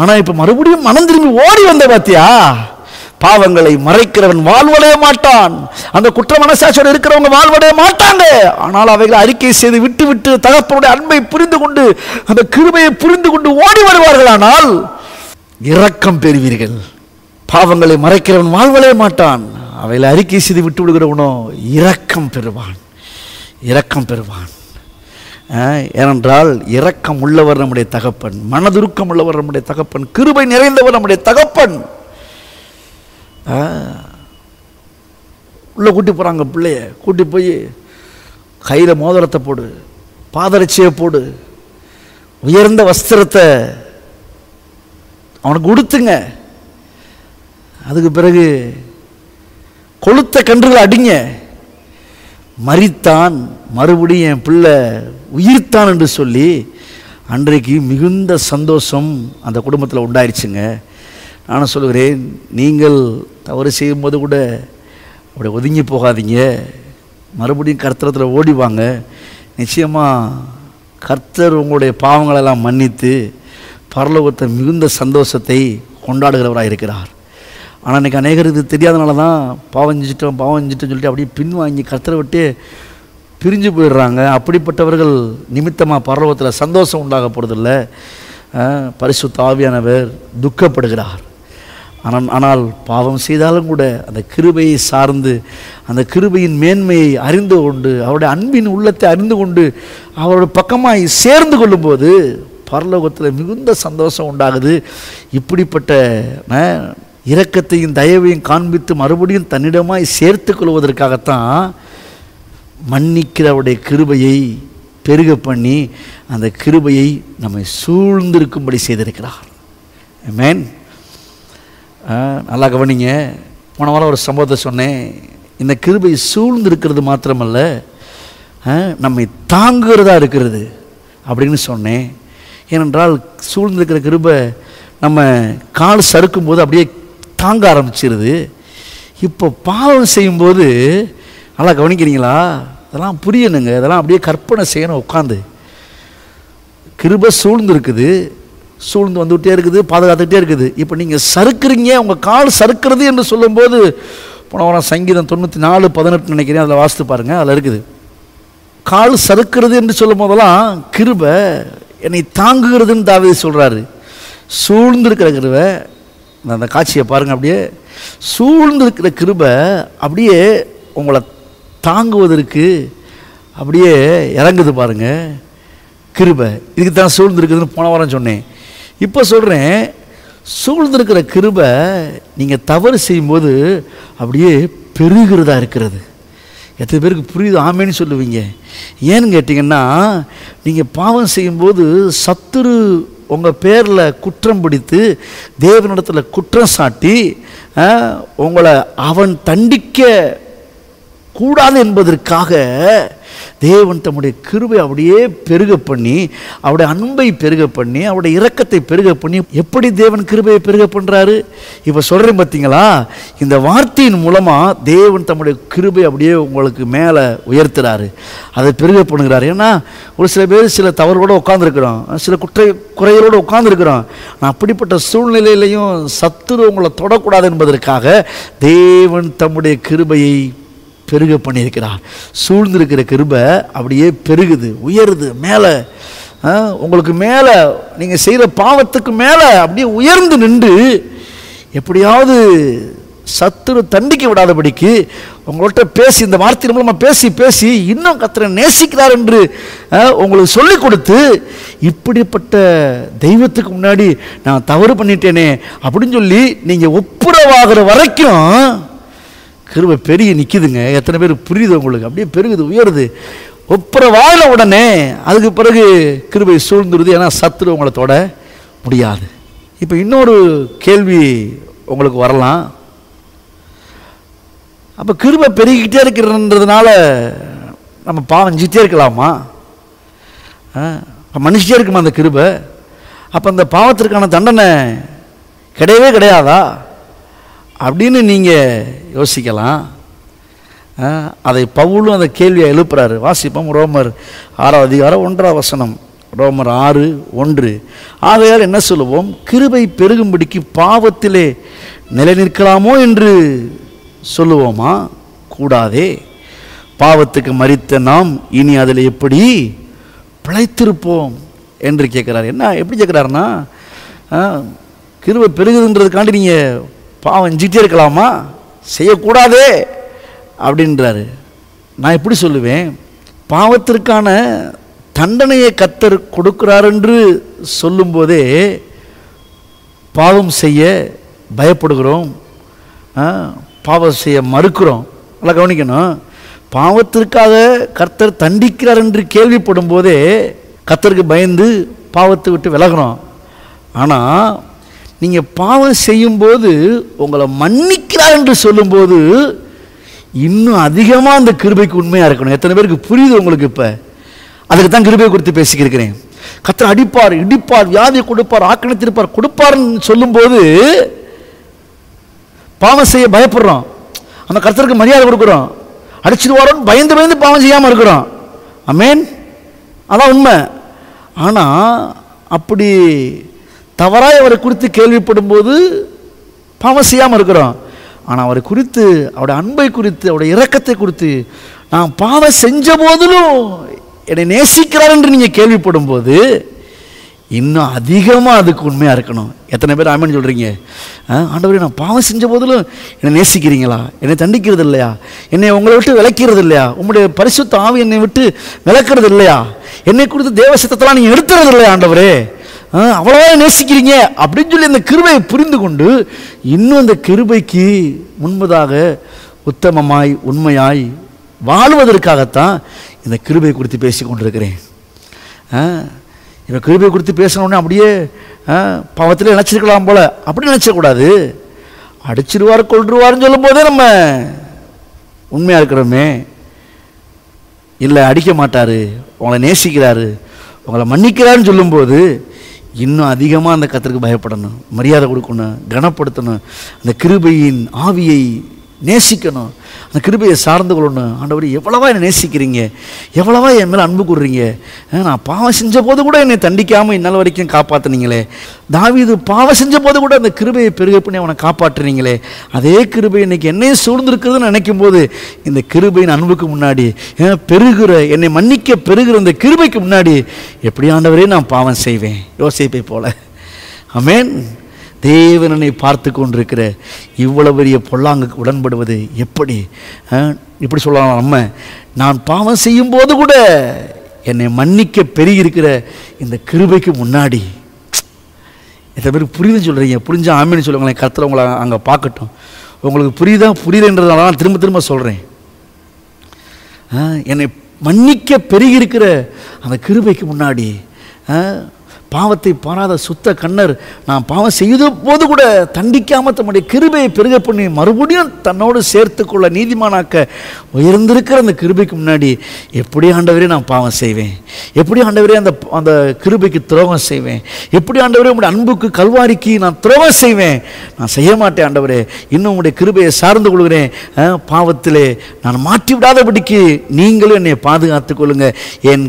ஆனால் இப்போ மறுபடியும் மனம் திரும்பி ஓடி வந்த பாத்தியா? பாவங்களை மறைக்கிறவன் வாழ்வடைய மாட்டான். அந்த குற்ற மனசாட்சியோடு இருக்கிறவங்க வாழ்வடைய மாட்டாங்க. ஆனால் அவைகளை அறிக்கை செய்து விட்டு விட்டு தகப்பனுடைய அன்பை புரிந்து கொண்டு அந்த கிருமையை புரிந்து கொண்டு ஓடி வருவார்களானால் இரக்கம் பெறுவீர்கள். பாவங்களை மறைக்கிறவன் வாழ்வடைய மாட்டான். அவைகளை அறிக்கை செய்து விட்டு விடுகிறவனோ இரக்கம் பெறுவான். இரக்கம் பெறுவான். ஏனென்றால் இரக்கம் உள்ளவர் நம்முடைய தகப்பன் மனதுருக்கம் உள்ளவர் நம்முடைய தகப்பன் கிருபை நிறைந்தவர் நம்முடைய தகப்பன். உள்ளே கூட்டி போகிறாங்க பிள்ளைய. கூட்டி போய் கையில் மோதிரத்தை போடு பாதரட்சியை போடு உயர்ந்த வஸ்திரத்தை அவனுக்கு உடுத்துங்க. அதுக்கு பிறகு கொளுத்த கன்றுகளை அடிங்க. மறித்தான் மறுபடியும் என் பிள்ளை உயிர்த்தான் என்று சொல்லி அன்றைக்கு மிகுந்த சந்தோஷம் அந்த குடும்பத்தில் உண்டாயிருச்சுங்க. நான் சொல்கிறேன் நீங்கள் தவறு செய்யும்போது கூட அப்படி ஒதுங்கி போகாதீங்க. மறுபடியும் கர்த்தரத்தில் ஓடிவாங்க நிச்சயமாக கர்த்தர் உங்களுடைய பாவங்களெல்லாம் மன்னித்து பரலோகத்தை மிகுந்த சந்தோஷத்தை கொண்டாடுகிறவராக இருக்கிறார். ஆனால் இன்றைக்கி அநேகர் இது தெரியாதனால தான் பாவம் செஞ்சுட்டோம் பாவம் செஞ்சுட்டோம்னு சொல்லிட்டு அப்படியே பின்வாங்கி கர்த்தரை விட்டு பிரிஞ்சு போயிடுறாங்க. அப்படிப்பட்டவர்கள் நிமித்தமாக பரலோகத்தில் சந்தோஷம் உண்டாக போகிறதில்ல பரிசு தாவியானவர் துக்கப்படுகிறார். ஆனால் ஆனால் பாவம் செய்தாலும் கூட அந்த கிருபையை சார்ந்து அந்த கிருபையின் மேன்மையை அறிந்து கொண்டு அவருடைய அன்பின் உள்ளத்தை அறிந்து கொண்டு அவரோட பக்கமாய் சேர்ந்து கொள்ளும்போது பரலோகத்தில் மிகுந்த சந்தோஷம் உண்டாகுது. இப்படிப்பட்ட இரக்கத்தையும் தயவையும் காண்பித்து மறுபடியும் தன்னிடமாய் சேர்த்து கொள்வதற்காகத்தான் மன்னிக்கிறவருடைய கிருபையை பெருக பண்ணி அந்த கிருபையை நம்மை சூழ்ந்திருக்கும்படி செய்திருக்கிறார். மேன் நல்லா கவனிங்க. போன வாரம் ஒரு சம்பவத்தை சொன்னேன். இந்த கிருபை சூழ்ந்திருக்கிறது மாத்திரமல்ல ஆ, நம்மை தாங்குகிறதா இருக்கிறது அப்படின்னு சொன்னேன். ஏனென்றால் சூழ்ந்திருக்கிற கிருபை நம்ம கால் சறுக்கும்போது அப்படியே தாங்க ஆரம்பிச்சிருது. இப்போ பாவம் செய்யும்போது நல்லா கவனிக்கிறீங்களா? இதெல்லாம் புரியணுங்க. இதெல்லாம் அப்படியே கற்பனை செய்யணும் உட்காந்து கிருபை சூழ்ந்துருக்குது. சூழ்ந்து வந்துகிட்டே இருக்குது பாதுகாத்துக்கிட்டே இருக்குது. இப்போ நீங்கள் சறுக்குறீங்க உங்கள் கால் சறுக்கிறது என்று சொல்லும்போது போன வாரம் சங்கீதம் தொண்ணூற்றி நாலு பதினெட்டு நினைக்கிறேன் அதில் வாசித்து பாருங்கள் அதில் இருக்குது. கால் சறுக்கிறது என்று சொல்லும் போதெல்லாம் கிருபை என்னை தாங்குகிறதுன்னு தாவே சொல்கிறாரு சூழ்ந்திருக்கிற கிருப அந்த- காட்சியை பாருங்கள் அப்படியே. சூழ்ந்திருக்கிற கிருபை அப்படியே உங்களை தாங்குவதற்கு அப்படியே இறங்குது பாருங்க கிருபை. இதுக்கு தான் சூழ்ந்திருக்குதுன்னு போன வாரம் சொன்னேன். இப்போ சொல்கிறேன் சூழ்ந்திருக்கிற கிருபை நீங்கள் தவறு செய்யும்போது அப்படியே பெருகிறதா இருக்கிறது. எத்தனை பேருக்கு புரியுது? ஆமேன்னு சொல்லுவீங்க. ஏன்னு கேட்டிங்கன்னா நீங்கள் பாவம் செய்யும்போது சத்துரு உங்கள் பேரில் குற்றம் பிடித்து தேவனிடத்தில் குற்றம் சாட்டி உங்களை அவன் தண்டிக்க கூடாது என்பதற்காக தேவன் தம்முடைய கிருபை அப்படியே பெருக பண்ணி அவருடைய அன்பை பெருக பண்ணி அவருடைய இரக்கத்தை பெருக பண்ணி எப்படி தேவன் கிருபையை பெருக பண்ணுறாரு இப்போ சொல்கிறேன் பார்த்தீங்களா இந்த வார்த்தையின் மூலமாக தேவன் தம்முடைய கிருபை அப்படியே உங்களுக்கு மேலே உயர்த்துறாரு. அதை பெருக பண்ணுகிறார். ஏன்னா ஒரு சில பேர் சில தவறுகளோடு உட்காந்துருக்குறோம் சில குற்றை குறைகளோடு உட்காந்துருக்குறோம் நான் அப்படிப்பட்ட சூழ்நிலையிலையும் சத்துரு உங்களை தொடக்கூடாது என்பதற்காக தேவன் தம்முடைய கிருபையை பெருக பண்ணியிருக்கிறார் சூழ்ந்திருக்கிற கிருபை அப்படியே பெருகுது உயருது மேலே. ஆ, உங்களுக்கு மேலே நீங்கள் செய்கிற பாவத்துக்கு மேலே அப்படியே உயர்ந்து நின்று எப்படியாவது சத்துரு தண்டிக்க விடாதபடிக்கு உங்கள்கிட்ட பேசி இந்த வார்த்தை மூலமாக பேசி பேசி இன்னும் கத்தரை நேசிக்கிறார் என்று உங்களுக்கு சொல்லிக் கொடுத்து இப்படிப்பட்ட தெய்வத்துக்கு முன்னாடி நான் தவறு பண்ணிட்டேனே அப்படின்னு சொல்லி நீங்கள் ஒப்புரவாகிற வரைக்கும் கிருபை பெரிய நிற்கிதுங்க எத்தனை பேர் புரியுது உங்களுக்கு? அப்படியே பெருகுது உயருது. ஒப்புற வாயில உடனே அதுக்கு பிறகு கிருபை சூழ்ந்துருது. ஏன்னா சத்துரு உங்களை தொட முடியாது. இப்போ இன்னொரு கேள்வி உங்களுக்கு வரலாம். அப்போ கிருபை பெருகிக்கிட்டே இருக்கிறன்றதுனால நம்ம பாவஞ்சிட்டே இருக்கலாமா? இப்போ மனுஷிட்டே இருக்குமா அந்த கிருபை? அப்போ அந்த பாவத்திற்கான தண்டனை கிடையவே கிடையாதா? அப்படின்னு நீங்கள் யோசிக்கலாம். ஆ, அதை பவுலும் அந்த கேள்வியை எழுப்புறாரு. வாசிப்போம் ரோமர் ஆறாவது அதிகாரம் ஒன்றாம் வசனம். ரோமர் ஆறு ஒன்று. ஆகையால் என்ன சொல்லுவோம்? கிருபை பெருகும்படிக்கு பாவத்திலே நிலைநிற்கலாமோ என்று சொல்லுவோமா? கூடாதே. பாவத்துக்கு மறித்த நாம் இனி அதில் எப்படி பிழைத்திருப்போம் என்று கேட்குறாரு. என்ன எப்படி கேட்குறாருன்னா ஆ, கிருபை பெருகுதுன்றதுக்காண்டி நீங்கள் பாவம் செஞ்சுட்டே இருக்கலாமா? செய்யக்கூடாதே அப்படின்றாரு. நான் எப்படி சொல்லுவேன்? பாவத்திற்கான தண்டனையை கத்தர் கொடுக்கிறார் என்று சொல்லும்போதே பாவம் செய்ய பயப்படுகிறோம். பாவம் செய்ய மறுக்கிறோம். நல்லா கவனிக்கணும். பாவத்திற்காக கர்த்தர் தண்டிக்கிறார் என்று கேள்விப்படும் போதே கர்த்தருக்கு பயந்து பாவத்தை விட்டு விலகிறோம். ஆனால் நீங்கள் பாவம் செய்யும்போது உங்களை மன்னிக்கிறார் என்று சொல்லும்போது இன்னும் அதிகமாக அந்த கிருபைக்கு உண்மையாக இருக்கணும். எத்தனை பேருக்கு புரியுது உங்களுக்கு இப்போ? அதுக்கு தான் கிருபை கொடுத்து பேசிக்கிருக்கிறேன். கத்தர் அடிப்பார் இடிப்பார் வியாதி கொடுப்பார் ஆக்கிரமித்திருப்பார் கொடுப்பார்னு சொல்லும்போது பாவம் செய்ய பயப்படுறோம். அந்த கர்த்தருக்கு மரியாதை கொடுக்குறோம். அடிச்சிடுவாரோன்னு பயந்து பயந்து பாவம் செய்யாமல் இருக்கிறோம். அமேன் அதான் உண்மை. ஆனால் அப்படி தவறாக அவரை குறித்து கேள்விப்படும் போது பாவம் செய்யாமல் இருக்கிறோம். ஆனால் அவரை குறித்து அவருடைய அன்பை குறித்து அவருடைய இரக்கத்தை குறித்து நான் பாவம் செஞ்ச போதிலும் என்னை நேசிக்கிறார் என்று நீங்கள் கேள்விப்படும் போது இன்னும் அதிகமாக அதுக்கு உண்மையாக இருக்கணும். எத்தனை பேர் ஆமேன்னு சொல்கிறீங்க ஆண்டவரே நான் பாவம் செஞ்ச போதிலும் என்னை நேசிக்கிறீங்களா? என்னை தண்டிக்கிறது இல்லையா என்னை உங்களை விட்டு விளக்கிறது இல்லையா உங்களுடைய பரிசுத்த ஆவி என்னை விட்டு விளக்கிறது இல்லையா என்னை குறித்து தேவ சித்தத்தெல்லாம் நீங்கள் எடுத்துறது இல்லையா ஆண்டவரே? அவ்வளவா நேசிக்கிறீங்க அப்படின்னு சொல்லி அந்த கிருபையை புரிந்து கொண்டு இன்னும் அந்த கிருபைக்கு முன்பதாக உத்தமமாய் உண்மையாய் வாழ்வதற்காகத்தான் இந்த கிருபை குறித்து பேசி கொண்டிருக்கிறேன். ஆ, இவன் கிருபை குறித்து பேசணுன்னே அப்படியே ஆ, பாவத்தில் நினச்சிருக்கலாம் போல். அப்படி நினச்சக்கூடாது அடிச்சிருவார் கொள்றுவார்னு சொல்லும்போதே நம்ம உண்மையாக இருக்கிறோமே. இல்லை அடிக்க மாட்டார். உங்களை நேசிக்கிறாரு. உங்களை மன்னிக்கிறாருன்னு சொல்லும்போது இன்னும் அதிகமாக அந்த கத்தருக்கு பயப்படணும் மரியாதை கொடுக்கணும் கனப்படுத்தணும். அந்த கிருபையின் ஆவியை நேசிக்கணும். அந்த கிருபையை சார்ந்து கொள்ளணும். ஆண்டவர் எவ்வளவா என்னை நேசிக்கிறீங்க? எவ்வளவா என் மேலே அன்பு கூடுறீங்க நான் பாவம் செஞ்ச போது கூட என்னை தண்டிக்காமல் இந்நாள் வரைக்கும் காப்பாற்றுனீங்களே தாவிது பாவம் செஞ்ச போது கூட அந்த கிருபையை பெருக பண்ணி அவனை காப்பாற்றுறீங்களே அதே கிருபை இன்னைக்கு என்னையும் சூழ்ந்திருக்கிறதுன்னு நினைக்கும் போது இந்த கிருபையின் அன்புக்கு முன்னாடி பெருகிற என்னை மன்னிக்க பெருகிற இந்த கிருபைக்கு முன்னாடி எப்படி ஆண்டவரே நான் பாவம் செய்வேன்? யோசிப்பை போல. அமேன் தேவனனை பார்த்து கொண்டிருக்கிற இவ்வளவு பெரிய பொல்லாங்குக்கு உடன்படுவது எப்படி? இப்படி சொல்லலாம். நம்ம நான் பாவம் செய்யும் போது கூட என்னை மன்னிக்க பெருகியிருக்கிற இந்த கிருபைக்கு முன்னாடி. எத்தனை பேர் புரியுதுன்னு சொல்கிறீங்க புரிஞ்சா ஆமின்னு சொல்லுங்களேன். கருத்தில் உங்களை அங்கே பார்க்கட்டும். உங்களுக்கு புரியுதா? புரியுதுன்றதுனால நான் திரும்ப திரும்ப சொல்கிறேன் என்னை மன்னிக்க பெருகியிருக்கிற அந்த கிருபைக்கு முன்னாடி ஆ, பாவத்தை பாராத சுத்த கண்ணர் நான் பாவம் செய்த போது கூட தண்டிக்காமல் தம்முடைய கிருபையை பெருக பண்ணி மறுபடியும் தன்னோடு சேர்த்துக்கொள்ள நீதிமானாக்க உயர்ந்திருக்கிற அந்த கிருபைக்கு முன்னாடி எப்படி ஆண்டவரே நான் பாவம் செய்வேன்? எப்படி ஆண்டவரே அந்த அந்த கிருபைக்கு துரோகம் செய்வேன்? எப்படி ஆண்டவரே உங்களுடைய அன்புக்கு கல்வாரிக்கு நான் துரோகம் செய்வேன்? நான் செய்ய மாட்டேன் ஆண்டவரே. இன்னும் உங்களுடைய கிருபையை சார்ந்து கொள்கிறேன். ஆ, பாவத்திலே நான் மாற்றி விடாதபடிக்கு நீங்களும் என்னை பாதுகாத்துக் கொள்ளுங்கள் என்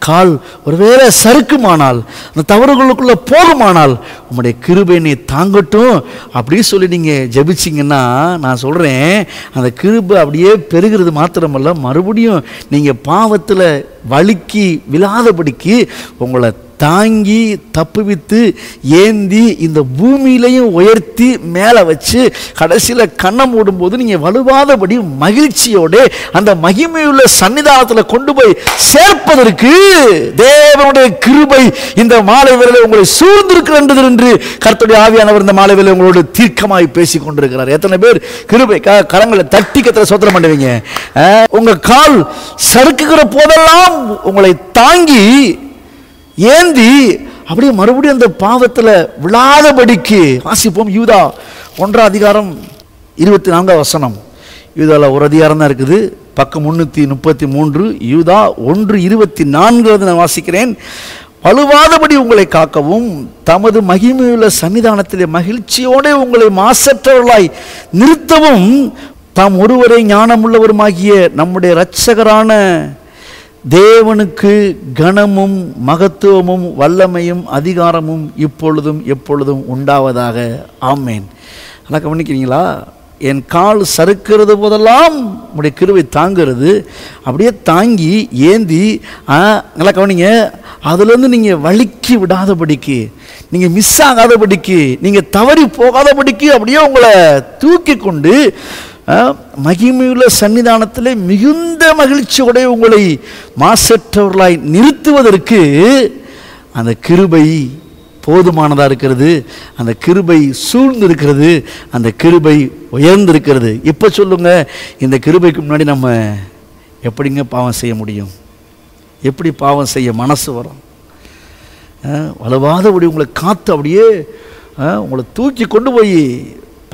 கால் ஒருவேளை சறுக்குமானால் அந்த தவறுகளுக்குள்ளே போகுமானால் உங்களுடைய கிருபை நீ தாங்கட்டும். அப்படின்னு சொல்லி நீங்கள் ஜபிச்சிங்கன்னா நான் சொல்கிறேன் அந்த கிருபை அப்படியே பெருகிறது மாத்திரமல்ல மறுபடியும் நீங்கள் பாவத்தில் வழுக்கி விழாதபடிக்கு உங்களை தாங்கி தப்புவித்து ஏந்தி இந்த பூமியிலையும் உயர்த்தி மேலே வச்சு கடைசியில் கண்ணை மூடும்போது நீங்கள் வலுவாதபடி மகிழ்ச்சியோடு அந்த மகிமையுள்ள சன்னிதானத்தில் கொண்டு போய் சேர்ப்பதற்கு தேவனுடைய கிருபை இந்த மாலை வேளையில் உங்களை சூழ்ந்திருக்கிறது என்று கர்த்தருடைய ஆவியானவர் இந்த மாலை வேளையில் உங்களோடு தீர்க்கமாய் பேசி கொண்டிருக்கிறார். எத்தனை பேர் கிருபை கரங்களை தட்டி கத்திர சோத்திரம் பண்ணுவீங்க? உங்கள் கால் சறுக்குகிற போதெல்லாம் உங்களை தாங்கி ஏந்தி அப்படியே மறுபடியும் அந்த பாவத்தில் விழாதபடிக்கு வாசிப்போம் யூதா ஒன்றாம் அதிகாரம் இருபத்தி நான்காம் வசனம். யூதாவில் ஒரு அதிகாரம் தான் இருக்குது. பக்கம் முன்னூற்றி முப்பத்தி மூன்று யூதா ஒன்று இருபத்தி நான்கு நான் வாசிக்கிறேன். வலுவாதபடி உங்களை காக்கவும் தமது மகிமையுள்ள சன்னிதானத்திலே மகிழ்ச்சியோடு உங்களை மாசற்றவர்களாய் நிறுத்தவும் தாம் ஒருவரை ஞானமுள்ளவருமாகிய நம்முடைய இரட்சகரான தேவனுக்கு கனமும் மகத்துவமும் வல்லமையும் அதிகாரமும் இப்பொழுதும் எப்பொழுதும் உண்டாவதாக. ஆமேன். நல்லா கவனிக்கிறீங்களா? என் கால் சறுக்கிறது போதெல்லாம் உடைய கிருவை தாங்கிறது அப்படியே தாங்கி ஏந்தி ஆ, நல்லா கவனிங்க. அதுலேருந்து நீங்கள் வழுக்கி விடாதபடிக்கு நீங்கள் மிஸ் ஆகாதபடிக்கு நீங்கள் தவறி போகாதபடிக்கு அப்படியே உங்களை தூக்கி கொண்டு மகிமையுள்ள சன்னிதானத்தில் மிகுந்த மகிழ்ச்சியோடைய உங்களை மாசற்றவர்களாய் நிறுத்துவதற்கு அந்த கிருபை போதுமானதாக இருக்கிறது அந்த கிருபை சூழ்ந்து இருக்கிறது அந்த கிருபை உயர்ந்திருக்கிறது. இப்போ சொல்லுங்க இந்த கிருபைக்கு முன்னாடி நம்ம எப்படிங்க பாவம் செய்ய முடியும்? எப்படி பாவம் செய்ய மனசு வரும்? அஹ், வலுவாதபடி உங்களை காத்து அப்படியே உங்களை தூக்கி கொண்டு போய்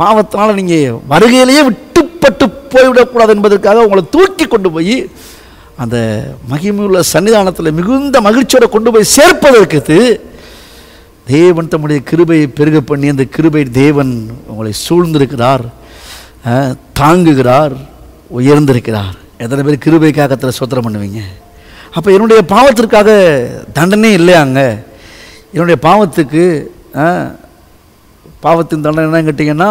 பாவத்தினால் நீங்கள் வருகையிலேயே விட்டுப்பட்டு போய்விடக்கூடாது என்பதற்காக உங்களை தூக்கி கொண்டு போய் அந்த மகிமையுள்ள சன்னிதானத்தில் மிகுந்த மகிழ்ச்சியோட கொண்டு போய் சேர்ப்பதற்கு தேவன் தம்முடைய கிருபையை பெருக பண்ணி அந்த கிருபை தேவன் உங்களை சூழ்ந்திருக்கிறார் தாங்குகிறார் உயர்ந்திருக்கிறார். எத்தனை பேர் கிருபைக்காக சுத்திரம் பண்ணுவீங்க? அப்போ என்னுடைய பாவத்திற்காக தண்டனை இல்லையாங்க? என்னுடைய பாவத்துக்கு பாவத்தின் தண்டனை என்னன்னு கேட்டிங்கன்னா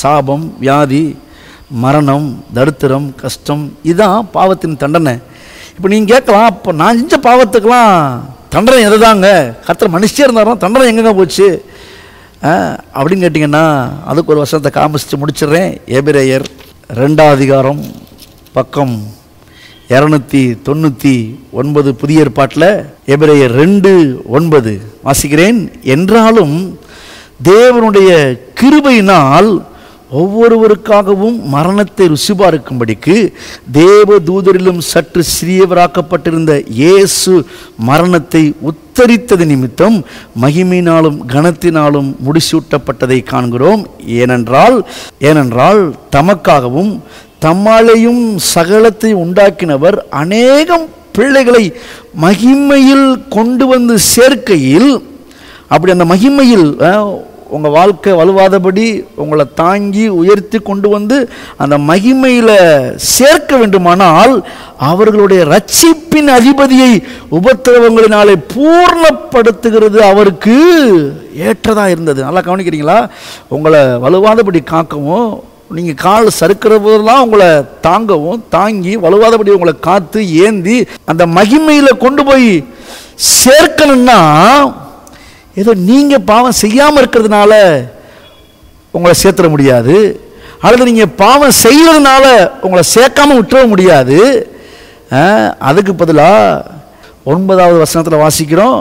சாபம் வியாதி மரணம் தரித்திரம் கஷ்டம் இதுதான் பாவத்தின் தண்டனை. இப்போ நீங்கள் கேட்கலாம் அப்போ நான் செஞ்ச பாவத்துக்கெல்லாம் தண்டனை எதுதாங்க? கத்திர மனுஷே இருந்தாலும் தண்டனை எங்கெங்க போச்சு? அப்படின்னு கேட்டிங்கன்னா அதுக்கு ஒரு வருஷத்தை காமிச்சு முடிச்சிடுறேன். ஏபிரேயர் ரெண்டாவது அதிகாரம் பக்கம் இரநூத்தி தொண்ணூற்றி ஒன்பது புதிய ஏற்பாட்டில் எபிரேயர் ரெண்டு ஒன்பது வாசிக்கிறேன். என்றாலும் தேவனுடைய கிருபையினால் ஒவ்வொருவருக்காகவும் மரணத்தை ருசி பார்க்கும்படிக்கு தேவ தூதரிலும் சற்று சிறியவராக்கப்பட்டிருந்த இயேசு மரணத்தை உத்தரித்தது நிமித்தம் மகிமையினாலும் கனத்தினாலும் முடிசூட்டப்பட்டதை காண்கிறோம். ஏனென்றால் ஏனென்றால் தமக்காகவும் தம்மாலேயும் சகலத்தை உண்டாக்கினவர் அநேகம் பிள்ளைகளை மகிமையில் கொண்டு வந்து சேர்க்கையில் அப்படி அந்த மகிமையில் உங்கள் வாழ்க்கை வலுவாதபடி உங்களை தாங்கி உயர்த்தி கொண்டு வந்து அந்த மகிமையில் சேர்க்க வேண்டுமானால் அவர்களுடைய ரட்சிப்பின் அதிபதியை உபத்திரவங்களினாலே பூர்ணப்படுத்துகிறது அவருக்கு ஏற்றதாக இருந்தது. நல்லா கவனிக்கிறீங்களா? உங்களை வலுவாதபடி காக்கவும் நீங்கள் கால் சறுக்கிற போதெல்லாம் உங்களை தாங்கவும் தாங்கி வலுவாதபடி உங்களை காத்து ஏந்தி அந்த மகிமையில் கொண்டு போய் சேர்க்கணும்னா ஏதோ நீங்கள் பாவம் செய்யாமல் இருக்கிறதுனால உங்களை சேர்த்துட முடியாது. அல்லது நீங்கள் பாவம் செய்கிறதுனால உங்களை சேர்க்காம விட்டுற முடியாது. அதுக்கு பதிலாக ஒன்பதாவது வசனத்தில் வாசிக்கிறோம்.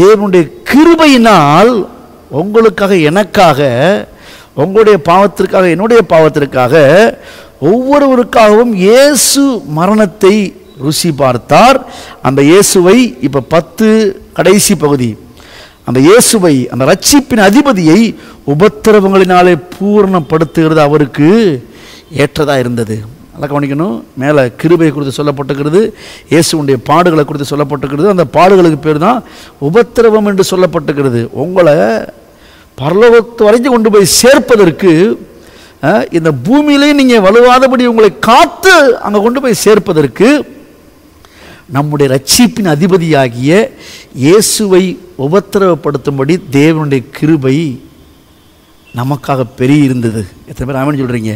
தேவனுடைய கிருபையினால் உங்களுக்காக எனக்காக உங்களுடைய பாவத்திற்காக என்னுடைய பாவத்திற்காக ஒவ்வொருவருக்காகவும் இயேசு மரணத்தை ருசி பார்த்தார். அந்த இயேசுவை இப்போ பத்து கடைசி பகுதி அந்த இயேசுவை அந்த ரட்சிப்பின் அதிபதியை உபத்திரவங்களினாலே பூர்ணப்படுத்துகிறது அவருக்கு ஏற்றதாக இருந்தது. நல்லா கவனிக்கணும். மேலே கிருபை குறித்து சொல்லப்பட்டுக்கிறது இயேசுடைய பாடுகளை குறித்து சொல்லப்பட்டுக்கிறது அந்த பாடுகளுக்கு பேர் தான் உபத்திரவம் என்று சொல்லப்பட்டுக்கிறது உங்களை பரலோகத்து வரைக்கும் கொண்டு போய் சேர்ப்பதற்கு இந்த பூமியிலே நீங்கள் வலுவாதபடி உங்களை காத்து அங்கே கொண்டு போய் சேர்ப்பதற்கு நம்முடைய ரட்சிப்பின் அதிபதியாகிய இயேசுவை உபத்திரவப்படுத்தும்படி தேவனுடைய கிருபை நமக்காக பெரிய இருந்தது எத்தனை பேர் ஆமன் சொல்கிறீங்க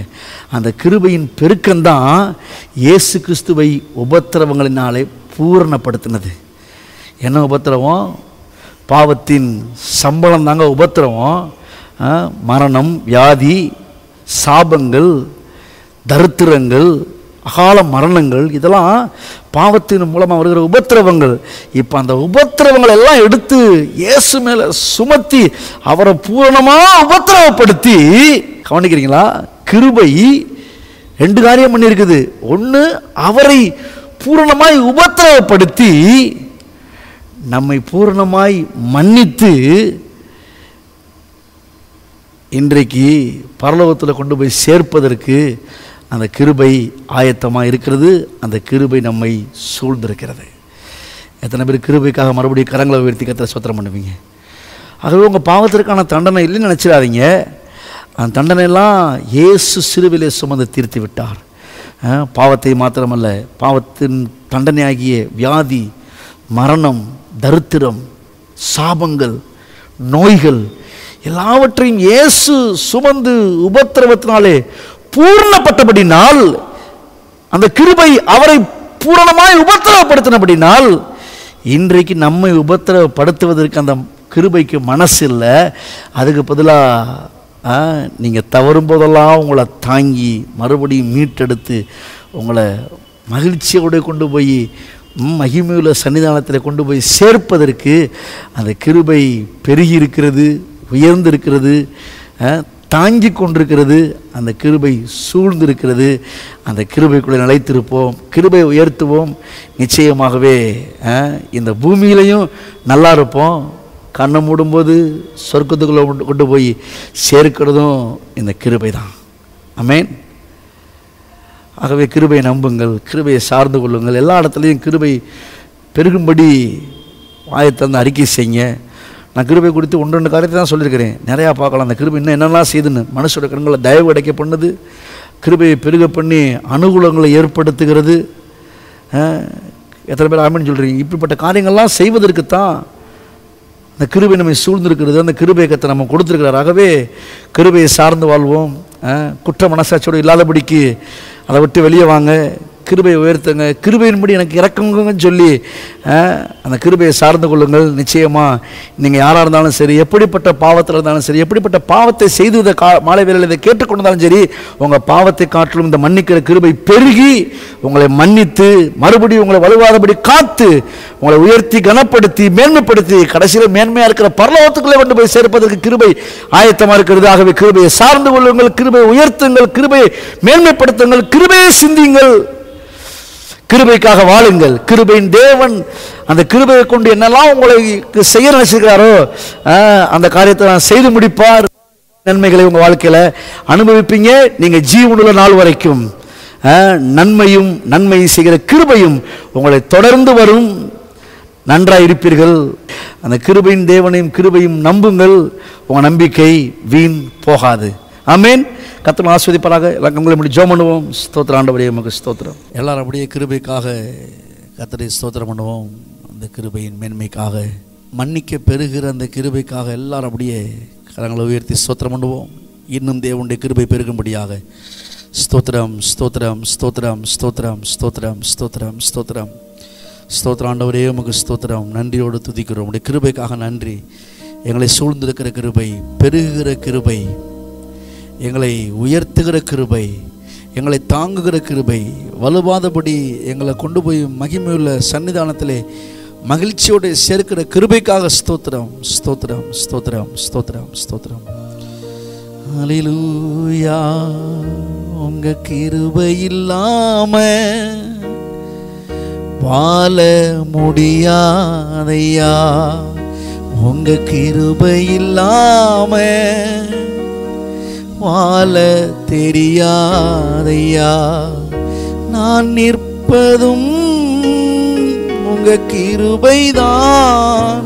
அந்த கிருபையின் பெருக்கம்தான் இயேசு கிறிஸ்துவை உபத்திரவங்களினாலே பூரணப்படுத்தினது. என்ன உபத்திரவம்? பாவத்தின் சம்பளம் தாங்க உபத்திரவம் மரணம் வியாதி சாபங்கள் தரித்திரங்கள் அகால மரணங்கள் இதெல்லாம் பாவத்தின் மூலமாக வருகிற உபத்திரவங்கள். இப்போ அந்த உபத்திரவங்கள் எல்லாம் எடுத்து இயேசு மேலே சுமத்தி அவரை பூரணமாக உபத்திரவப்படுத்தி கவனிக்கிறீங்களா? கிருபை ரெண்டு காரியம் பண்ணியிருக்குது. ஒன்று அவரை பூரணமாய் உபத்திரவப்படுத்தி நம்மை பூரணமாய் மன்னித்து இன்றைக்கு பரலோகத்தில் கொண்டு போய் சேர்ப்பதற்கு அந்த கிருபை ஆயத்தமாக இருக்கிறது அந்த கிருபை நம்மை சூழ்ந்திருக்கிறது. எத்தனை பேர் கிருபைக்காக மறுபடியும் கரங்களை உயர்த்தி கத்திர சுத்திரம் பண்ணுவீங்க? ஆகவே உங்கள் பாவத்திற்கான தண்டனை இல்லைன்னு நினச்சிடாதீங்க. அந்த தண்டனையெல்லாம் இயேசு சிறுவிலே சுமந்து தீர்த்து விட்டார். பாவத்தை மாத்திரமல்ல பாவத்தின் தண்டனையாகிய வியாதி மரணம் தரித்திரம் சாபங்கள் நோய்கள் எல்லாவற்றையும் இயேசு சுமந்து உபத்திரவத்தினாலே பூர்ணப்பட்டபடினால் அந்த கிருபை அவரை பூரணமாய் உபத்திரவப்படுத்தினபடினால் இன்றைக்கு நம்மை உபத்திரவப்படுத்துவதற்கு அந்த கிருபைக்கு மனசு இல்லை அதுக்கு பதிலாக நீங்கள் தவறும் போதெல்லாம் உங்களை தாங்கி மறுபடியும் மீட்டெடுத்து உங்களை மகிழ்ச்சியோடு கொண்டு போய் மகிமையுள்ள சன்னிதானத்தில் கொண்டு போய் சேர்ப்பதற்கு அந்த கிருபை பெருகி இருக்கிறது உயர்ந்திருக்கிறது தாங்கி கொண்டிருக்கிறது. அந்த கிருபை சூழ்ந்திருக்கிறது. அந்த கிருபைக்குள்ளே நிலைத்திருப்போம். கிருபை உயர்த்துவோம். நிச்சயமாகவே இந்த பூமியிலையும் நல்லா இருப்போம். கண்ணை மூடும்போது சொர்க்கத்துக்குள்ளே கொண்டு- கொண்டு போய் சேர்க்கிறதும் இந்த கிருபை தான் அமேன் ஆகவே கிருபையை நம்புங்கள். கிருபையை சார்ந்து கொள்ளுங்கள். எல்லா இடத்துலையும் கிருபை பெருகும்படி வாயத்தந்து அறிக்கை செய்யுங்க. நான் கிருபை குறித்து ஒன்று ரெண்டு காரியத்தை தான் சொல்லியிருக்கிறேன். நிறையா பார்க்கலாம். அந்த கிருபை இன்னும் என்னெல்லாம் செய்துன்னு. மனுஷோட கண்களை தயவு அடைக்க பண்ணுது. கிருபையை பெருக பண்ணி அனுகூலங்களை ஏற்படுத்துகிறது. எத்தனை பேர் ஆமின்னு சொல்கிறீங்க இப்படிப்பட்ட காரியங்கள்லாம் செய்வதற்கு தான் அந்த கிருபை நம்மை சூழ்ந்திருக்கிறது. அந்த கிருபை கத்தை நம்ம கொடுத்துருக்கிறார். ஆகவே கிருபையை சார்ந்து வாழ்வோம். குற்ற மனசாட்சியோடு இல்லாதபடிக்கு அதை விட்டு வெளியே வாங்க. கிருபையை உயர்த்துங்க. கிருபையின்படி எனக்கு இறக்குங்கன்னு சொல்லி அந்த கிருபையை சார்ந்து கொள்ளுங்கள். நிச்சயமாக நீங்கள் யாராக இருந்தாலும் சரி எப்படிப்பட்ட பாவத்தில் இருந்தாலும் சரி எப்படிப்பட்ட பாவத்தை செய்து இதை கா மாலை வேலையில் இதை கேட்டுக்கொண்டாலும் சரி உங்கள் பாவத்தை காட்டிலும் இந்த மன்னிக்கிற கிருபை பெருகி உங்களை மன்னித்து மறுபடியும் உங்களை வலுவாதபடி காத்து உங்களை உயர்த்தி கனப்படுத்தி மேன்மைப்படுத்தி கடைசியில் மேன்மையாக இருக்கிற பரலோகத்துக்குள்ளே கொண்டு போய் சேர்ப்பதற்கு கிருபை ஆயத்தமாக இருக்கிறது. ஆகவே கிருபையை சார்ந்து கொள்ளுங்கள் கிருபையை உயர்த்துங்கள் கிருபையை மேன்மைப்படுத்துங்கள் கிருபையை சிந்தியுங்கள். கிருபைக்காக வாழுங்கள். கிருபையின் தேவன் அந்த கிருபையை கொண்டு என்னெல்லாம் உங்களுக்கு செய்ய நினைச்சிருக்கிறாரோ அந்த காரியத்தை நான் செய்து முடிப்பார். நன்மைகளை உங்கள் வாழ்க்கையில் அனுபவிப்பீங்க. நீங்கள் ஜீவனுள்ள நாள் வரைக்கும் நன்மையும் நன்மை செய்கிற கிருபையும் உங்களை தொடர்ந்து வரும். நன்றாக இருப்பீர்கள் அந்த கிருபையின் தேவனையும் கிருபையும் நம்புங்கள். உங்கள் நம்பிக்கை வீண் போகாது. ஆமேன். கத்தனை ஆஸ்வதிப்பாராக எல்லாம் முடி ஜோம் பண்ணுவோம். ஸ்தோத்திரம் ஆண்டவரே உமக்கு ஸ்தோத்திரம். எல்லாரும் அப்படியே கிருபைக்காக கத்தரை ஸ்தோத்திரம் பண்ணுவோம். அந்த கிருபையின் மேன்மைக்காக மன்னிக்க பெருகிற அந்த கிருபைக்காக எல்லாரும் அப்படியே கரங்களை உயர்த்தி ஸ்தோத்திரம் பண்ணுவோம். இன்னும் தேவனுடைய கிருபை பெருகும்படியாக. ஸ்தோத்திரம் ஸ்தோத்திரம் ஸ்தோத்திரம் ஸ்தோத்திரம் ஸ்தோத்திரம் ஸ்தோத்திரம் ஸ்தோத்திரம். ஸ்தோத்திராண்டவரே உமக்கு ஸ்தோத்திரம். நன்றியோடு துதிக்கிறோம். உடைய கிருபைக்காக நன்றி. எங்களை சூழ்ந்திருக்கிற கிருபை பெருகிற கிருபை எங்களை உயர்த்துகிற கிருபை எங்களை தாங்குகிற கிருபை வலுவாதபடி எங்களை கொண்டு போய் மகிமையுள்ள சன்னிதானத்திலே மகிழ்ச்சியோடு சேர்க்கிற கிருபைக்காக ஸ்தோத்திரம் ஸ்தோத்திரம் ஸ்தோத்திரம் ஸ்தோத்திரம் ஸ்தோத்திரம். அலிலூயா உங்க கிருபை இல்லாம வாழ முடியாதையா? உங்க கிருபை இல்லாம வாழ தெரியாதையா? நான் நிற்பதும் உங்க கிருபைதான்.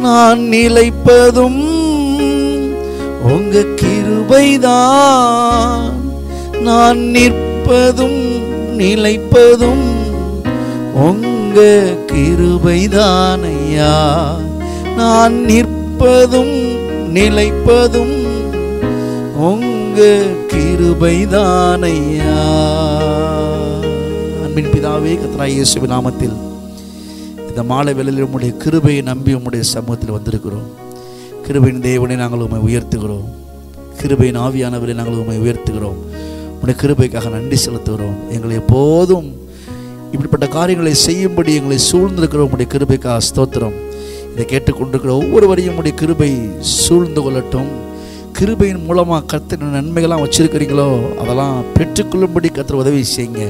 நான் நிலைப்பதும் உங்க கிருபைதான். நான் நிற்பதும் நிலைப்பதும் உங்க கிருபைதான் ஐயா நான் நிற்பதும் நிலைப்பதும் உங்க கிருபைதானையா. அன்பின் பிதாவே கத்ரா இயேசுவின் நாமத்தில் இந்த மாலை வேளையில் உம்முடைய கிருபையை நம்பி உம்முடைய சமூகத்தில் வந்திருக்கிறோம். கிருபையின் தேவனை நாங்கள் உண்மை உயர்த்துகிறோம். கிருபையின் ஆவியானவரை நாங்கள் உண்மை உயர்த்துகிறோம். உம்முடைய கிருபைக்காக நன்றி செலுத்துகிறோம். எங்களை எப்போதும் இப்படிப்பட்ட காரியங்களை செய்யும்படி எங்களை சூழ்ந்திருக்கிற உடைய கிருபைக்காக ஸ்தோத்திரம். இதை கேட்டுக்கொண்டிருக்கிற ஒவ்வொருவரையும் உடைய கிருபை சூழ்ந்து கொள்ளட்டும். கிருபையின் மூலமாக கர்த்தர் நன்மைகள்லாம் வச்சுருக்கிறீங்களோ அதெல்லாம் பெற்றுக்கொள்ளும்படி கர்த்தர் உதவி செய்யுங்க.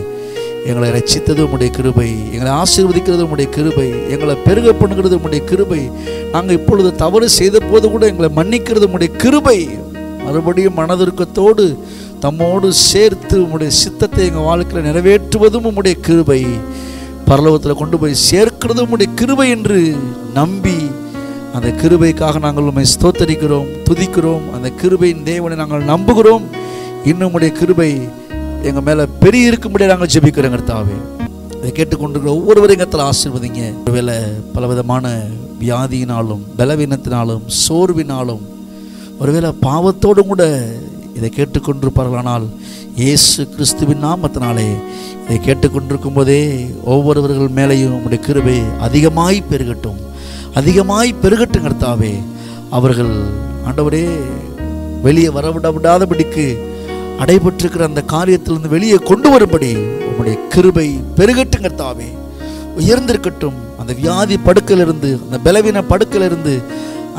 எங்களை ரசித்தது உடைய கிருபை எங்களை ஆசீர்வதிக்கிறது உடைய கிருபை எங்களை பெருக பண்ணுகிறது உடைய கிருபை. நாங்கள் இப்பொழுது தவறு செய்த போது கூட எங்களை மன்னிக்கிறது உடைய கிருபை. மறுபடியும் மனதிற்கத்தோடு தம்மோடு சேர்த்து உடைய சித்தத்தை எங்கள் வாழ்க்கையில் நிறைவேற்றுவதும் உடைய கிருபை. பரலோகத்தில் கொண்டு போய் சேர்க்கிறதும் உடைய கிருபை என்று நம்பி அந்த கிருபைக்காக நாங்கள் உண்மை ஸ்தோத்தரிக்கிறோம் துதிக்கிறோம். அந்த கிருபையின் தேவனை நாங்கள் நம்புகிறோம். இன்னும் உடைய கிருபை எங்கள் மேலே பெரிய இருக்கும்படி நாங்கள் ஜெபிக்கிறோம் கர்த்தாவே. இதை கேட்டுக்கொண்டிருக்கிற ஒவ்வொருவரையும் கத்தில் ஆசீர்வதிங்க. ஒருவேளை பலவிதமான வியாதியினாலும் பலவீனத்தினாலும் சோர்வினாலும் ஒருவேளை பாவத்தோடும் கூட இதை கேட்டுக்கொண்டிருப்பார்களானால் இயேசு கிறிஸ்துவின் நாமத்தினாலே இதை கேட்டுக்கொண்டிருக்கும் போதே ஒவ்வொருவர்கள் மேலேயும் உங்களுடைய கிருபை அதிகமாய் பெருகட்டும். அதிகமாய் பெருகட்டும் கர்த்தாவே. அவர்கள் ஆண்டவரே வெளியே வரவிட விடாதபடிக்கு அடைபட்டிருக்கிற அந்த காரியத்திலிருந்து வெளியே கொண்டு வரும்படி உங்களுடைய கிருபை பெருகட்டும் கர்த்தாவே. உயர்ந்திருக்கட்டும் அந்த வியாதி படுக்கையிலிருந்து அந்த பலவீன படுக்கையிலிருந்து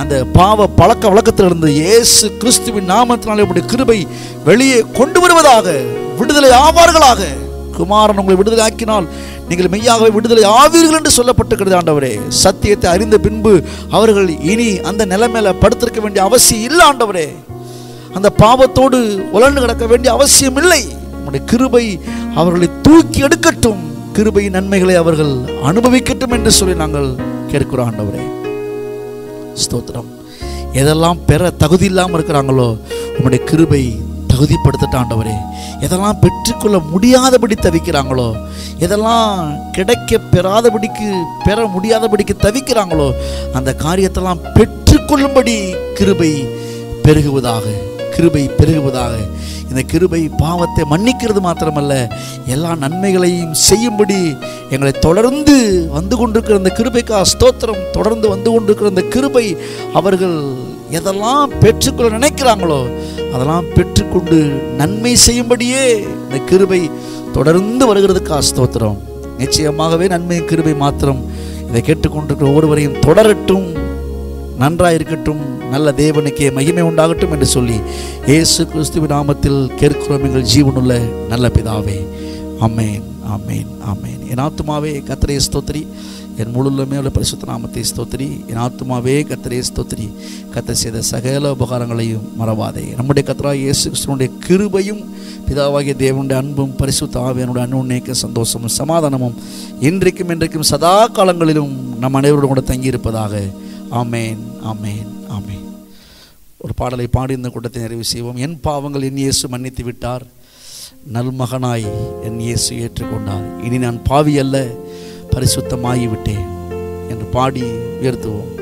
அந்த பாவ பழக்க வழக்கத்திலிருந்து இயேசு கிறிஸ்துவின் நாமத்தினாலே உங்களுடைய கிருபை வெளியே கொண்டு வருவதாக விடுதலை ஆவார்களாக. குமாரன் உங்களை விடுதலை ஆக்கினால் நீங்கள் மெய்யாகவே விடுதலை ஆவீர்கள் என்று சொல்லப்பட்டிருக்கிறது ஆண்டவரே. சத்தியத்தை அறிந்த பின்பு அவர்கள் இனி அந்த நிலைமையில படுத்திருக்க வேண்டிய அவசியம் இல்லை ஆண்டவரே. அந்த பாவத்தோடு உலர்ந்து கிடக்க வேண்டிய அவசியம் இல்லை. உங்களுடைய கிருபை அவர்களை தூக்கி எடுக்கட்டும். கிருபையின் நன்மைகளை அவர்கள் அனுபவிக்கட்டும் என்று சொல்லி நாங்கள் கேட்கிறோம் ஆண்டவரே. ஸ்தோத்திரம். எதெல்லாம் பெற தகுதி இல்லாமல் இருக்கிறாங்களோ உங்களுடைய கிருபை தகுதிப்படுத்திட்ட ஆண்டவரே. எதெல்லாம் பெற்றுக்கொள்ள முடியாதபடி தவிக்கிறாங்களோ எதெல்லாம் கிடைக்க பெறாதபடிக்கு பெற முடியாதபடிக்கு தவிக்கிறாங்களோ அந்த காரியத்தெல்லாம் பெற்றுக்கொள்ளும்படி கிருபை பெருகுவதாக. கிருபை பெருகுவதாக. இந்த கிருபை பாவத்தை மன்னிக்கிறது மாத்திரமல்ல எல்லா நன்மைகளையும் செய்யும்படி எங்களை தொடர்ந்து வந்து கொண்டிருக்கிற அந்த கிருபைக்கா ஸ்தோத்திரம் தொடர்ந்து வந்து கொண்டிருக்கிற இந்த கிருபை அவர்கள் எதெல்லாம் பெற்றுக்கொள்ள நினைக்கிறாங்களோ அதெல்லாம் பெற்றுக்கொண்டு நன்மை செய்யும்படியே இந்த கிருபை தொடர்ந்து வருகிறதுக்கா ஸ்தோத்திரம். நிச்சயமாகவே நன்மை கிருபை மாத்திரம் இதை கேட்டுக்கொண்டிருக்கிற ஒவ்வொருவரையும் தொடரட்டும். நன்றாயிருக்கட்டும். நல்ல தேவனுக்கே மகிமை உண்டாகட்டும் என்று சொல்லி இயேசு கிறிஸ்துவின் நாமத்தில் கேட்கிறோம். எங்கள் ஜீவனுள்ள நல்ல பிதாவே. அமேன் ஆமேன் ஆமேன். என் ஆத்துமாவே கத்தரே ஸ்தோத்திரி. என் முழுமே உள்ள பரிசுத்த நாமத்தை ஸ்தோத்திரி. என் ஆத்துமாவே கத்தரே ஸ்தோத்திரி. கத்த செய்த சகல உபகாரங்களையும் மறவாதே. நம்முடைய கத்ரா இயேசு கிறிஸ்துவனுடைய கிருபையும் பிதாவாகிய தேவனுடைய அன்பும் பரிசுத்த ஆவியனுடைய அன்புநேக்க சந்தோஷமும் சமாதானமும் இன்றைக்கும் இன்றைக்கும் சதா காலங்களிலும் நம் அனைவரோடு கூட தங்கியிருப்பதாக ஆமேன் ஆமேன் ஆமேன். ஒரு பாடலை பாடி இந்த கூட்டத்தை நிறைவு செய்வோம். என் பாவங்கள் என் இயேசு மன்னித்து விட்டார். நல்மகனாய் என் இயேசு ஏற்றுக்கொண்டார். இனி நான் பாவி அல்ல பரிசுத்தமாகிவிட்டேன் என்று பாடி உயர்த்துவோம்.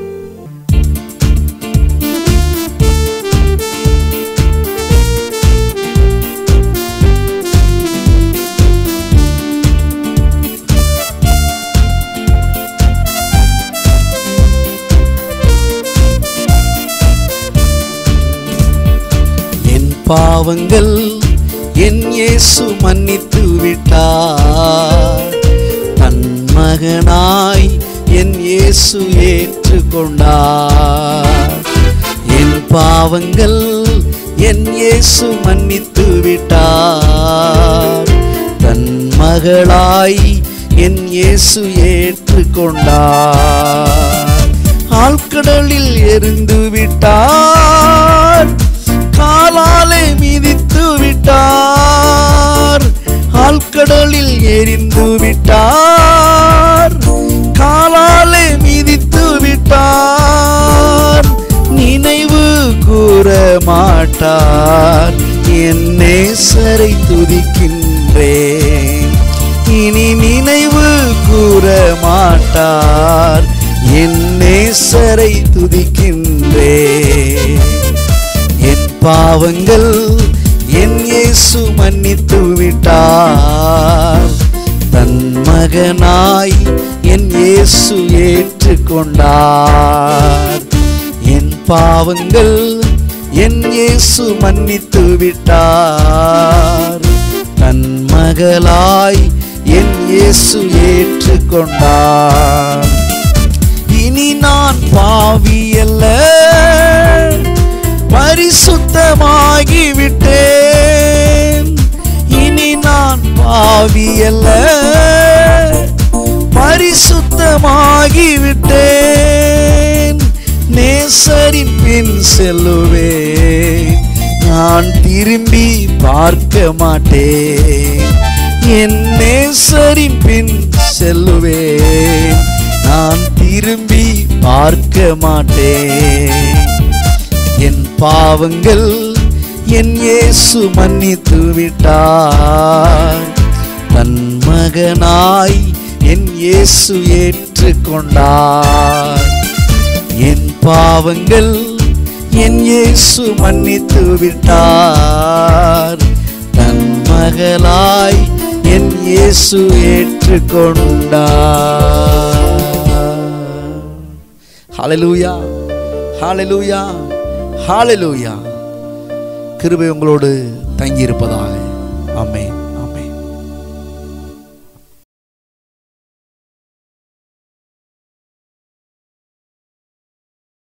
பாவங்கள் என் இயேசு மன்னித்து விட்டார். தன் மகனாய் என் இயேசு ஏற்றுக்கொண்டார். என் பாவங்கள் என் இயேசு மன்னித்து விட்டார். தன் மகளாய் என் இயேசு ஏற்றுக்கொண்டார். ஆழ்கடலில் எரிந்து விட்டார் காலாலே மிதித்து விட்டார். ஆழ்கடலில் எரிந்து விட்டார். காலாலே மிதித்து விட்டார். நினைவு கூற மாட்டார். என் நேசரை துதிக்கின்றேன். இனி நினைவு கூற மாட்டார். என் நேசரை துதிக்கின்றேன். பாவங்கள் என் இயேசு மன்னித்து விட்டார். தன் மகனாய் என் இயேசு ஏற்றுக்கொண்டார். என் பாவங்கள் என் இயேசு மன்னித்து விட்டார். தன் மகளாய் என் இயேசு ஏற்றுக்கொண்டார். இனி நான் பாவியல்ல அல்ல பரிசுத்தமாகி விட்டேன் இனி நான் பாவியல்ல. பரிசுத்தமாகி விட்டேன் நேசரின் பின் செல்லுவேன். நான் திரும்பி பார்க்க மாட்டேன். என் நேசரின் பின் செல்லுவேன். நான் திரும்பி பார்க்க மாட்டேன். என் பாவங்கள் என் இயேசு மன்னித்து விட்டார். தன் மகனாய் என் இயேசு ஏற்றுக்கொண்டார். என் பாவங்கள் என் இயேசு மன்னித்து விட்டார். தன் மகளாய் என் இயேசு ஏற்றுக்கொண்டார். ஹalleluya ஹalleluya. ஹாலலூயா கிருபை உங்களோடு தங்கியிருப்பதாக. ஆமென்.